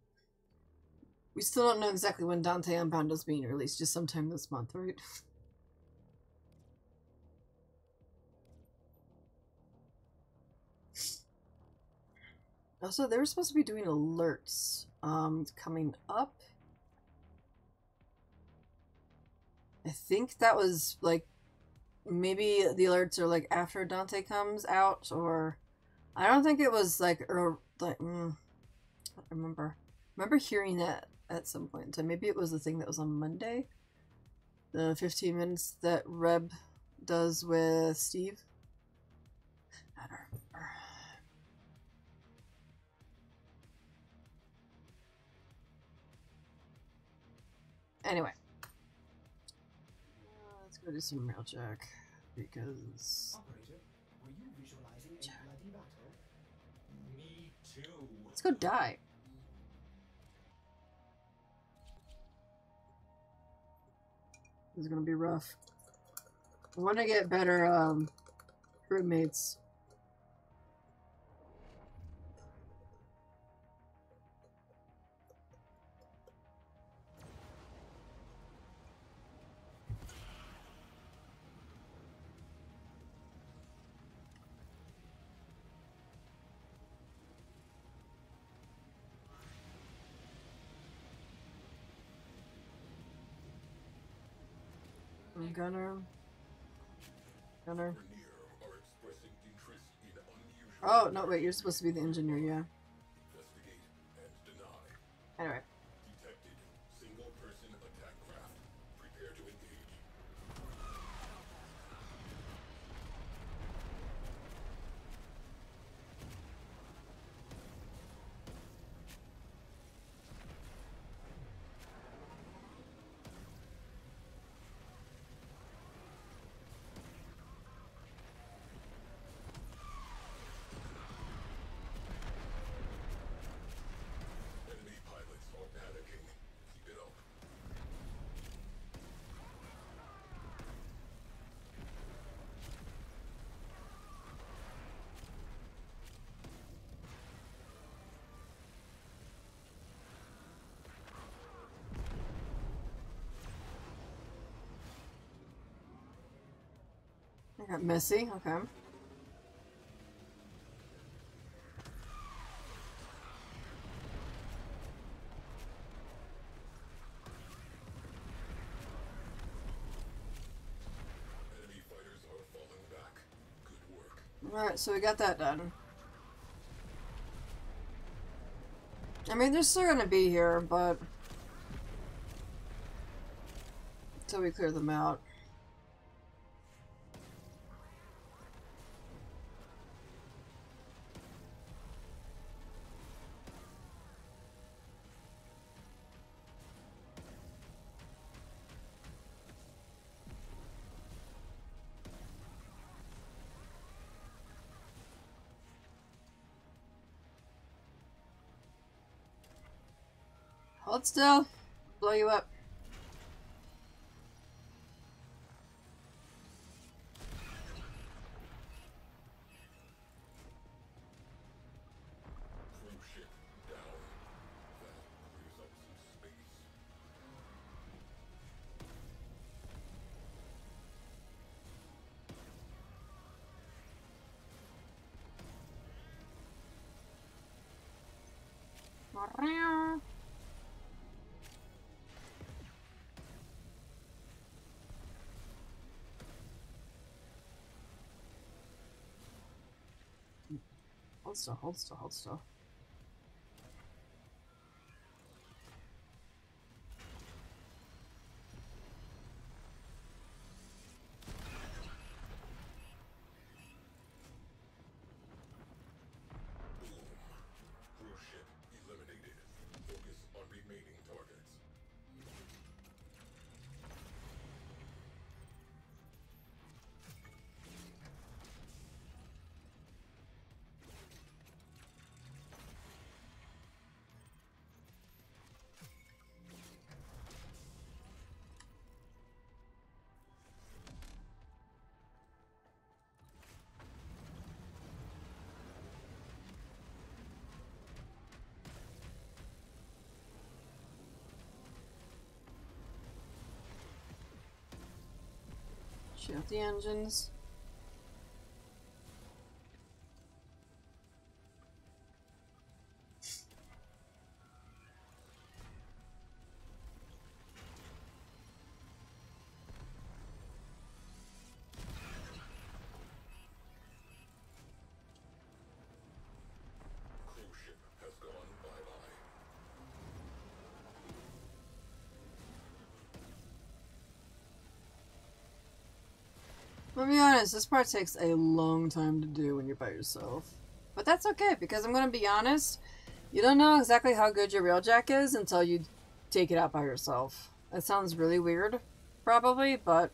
We still don't know exactly when Dante Unbound is being released, just sometime this month, right? Also, they were supposed to be doing alerts um coming up. I think that was like maybe the alerts are like after Dante comes out, or I don't think it was like or like mm, I remember. remember hearing that at some point in time. Maybe it was the thing that was on Monday. The 15 minutes that Reb does with Steve. I. Anyway. Go do some mail check. Because. Operator, were you visualizing a bloody battle? Me too. Let's go die. This is gonna be rough. I want to get better um, roommates. Gonna. Gonna. Oh, no, wait, you're supposed to be the engineer, yeah. Anyway. I got messy, okay. Alright, so we got that done. I mean, they're still gonna be here, but... Until we clear them out. Still. Blow you up. Hold still, hold still, hold still. Shoot the engines. Honest, this part takes a long time to do when you're by yourself. But that's okay, because I'm gonna be honest, you don't know exactly how good your railjack is until you take it out by yourself. That sounds really weird, probably, but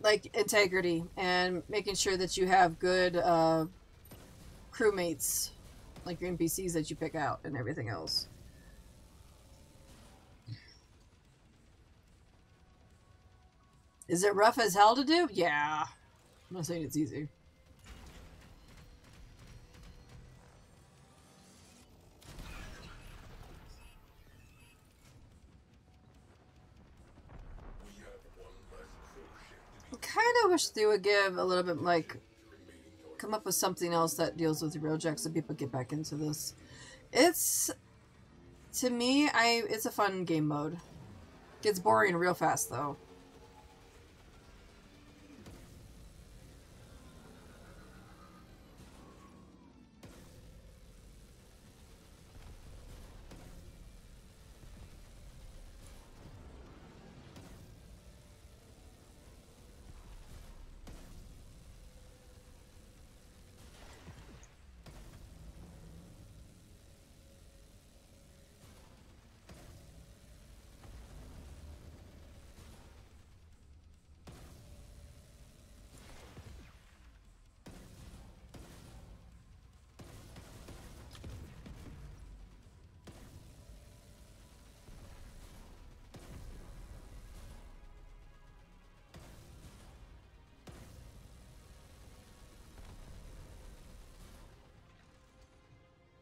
like integrity and making sure that you have good uh, crewmates, like your NPCs that you pick out and everything else. Is it rough as hell to do? Yeah. I'm not saying it's easy. Kind of wish they would give a little bit like come up with something else that deals with real railjack so people get back into this. It's to me, I it's a fun game mode. Gets boring real fast though.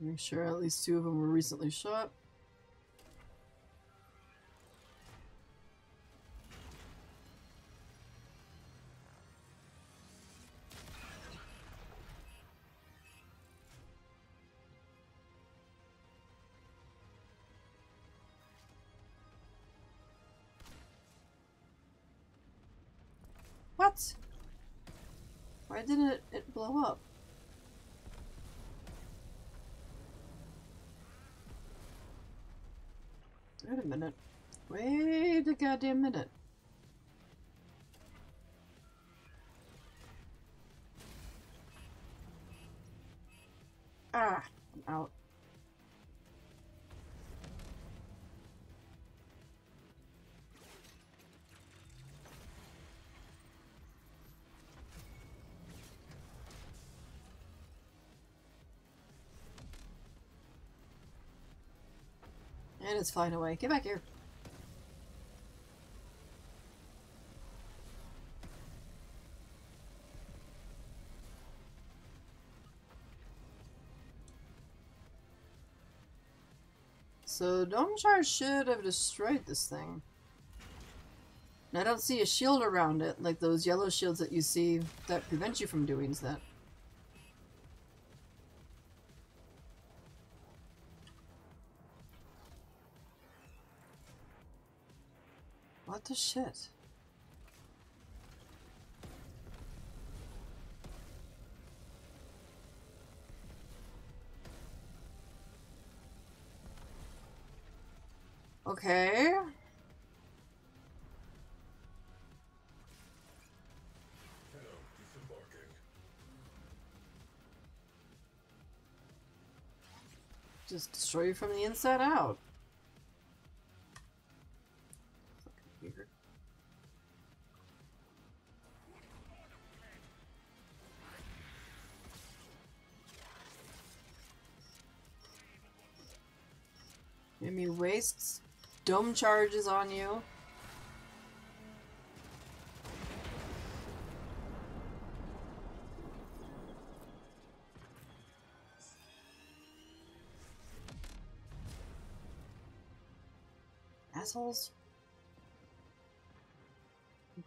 Make sure at least two of them were recently shot. What? Why didn't it, it blow up? Wait a minute. Wait a goddamn minute. Ah, out. It's flying away. Get back here. So Dome Charge should have destroyed this thing. And I don't see a shield around it, like those yellow shields that you see that prevent you from doing that. The shit? Okay. Just destroy you from the inside out. Me dome charges on you. Assholes.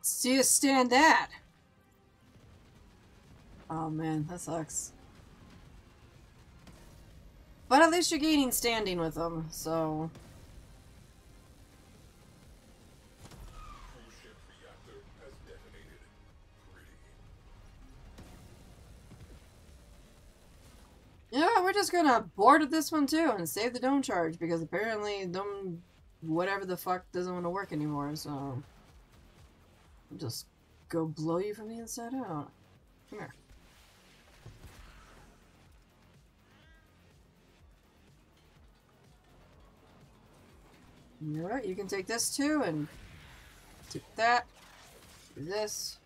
See you stand that. Oh man, that sucks. But at least you're gaining standing with them, so... Yeah, we're just gonna board this one too and save the dome charge because apparently dome whatever the fuck doesn't want to work anymore, so just go blow you from the inside out. Come here. Alright, you can take this too and take that. This.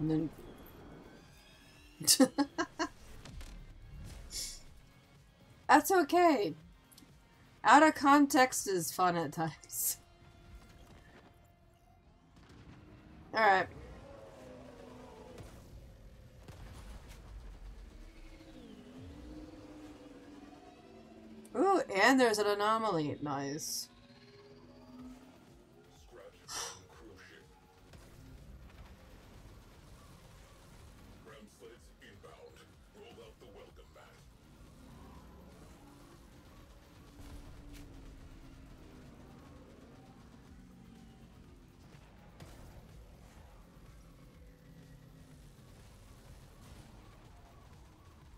And then That's okay. Out of context is fun at times. Alright. Ooh, and there's an anomaly. Nice.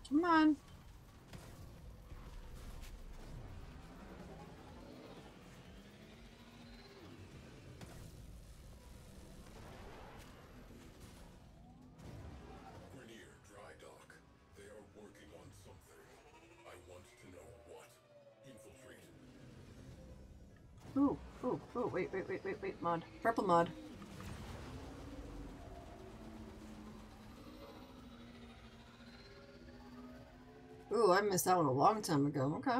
Scratches on ooh, wait, wait, wait, wait, wait, mod. Purple mod. Ooh, I missed that one a long time ago. Okay.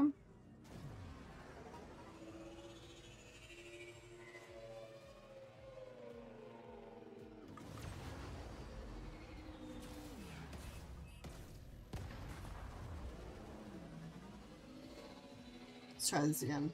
Let's try this again.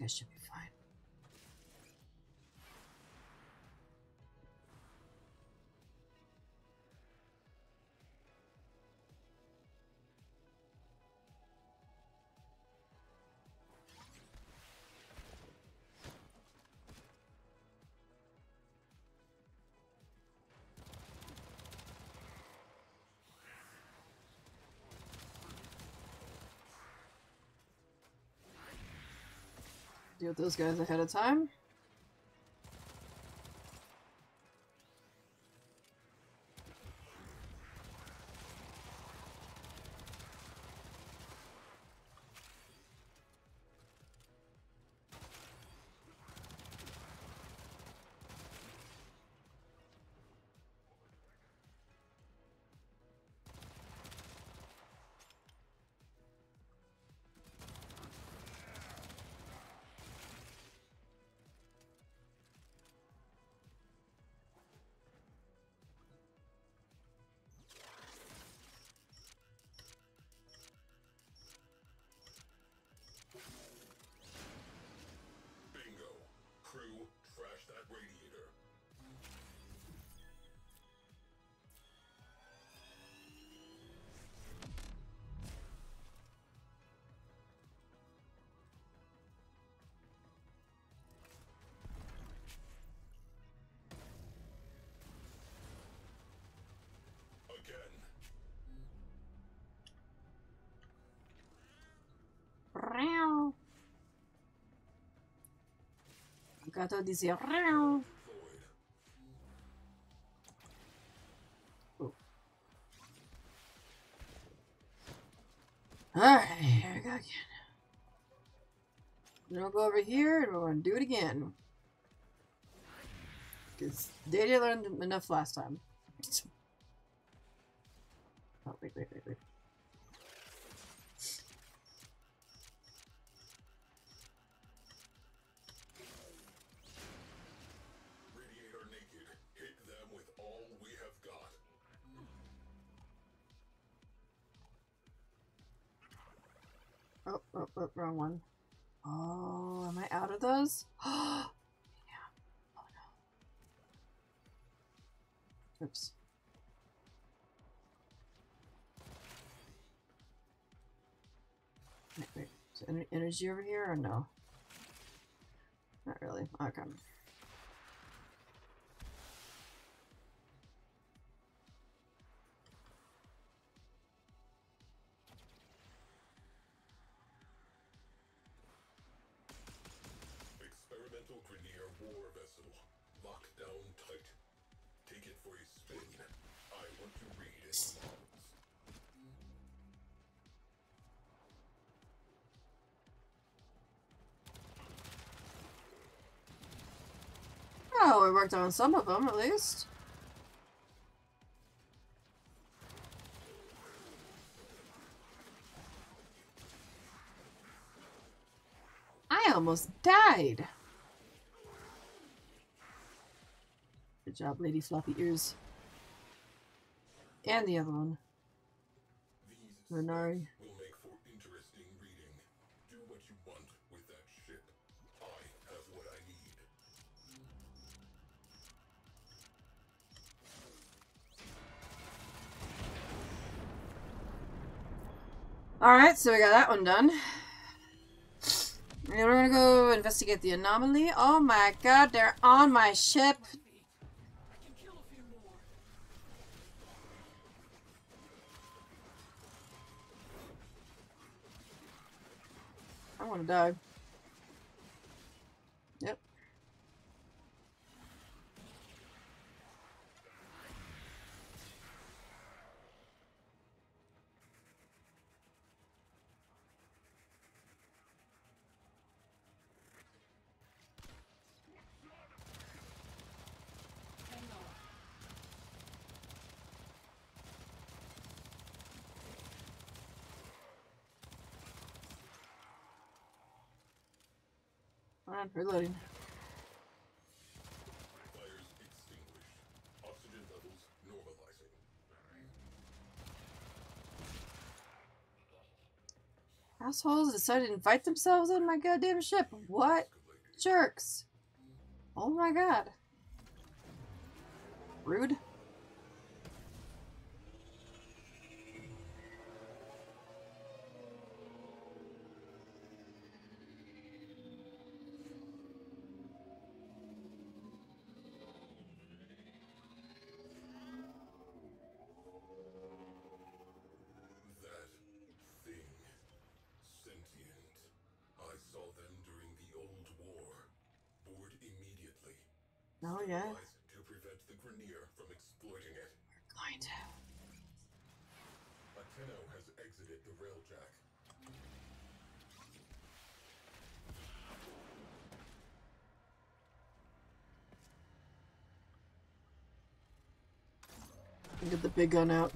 This guy should be fine. Deal with those guys ahead of time. Gato dice. Alright, here we go again. Then we'll go over here and we're going to do it again. Because they didn't learn enough last time. oh, wait, wait, wait, Wrong one. Oh, am I out of those? yeah. Oh no. Oops. Wait, wait. Is energy over here or no? Not really. Okay. Oh, we worked on some of them at least. I almost died. Good job, Lady Floppy Ears. And the other one. Renari. Alright, so we got that one done. And we're gonna go investigate the anomaly. Oh my god, they're on my ship. I wanna die. On, reloading. Fires extinguished. Oxygen levels normalizing. Assholes decided to invite themselves on my goddamn ship. What? Jerks. Oh my god. Rude. Railjack. Get the big gun out.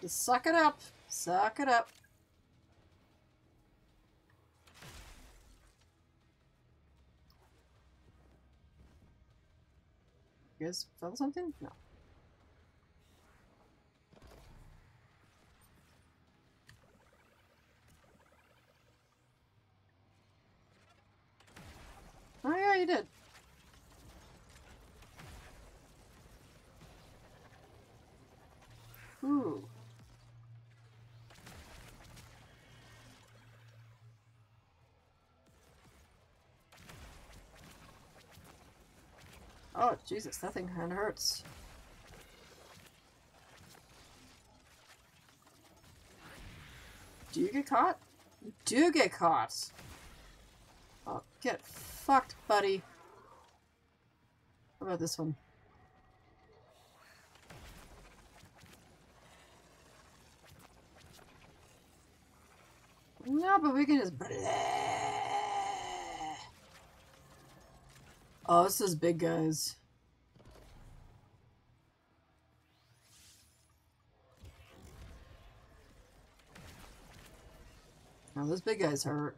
Just suck it up. Suck it up. You guys felt something? No. you did. Ooh. Oh, Jesus, that thing kinda hurts. Do you get caught? You do get caught! Oh, get fucked, buddy. How about this one? No, but we can just. Oh, this is big guys. Now this big guy's hurt.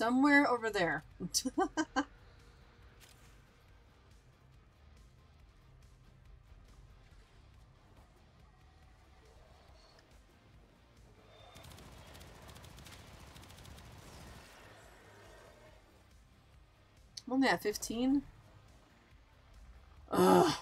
Somewhere over there. Only at 15? Ugh.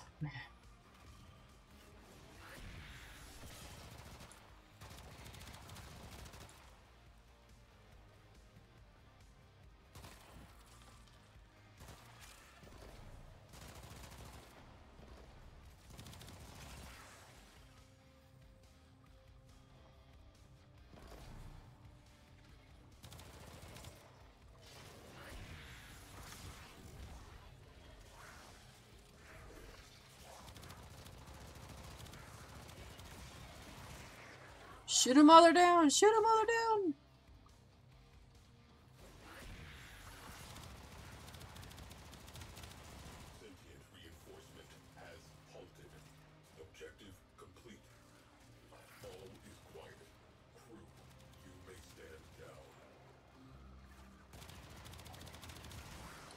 All is mother down! Shoot may mother down.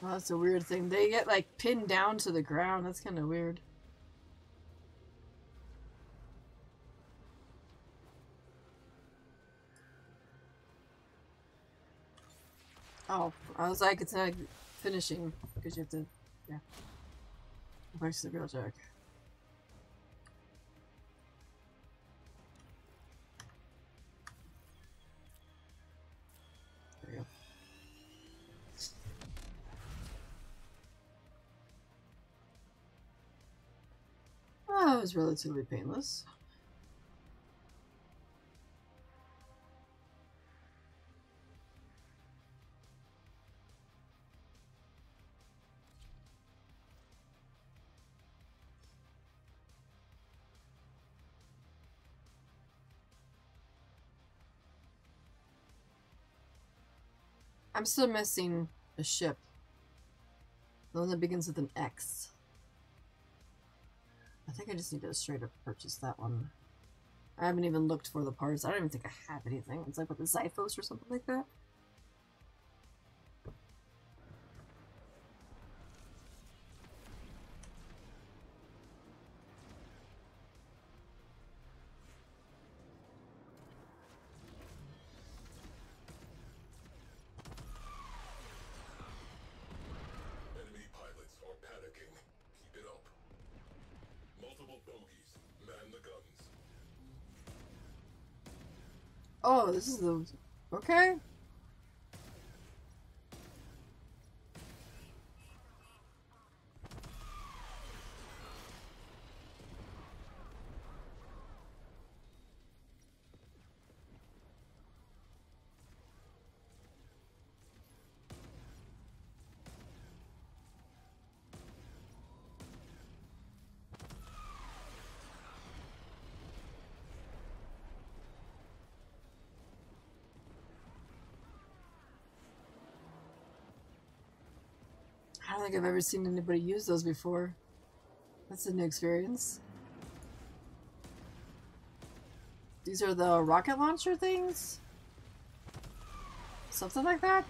That's a weird thing. They get like pinned down to the ground. That's kind of weird. Oh, I was like, it's not finishing because you have to, yeah. Where's the railjack? There go. Oh, it was relatively painless. I'm still missing a ship. The one that begins with an X. I think I just need to straight up purchase that one. I haven't even looked for the parts. I don't even think I have anything. It's like with the Zyphos or something like that. This is the... Okay. Don't think I've ever seen anybody use those before. That's a new experience. These are the rocket launcher things? Something like that?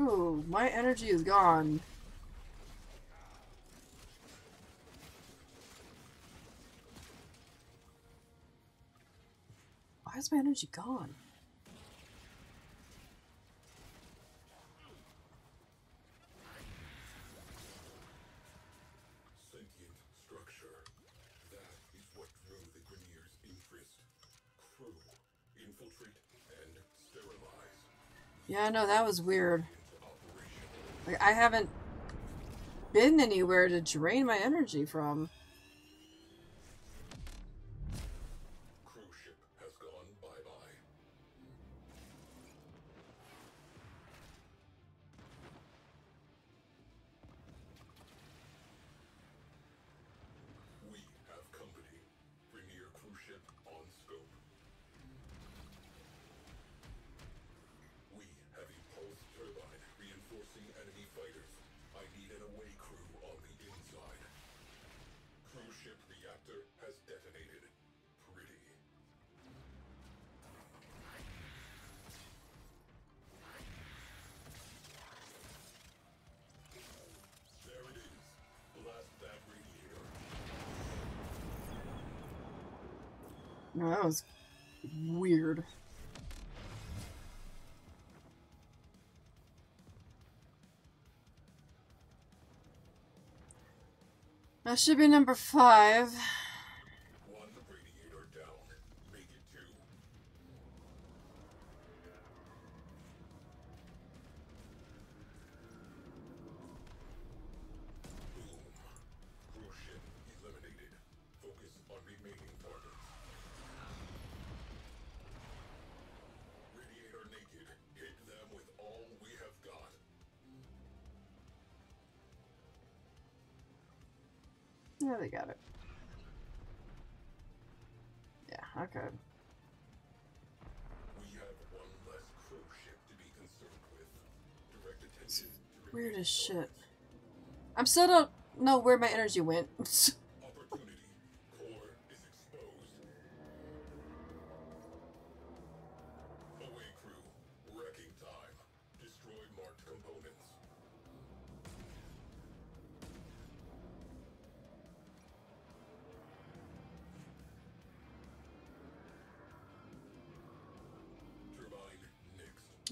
Ooh, my energy is gone. Why is my energy gone? Sentient structure. That is what drew the Grineer's interest. Crew. Infiltrate and sterilize. Yeah, no, that was weird. Like, I haven't been anywhere to drain my energy from. That should be number five. They got it. Yeah, okay. We have one less cruise ship to be concerned with. Direct attention to Weird as shit. I'm still don't know where my energy went.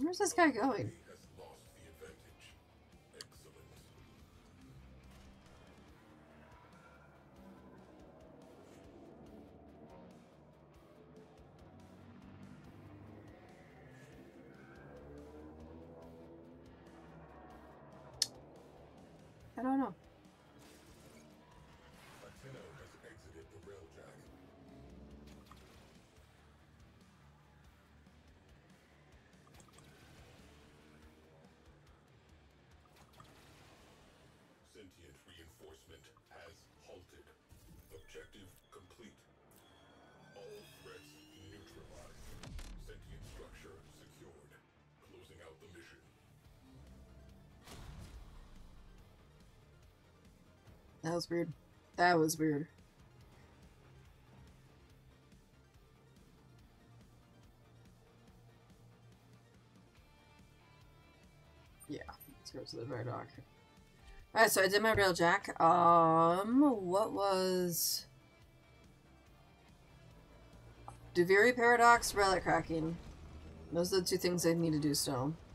Where's this guy going? That was weird. That was weird. Yeah, let's go to the dry dock. Alright, so I did my railjack. Um, what was... Duviri Paradox, Relic Cracking. Those are the two things I need to do still. Mission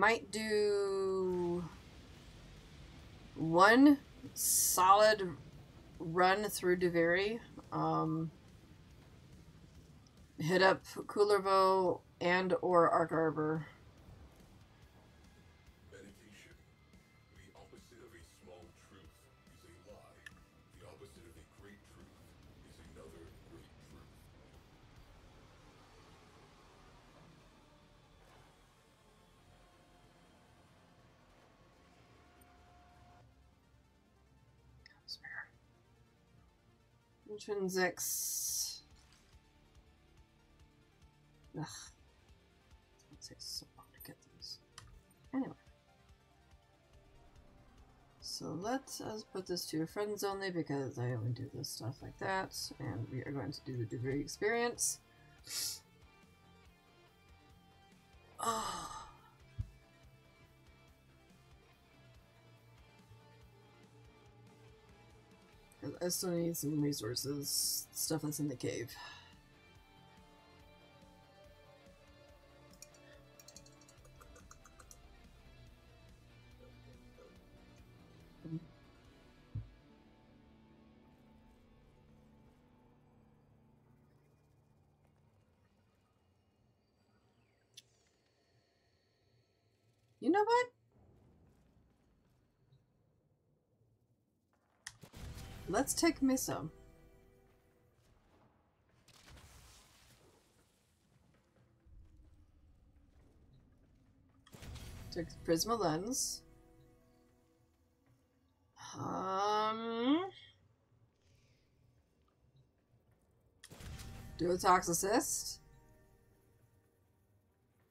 might do one solid run through Duviri. Um, hit up Kullervo and or Archarbor. Intrinsics. Ugh. It takes so long to get these. Anyway. So let us uh, put this to your friends only because I only do this stuff like that. And we are going to do the Duviri experience. Oh. I still need some resources, stuff that's in the cave. You know what? Let's take Miso. Take Prisma Lenz. Um. Dual Toxocyst.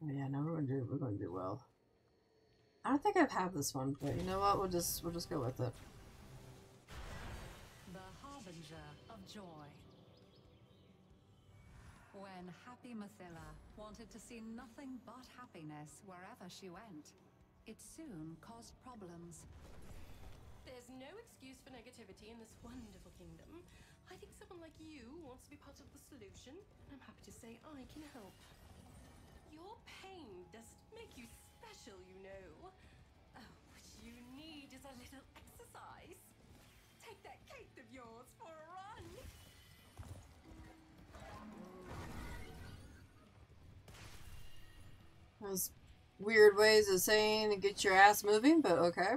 Oh, yeah, no, we're gonna do we're gonna do well. I don't think I've had this one, but you know what? We'll just we'll just go with it. When happy Mathila wanted to see nothing but happiness wherever she went, it soon caused problems. There's no excuse for negativity in this wonderful kingdom. I think someone like you wants to be part of the solution, and I'm happy to say I can help. Your pain doesn't make you special, you know. Oh, what you need is a little exercise. Take that cape of yours Weird ways of saying to get your ass moving, but okay.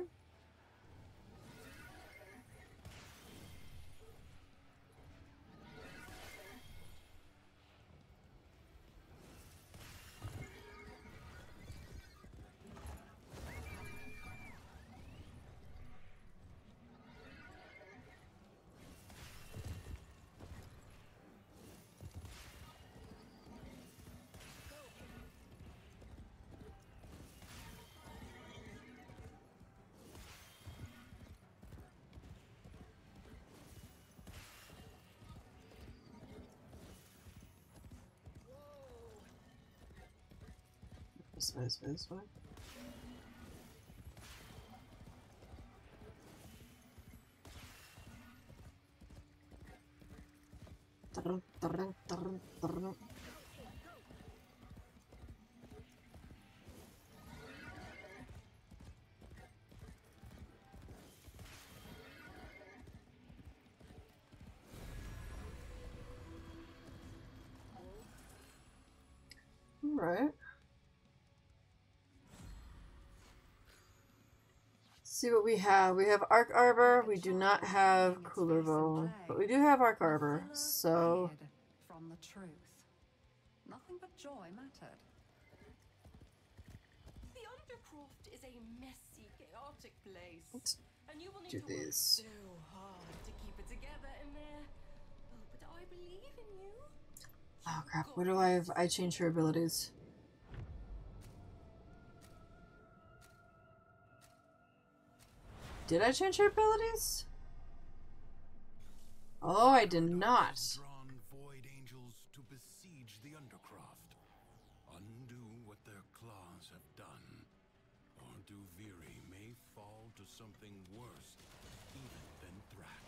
This way, this way, this See what we have. We have Archarbor. We do not have Kullervo, but we do have Archarbor. So from the truth. Nothing but joy mattered. The Undercroft is a messy, chaotic place. Let's and you will need do to work these. so hard to keep it together in there. Oh, but I believe in you. oh crap. What do I have? I change her abilities. Did I change her abilities? Oh, I did not. Void angels to besiege the Undercroft. Undo what their claws have done. Or Duviri may fall to something worse even than Thrax.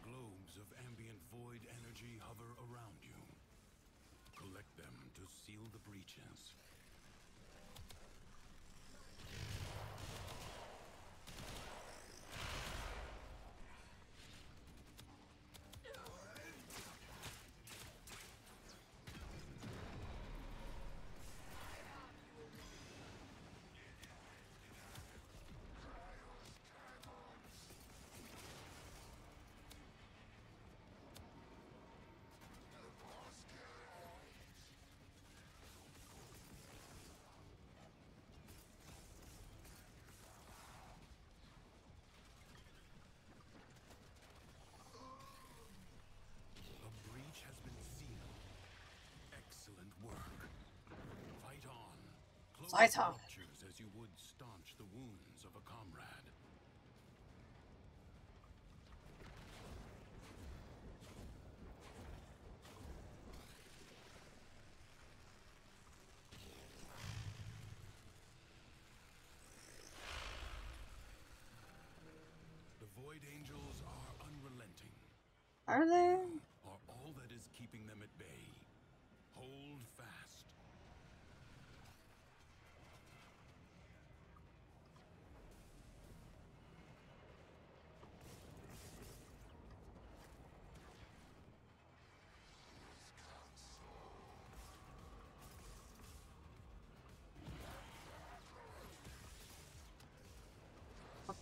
Globes of ambient void energy hover around you. Collect them to seal the breaches. As you would staunch the wounds of a comrade. The Void Angels are unrelenting. Are they?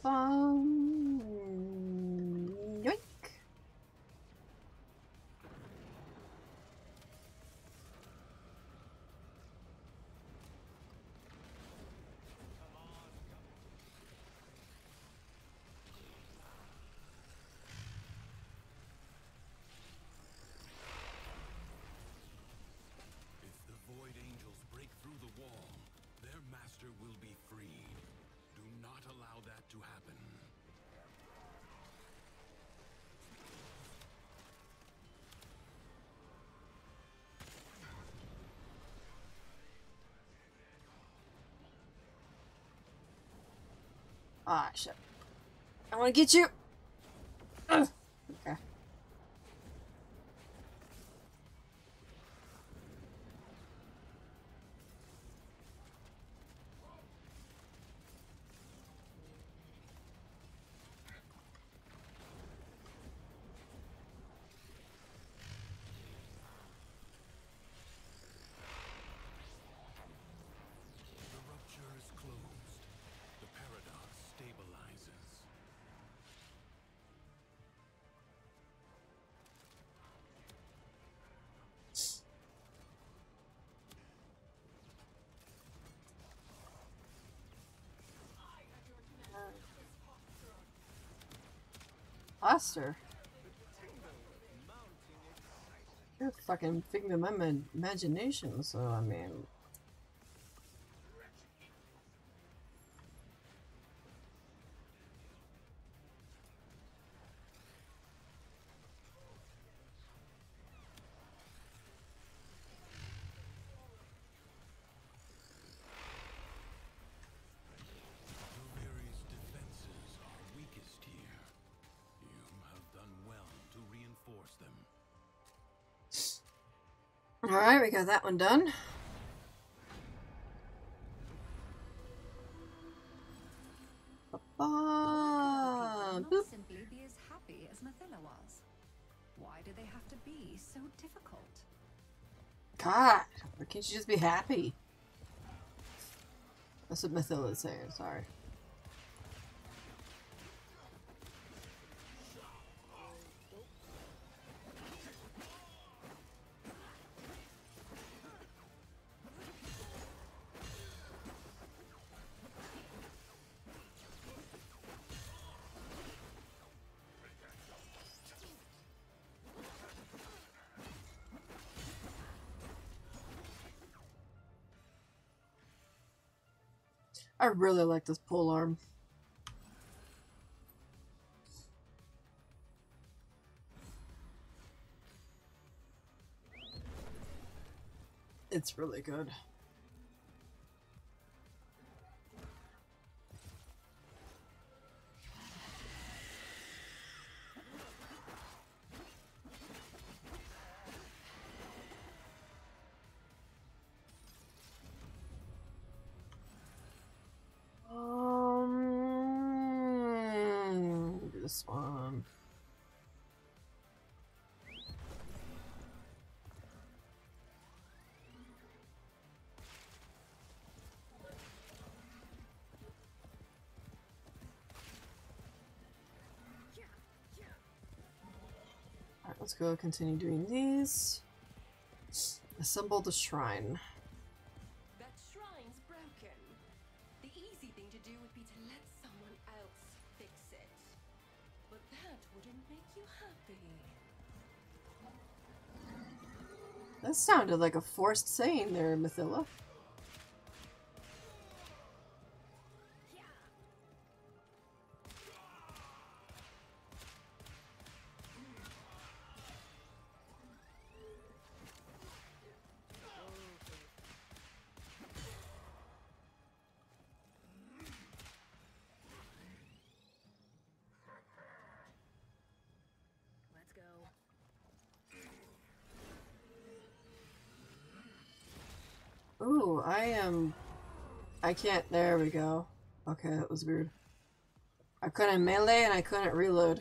Ba-bum. Ah, shit. I want to get you. Foster. You're fucking figment of my imagination, so I mean. Alright, we got that one done. Simply be as happy as Mathila was. Why do they have to be so difficult? God, why can't you just be happy? That's what Mathilda is saying, sorry. I really like this pole arm. It's really good. Let's go continue doing these. Assemble the shrine. That shrine's broken. The easy thing to do would be to let someone else fix it. But that wouldn't make you happy. That sounded like a forced saying there, Mathila. I am. I can't. There we go. Okay, that was weird. I couldn't melee and I couldn't reload.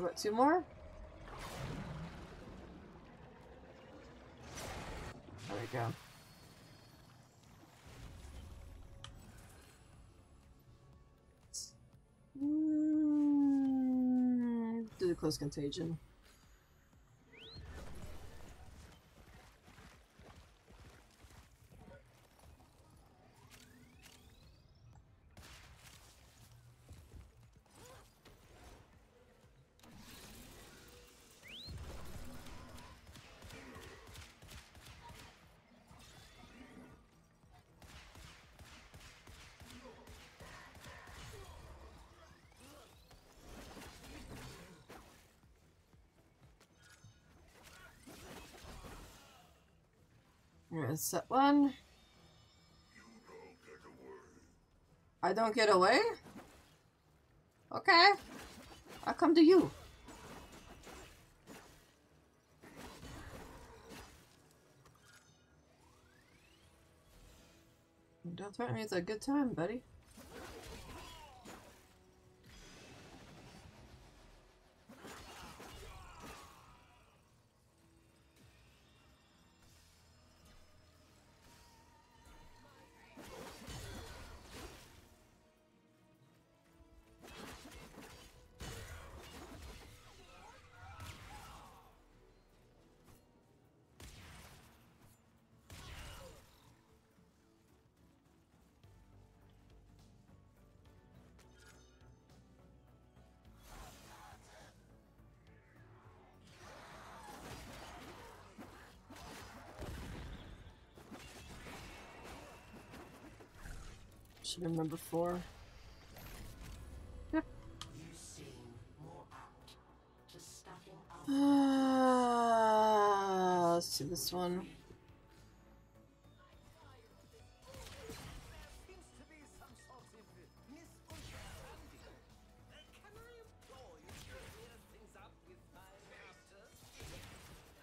Got two more? There we go. Mm, do the close contagion. Set one. I don't get away? Okay. I'll come to you. Don't threaten me, it's a good time, buddy. Should have been number four. Yep. Uh, let's do this one.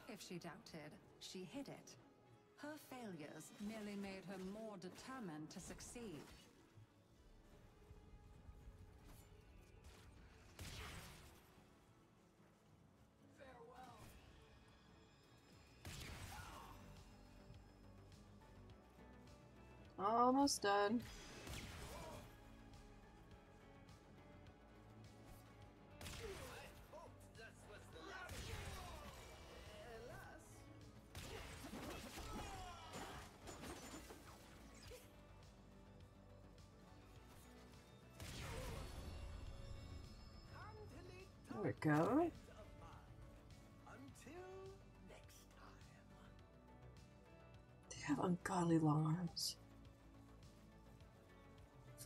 If she doubted, she hid it. Her failures merely made her more determined to succeed. Almost done. There we go. They have ungodly long arms.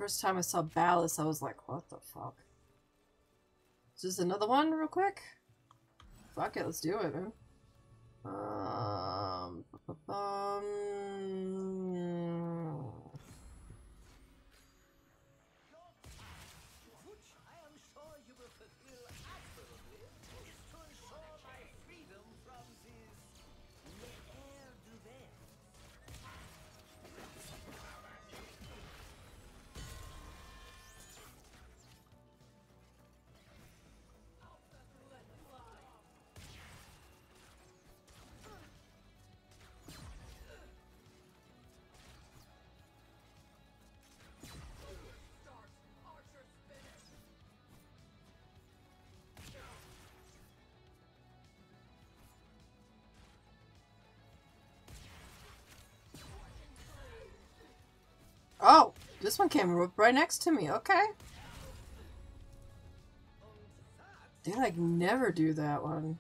First time I saw Ballast, I was like, what the fuck? Is this another one real quick? Fuck it, let's do it, man. Um, um, Oh, this one came right next to me. Okay. They like never do that one.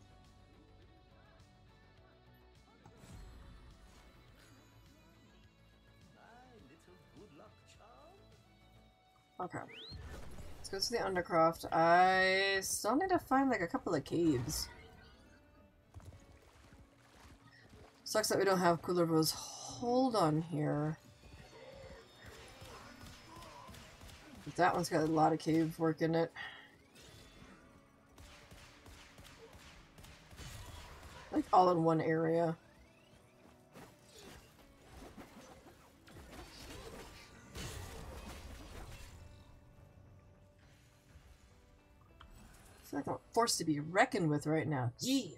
Okay. Let's go to the Undercroft. I still need to find like a couple of caves. Sucks that we don't have Kullervo's hold on here. But that one's got a lot of cave work in it. Like all in one area. I feel like I'm forced to be reckoned with right now. Gee.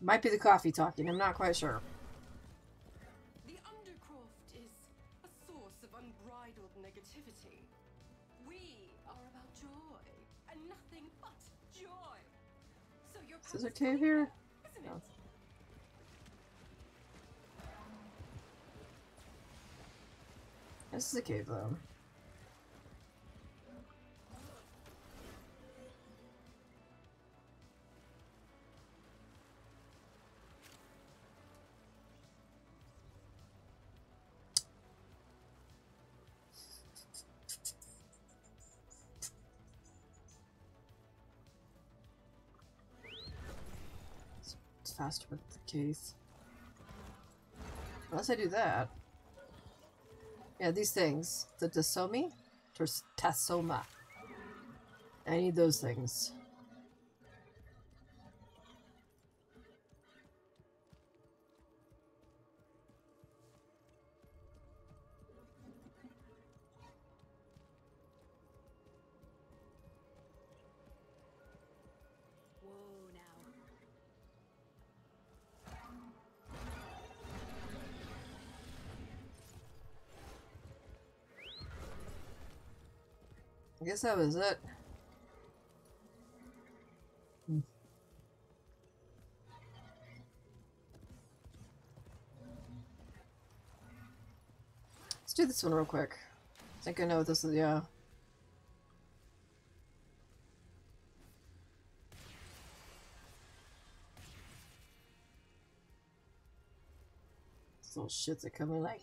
Might be the coffee talking, I'm not quite sure. Is there a cave here? No. This is a cave though. Faster with the case. Unless I do that. Yeah, these things. The Tasomi? Tasoma. I need those things. Guess that was it. Let's do this one real quick. I think I know what this is, yeah. These little shits are coming like.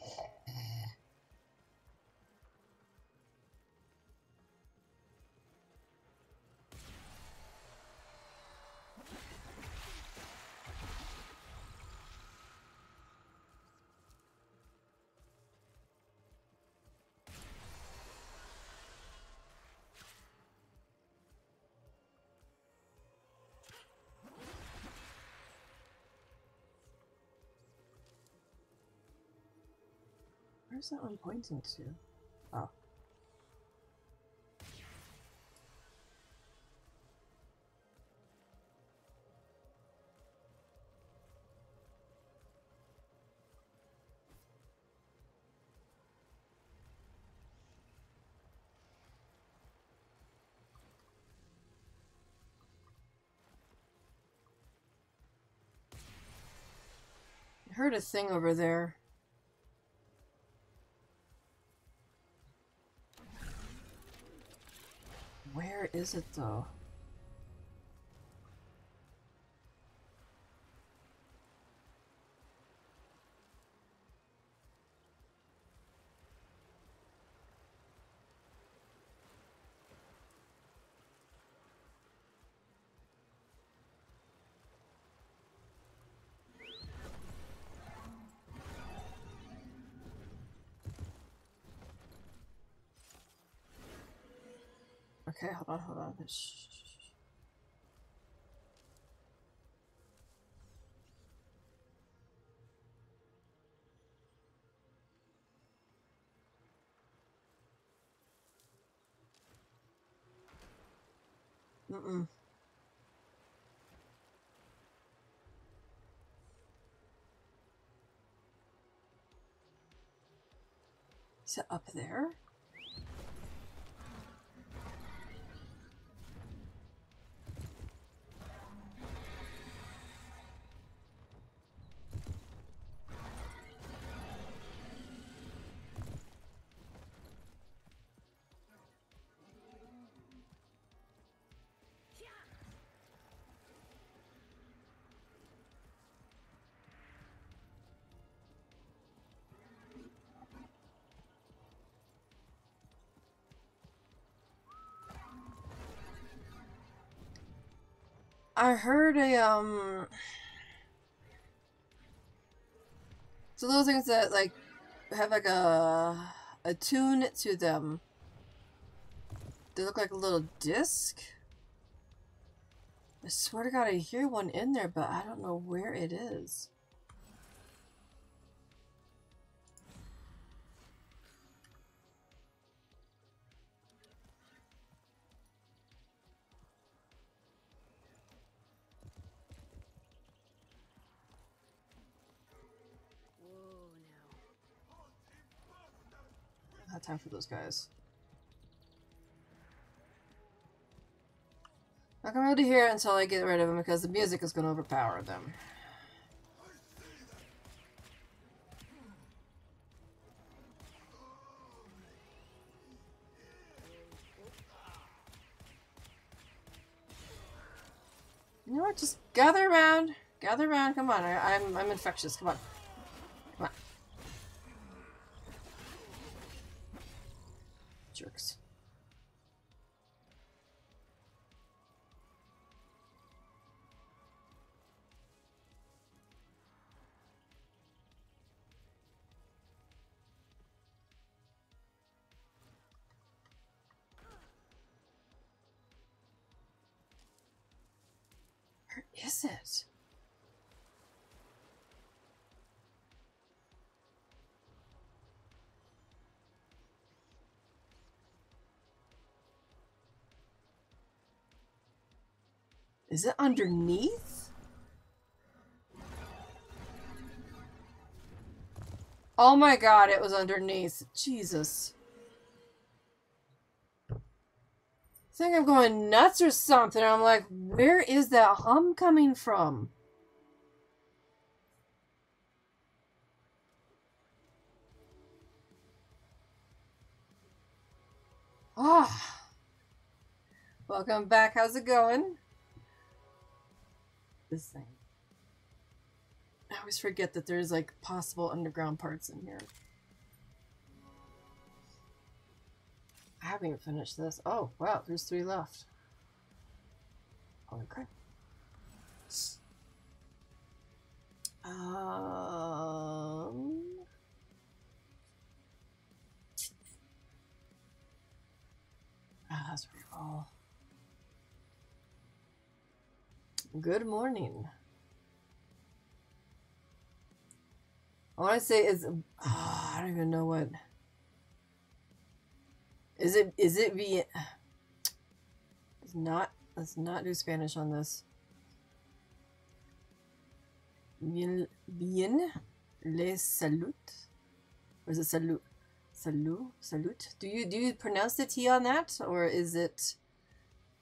Where's that one pointing to? Oh. I heard a thing over there. Where is it though? Okay, hold on, hold on. Is it up there? I heard a um. So those things that like have like a a tune to them. They look like a little disc. I swear to God, I hear one in there, but I don't know where it is. Time for those guys. Not gonna able to hear it until I get rid of them because the music is gonna overpower them. You know what? Just gather around. Gather around. Come on. I, I'm I'm infectious. Come on. Jerks. Where is it? Is it underneath? Oh my god, it was underneath. Jesus. I think I'm going nuts or something. I'm like, where is that hum coming from? Ah. Welcome back. How's it going? This thing. I always forget that there's like possible underground parts in here. I haven't even finished this. Oh, wow, there's three left. Holy crap. Um. Ah, that's reroll. Good morning. I want to say is oh, I don't even know what is it is it be it's not let's not do Spanish on this. Bien, bien les salut. Or is it salut? Salut? Salute? Do you do you pronounce the T on that? Or is it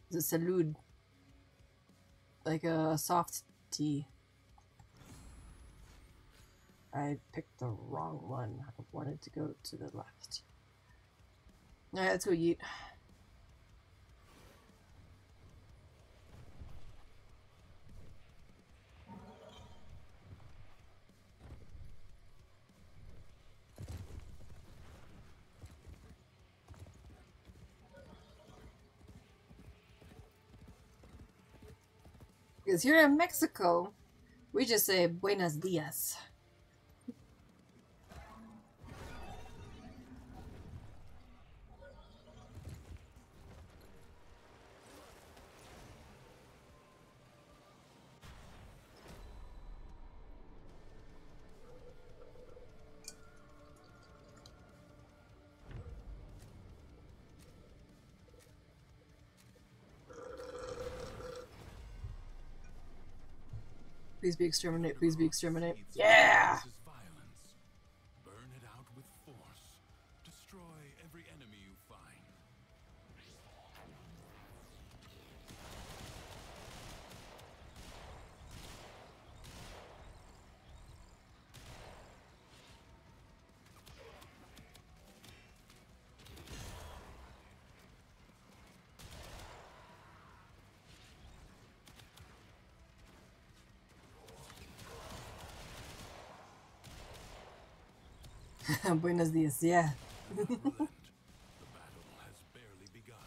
is it salud? Like a soft T. I picked the wrong one. I wanted to go to the left. Alright, let's go yeet. Because here in Mexico, we just say buenos dias. Please be exterminate, please be exterminate. Yeah! Buenos dias, yeah. The battle has barely begun.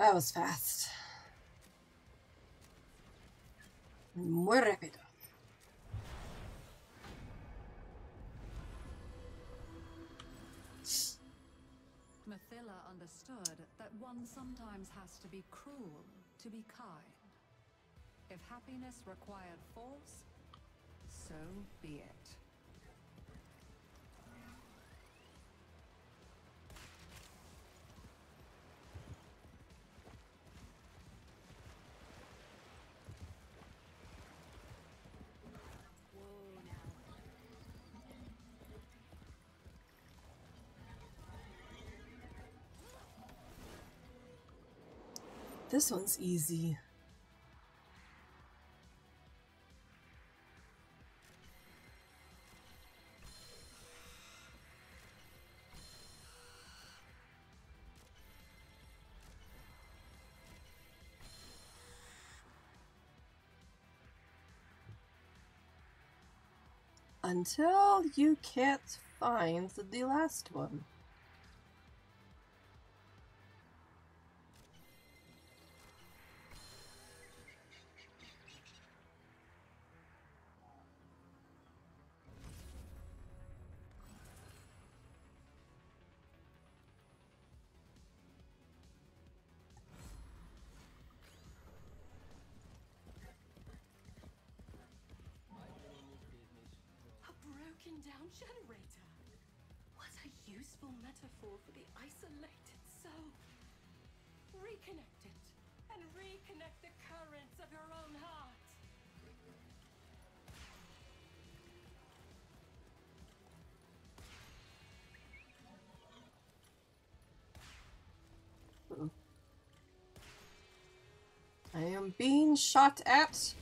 That was fast. Muy rápido. Mathila understood that one sometimes has to be cruel to be kind. If happiness required force, so be it. This one's easy. Until you can't find the last one. Being shot at.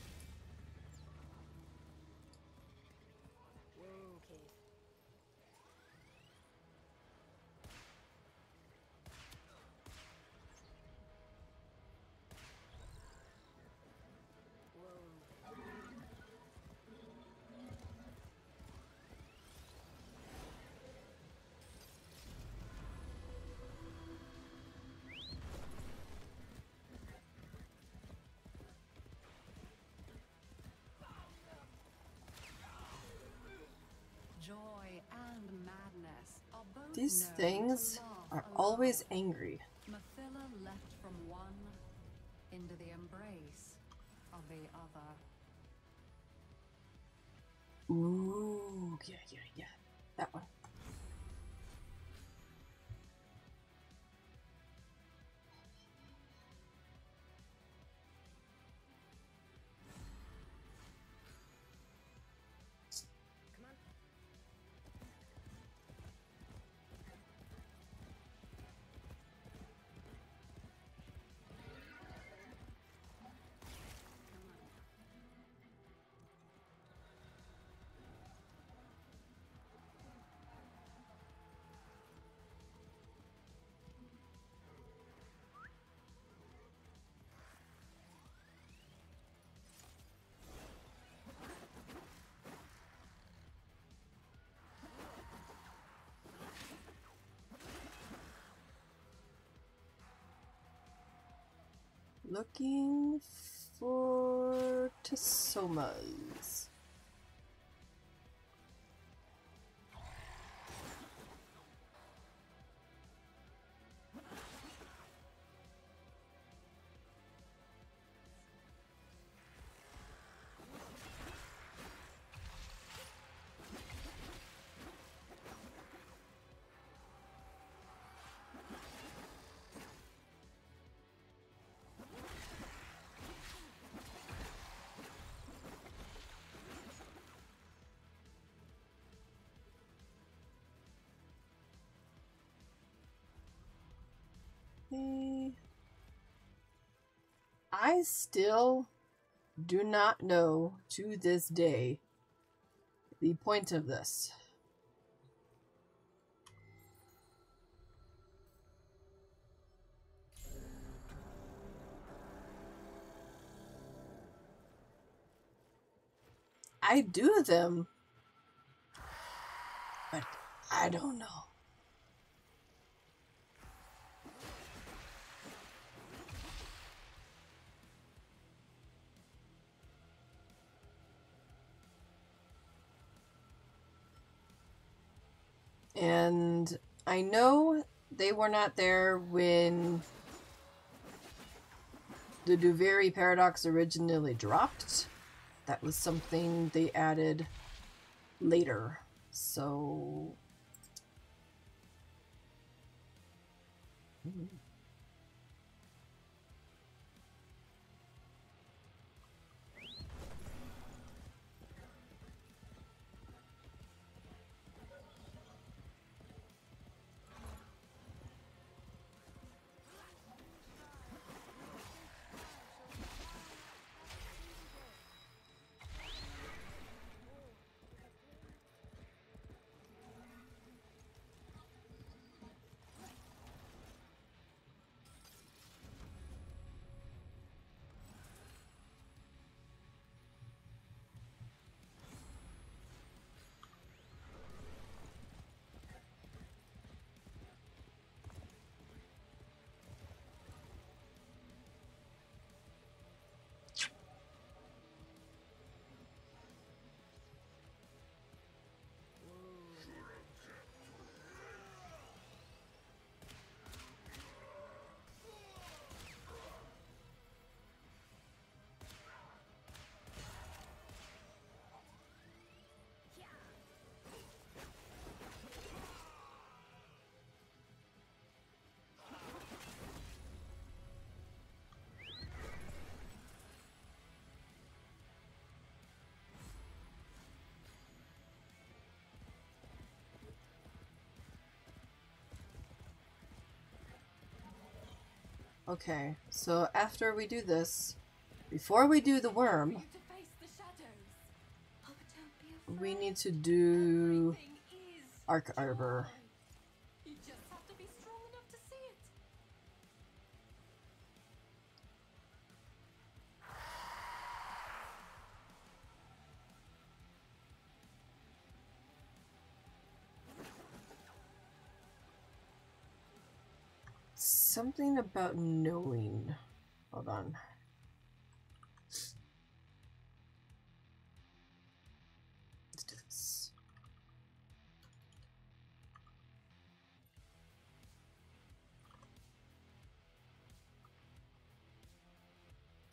These things are always angry. Mathila from one into the embrace of the other. Ooh, yeah, yeah, yeah. That one. Looking for Tessomas. I still do not know to this day the point of this. I do them, but I don't know. And I know they were not there when the Duviri paradox originally dropped. That was something they added later. So. Okay, so after we do this, before we do the worm, we need to do Archarbor. Something about knowing. Hold on. Let's do this.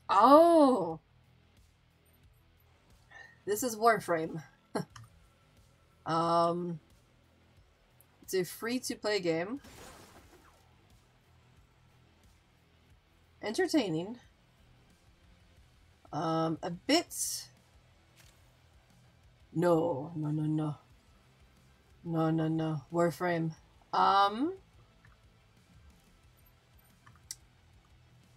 Oh! This is Warframe. um, it's a free to play game. Entertaining. Um, a bit. No, no, no, no. No, no, no. Warframe. Um.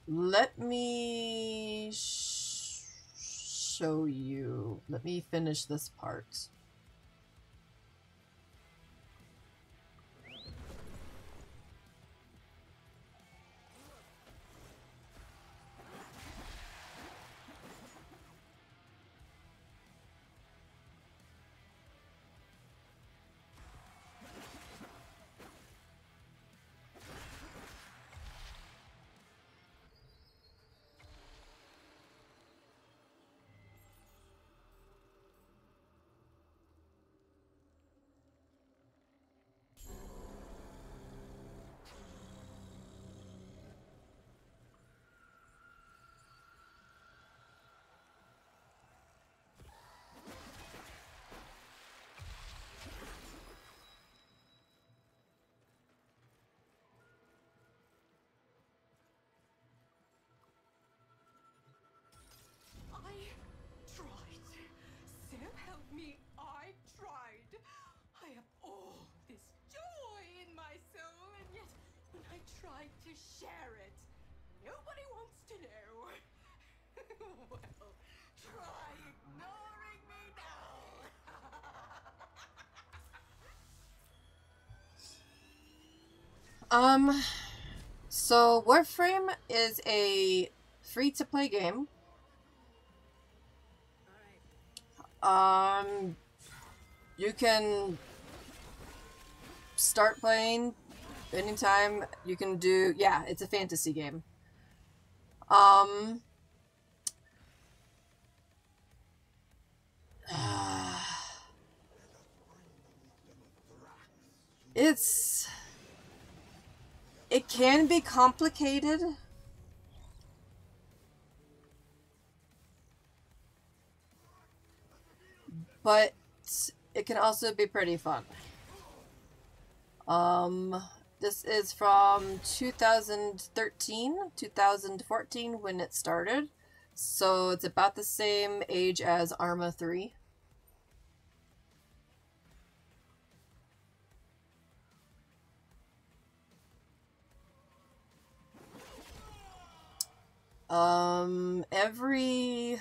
Let me sh- show you. Let me finish this part. To share it, nobody wants to know. well, try ignoring me now. Um, so Warframe is a free to play game. Um, you can start playing anytime. You can do, yeah, it's a fantasy game. Um, It's. It can be complicated. But it can also be pretty fun. Um, this is from 2013, 2014 when it started. So it's about the same age as Arma 3. Um, every...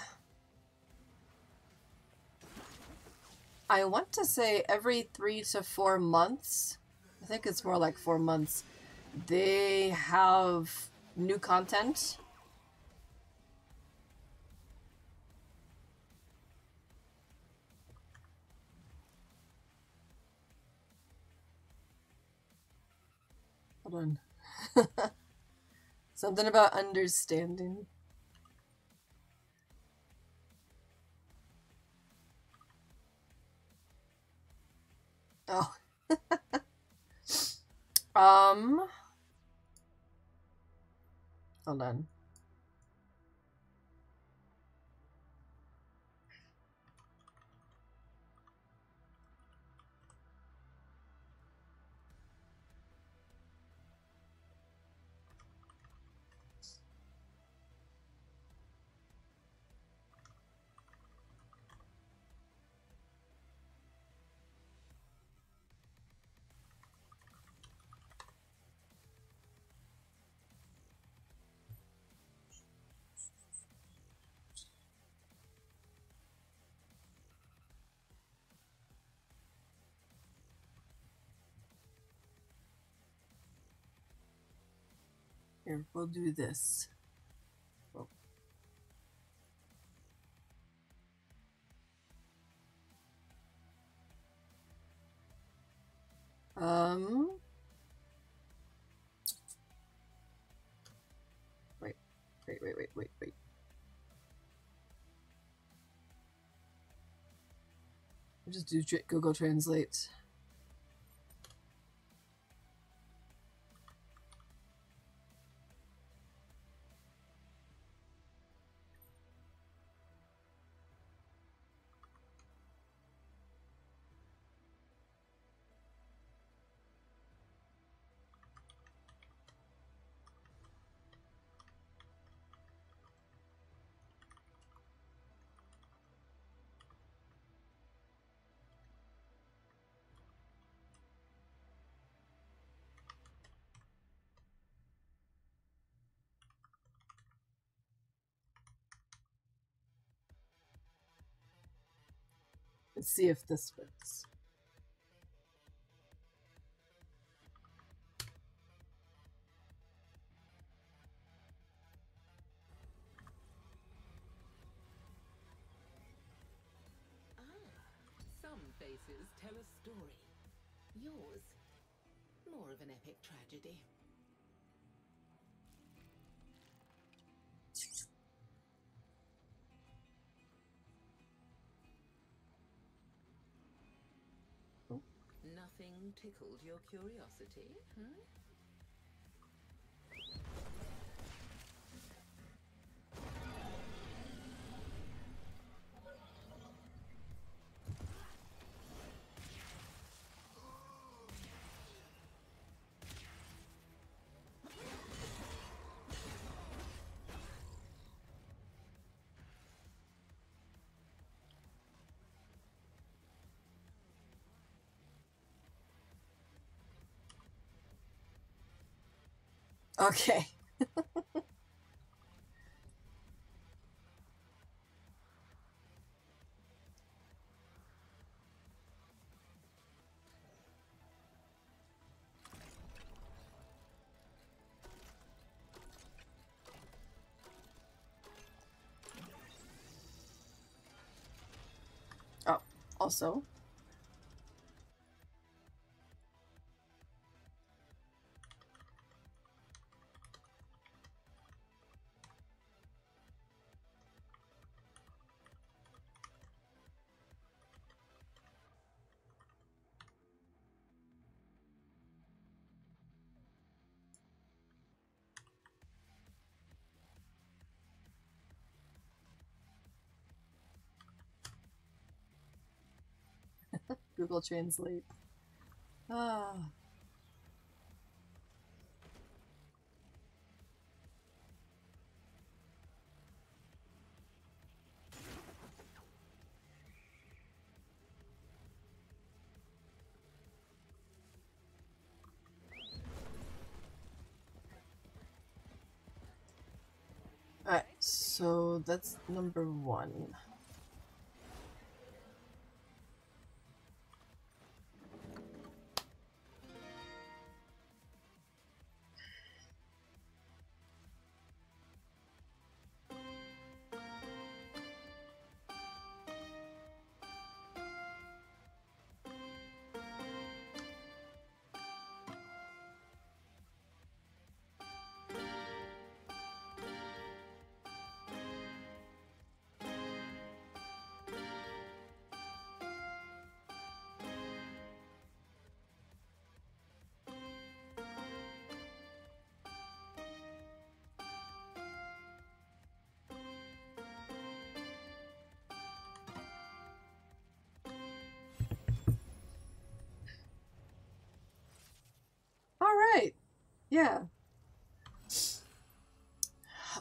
I want to say every three to four months, I think it's more like four months, they have new content. Hold on. Something about understanding. Oh. um. Hold on. Here, we'll do this. Um. Wait, wait, wait, wait, wait, wait. I'll just do Google Translate. Let's see if this works. Ah, some faces tell a story. Yours, more of an epic tragedy. Nothing tickled your curiosity, hmm? Okay. oh, also. Google Translate. Ah. Alright, so that's number one.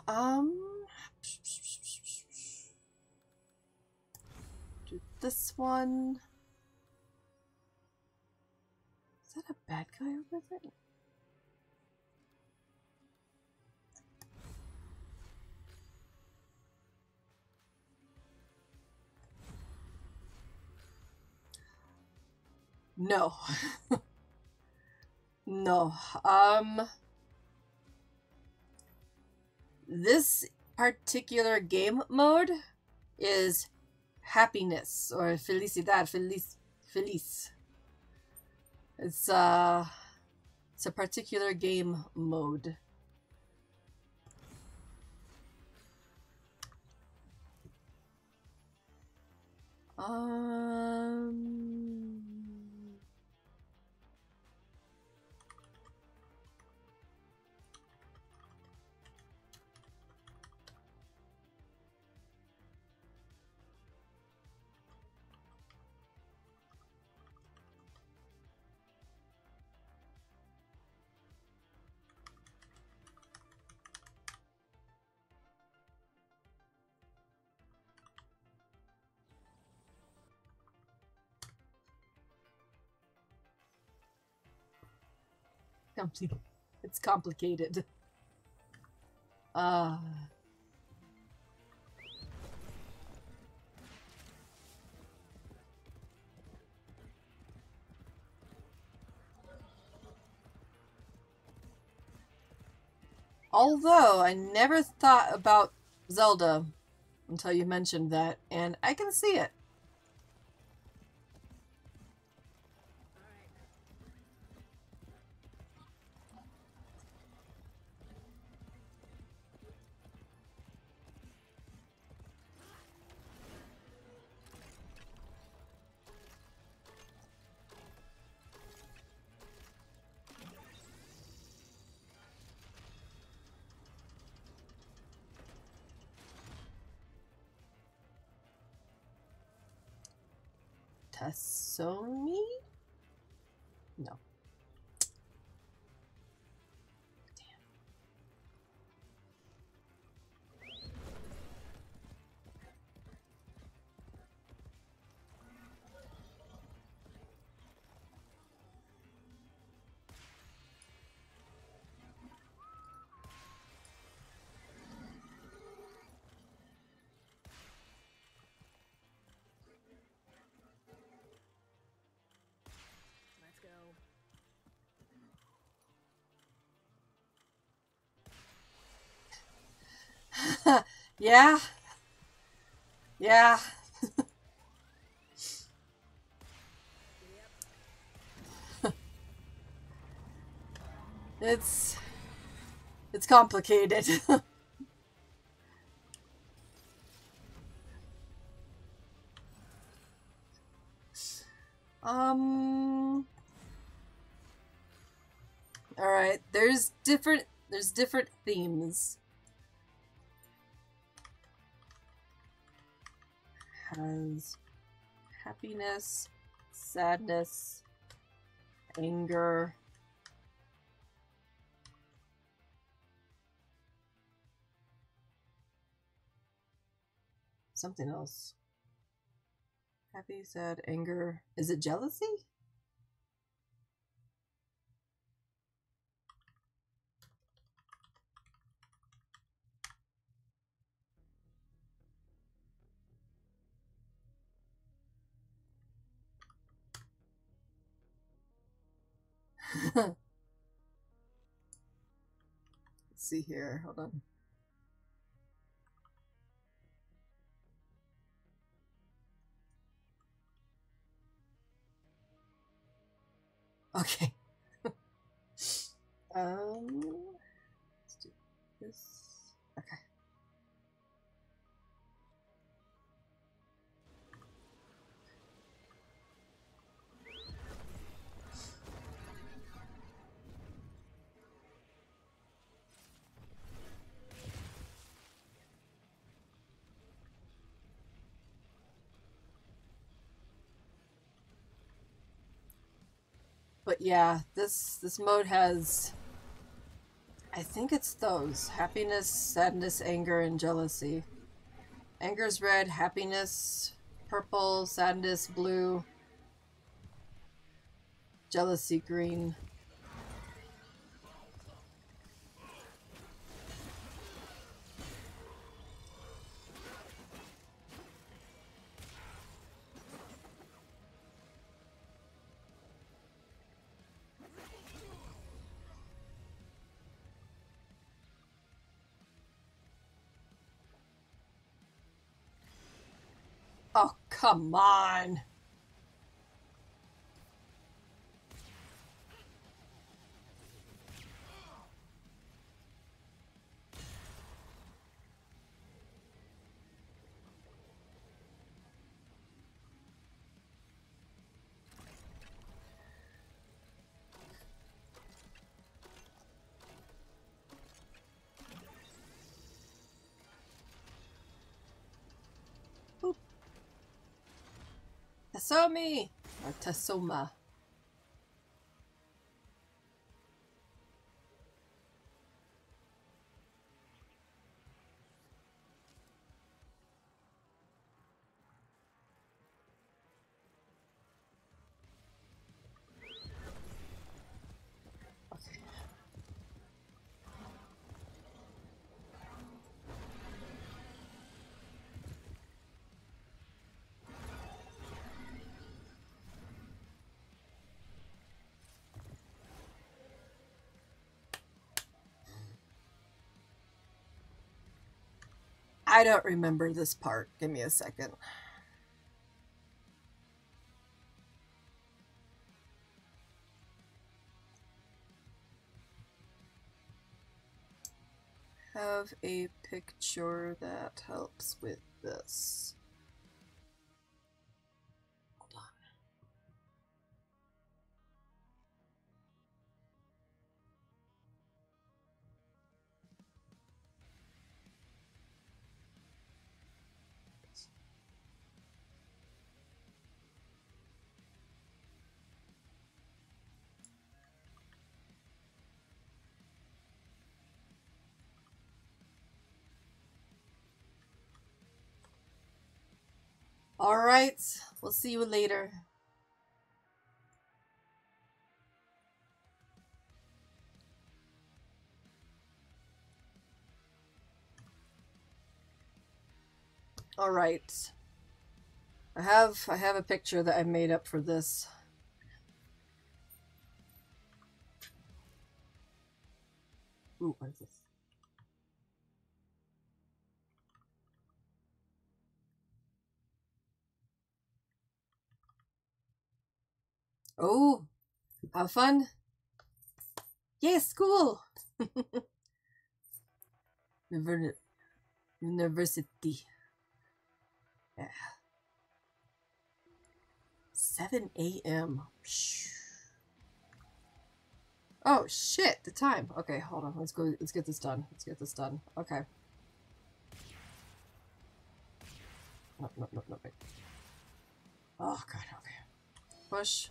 Um. Do this one. Is that a bad guy over there? No. No. Um this particular game mode is happiness or felicidad, feliz feliz. It's uh it's a particular game mode. Um It's complicated. Uh Although I never thought about Zelda until you mentioned that, and I can see it. Tassoni? No. yeah. Yeah. it's it's complicated. um all right there's different there's different themes happiness sadness, anger. Something else. Happy, sad, anger. Is it jealousy? Let's see here. Hold on. Okay. um, let's do this. Yeah, this this mode has I think it's those. Happiness, sadness, anger, and jealousy. Anger's red, happiness purple, sadness blue, jealousy green. Come on. Tasomi! Or Tasoma. I don't remember this part. Give me a second. Have a picture that helps with this. All right, we'll see you later. All right. I have I have a picture that I made up for this. Ooh, what is this? Oh, have fun. Yes, cool. Univer- University. Yeah. 7 a.m. Oh shit, the time. Okay, hold on. Let's go let's get this done. Let's get this done. Okay. No, no, no, no. Oh god, okay. Push.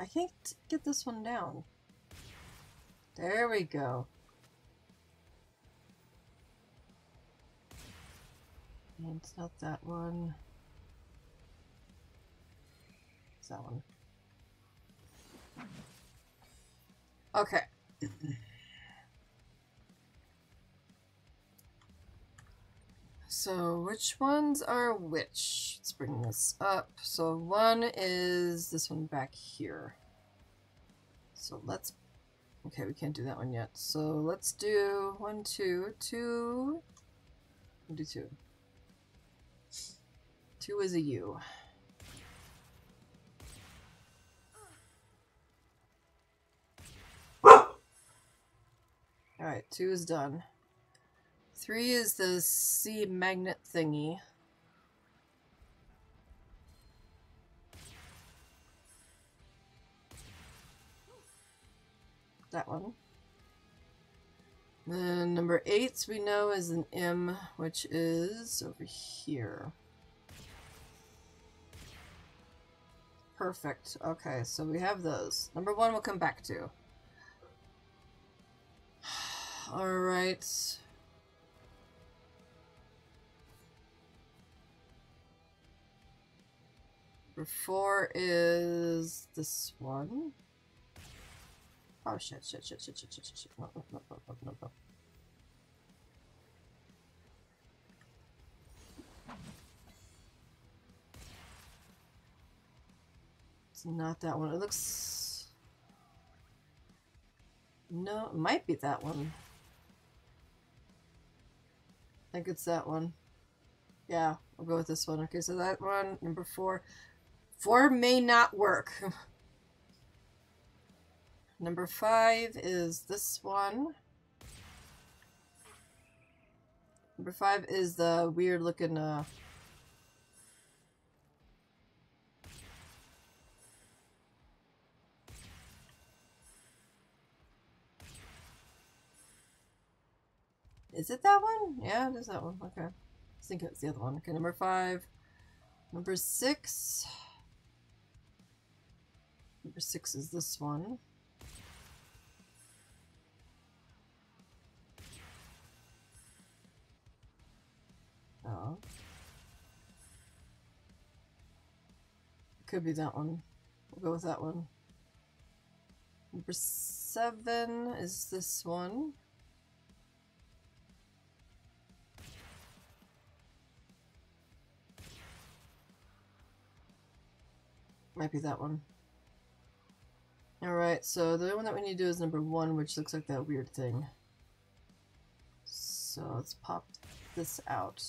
I can't get this one down. There we go. And it's not that one. It's that one. Okay. So, which ones are which? Let's bring this up. So, one is this one back here. So, let's. Okay, we can't do that one yet. So, let's do one, two, two. We'll do two. Two is a U. Alright, two is done. Three is the sea magnet thingy. That one. Then number eight we know is an M, which is over here. Perfect. Okay, so we have those. Number one we'll come back to. Alright. Number four is this one. Oh shit, shit, shit, shit, shit, shit, shit, shit. No, no, no, no, no, no. It's not that one. It looks. No, it might be that one. I think it's that one. Yeah, I'll go with this one. Okay, so that one, number four. Four may not work. number five is this one. Number five is the weird looking, uh, Is it that one? Yeah, it is that one. Okay. I think it's the other one. Okay, number five. Number six. Number six is this one. Oh. Could be that one. We'll go with that one. Number seven is this one. Might be that one. Alright, so the one that we need to do is number one, which looks like that weird thing. So let's pop this out.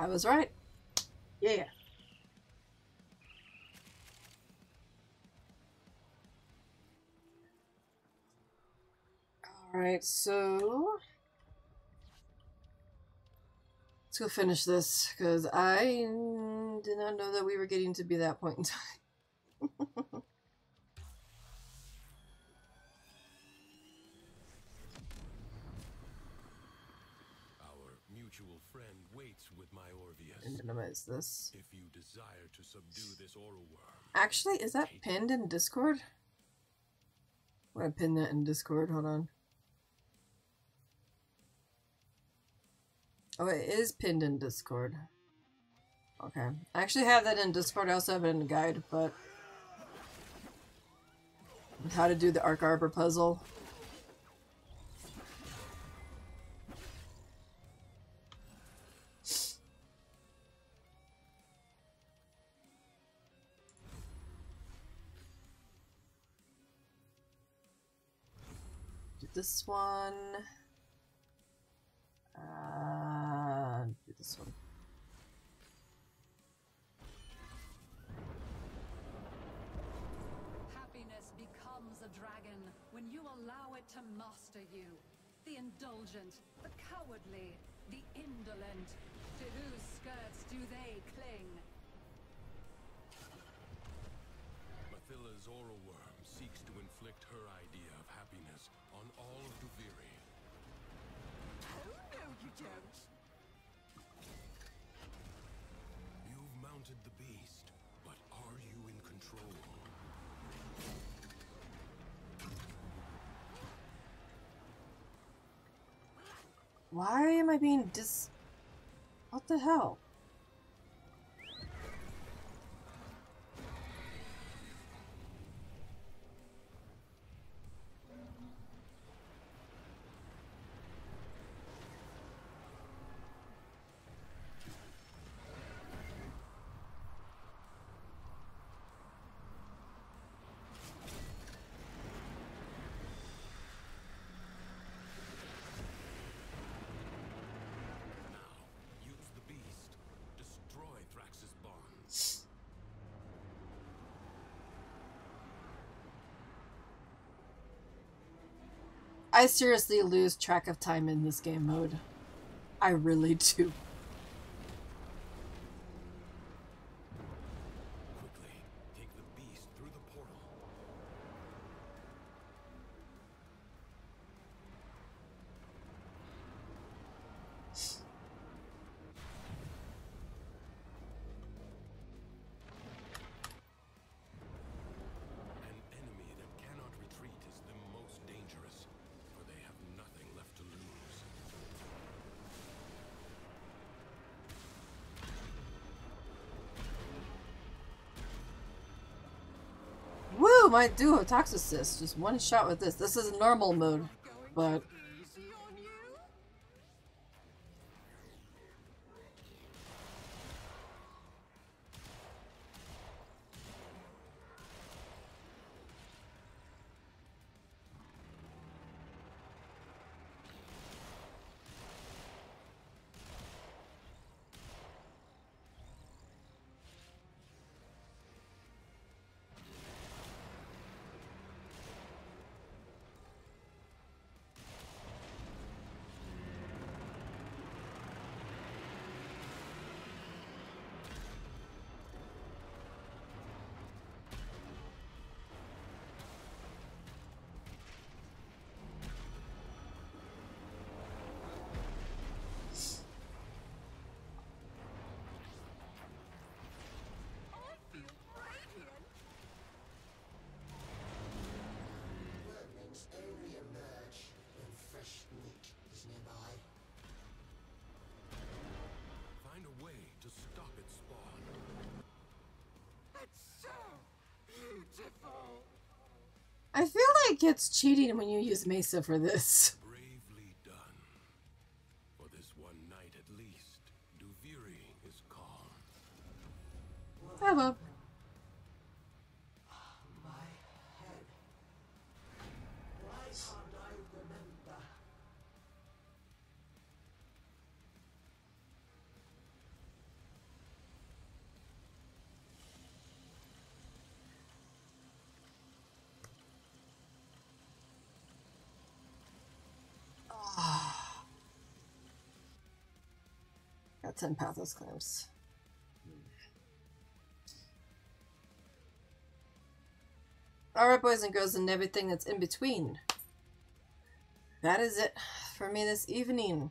I was right. Yeah. Alright, so let's go finish this because I did not know that we were getting to be that point in time. Our spiritual friend waits with my Orvius. And minimize this. If you desire to subdue this Orowyrm, Actually, is that pinned in Discord? I'm gonna pin that in Discord. Hold on. Oh, it is pinned in Discord. Okay. I actually have that in Discord. I also have it in the guide, but how to do the Archarbor puzzle. Do this one. Uh, this one. Happiness becomes a dragon when you allow it to master you. The indulgent, the cowardly, the indolent. To whose skirts do they cling? Mathilla's Orowyrm seeks to inflict her idea of happiness on all of Duviri. Oh, no, you don't. Mounted the beast, but are you in control? Why am I being dis... What the hell? Use the beast. Destroy Thrax's bonds. I seriously lose track of time in this game mode. I really do. Woo! My Dual Toxocyst. Just one shot with this. This is normal mode, but it's cheating when you use Mesa for this. Bravely done. For this one night at least, Duviri is calm. Have a My head. Why can't I remember? Got 10 Pathos Clamps. Alright, boys and girls, and everything that's in between. That is it for me this evening.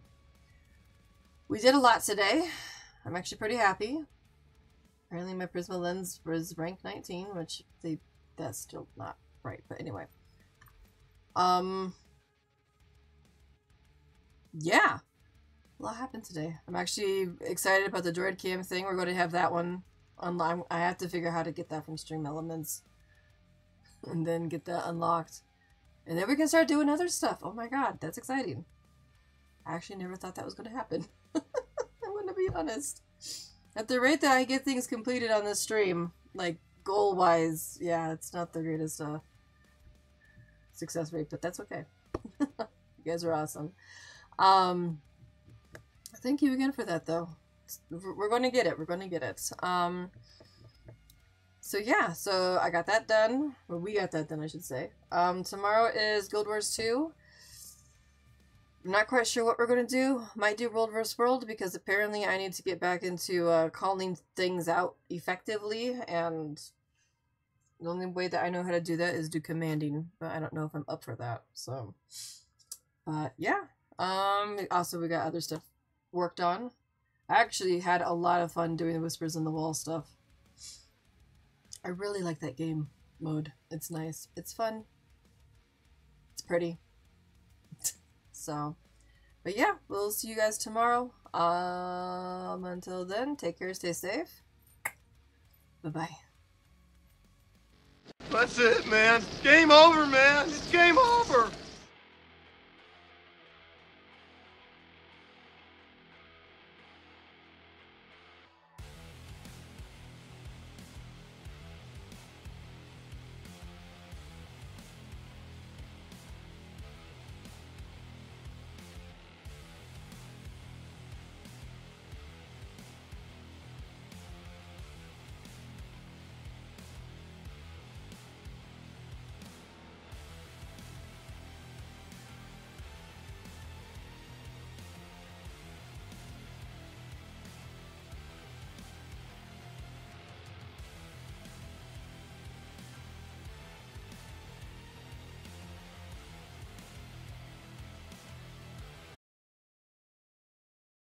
We did a lot today. I'm actually pretty happy. Apparently my Prisma Lenz was rank 19, which they that's still not right, but anyway. Um Yeah. A lot happened today. I'm actually excited about the droid cam thing. We're going to have that one online. I have to figure out how to get that from Stream Elements. And then get that unlocked. And then we can start doing other stuff. Oh my god, that's exciting. I actually never thought that was going to happen. I'm going to be honest. At the rate that I get things completed on this stream, like goal wise, yeah, it's not the greatest uh, success rate, but that's okay. you guys are awesome. Um, thank you again for that, though. We're going to get it. We're going to get it. Um, so yeah, so I got that done. We got that done, I should say. Um, tomorrow is Guild Wars 2. I'm not quite sure what we're going to do. Might do World vs. World because apparently I need to get back into uh, calling things out effectively and the only way that I know how to do that is do commanding, but I don't know if I'm up for that. So, but yeah. Um, also we got other stuff worked on. I actually had a lot of fun doing the Whispers in the Wall stuff. I really like that game mode. It's nice. It's fun. It's pretty. so, but yeah, we'll see you guys tomorrow. Um, until then, take care, stay safe. Bye bye. That's it, man. Game over, man. It's game over.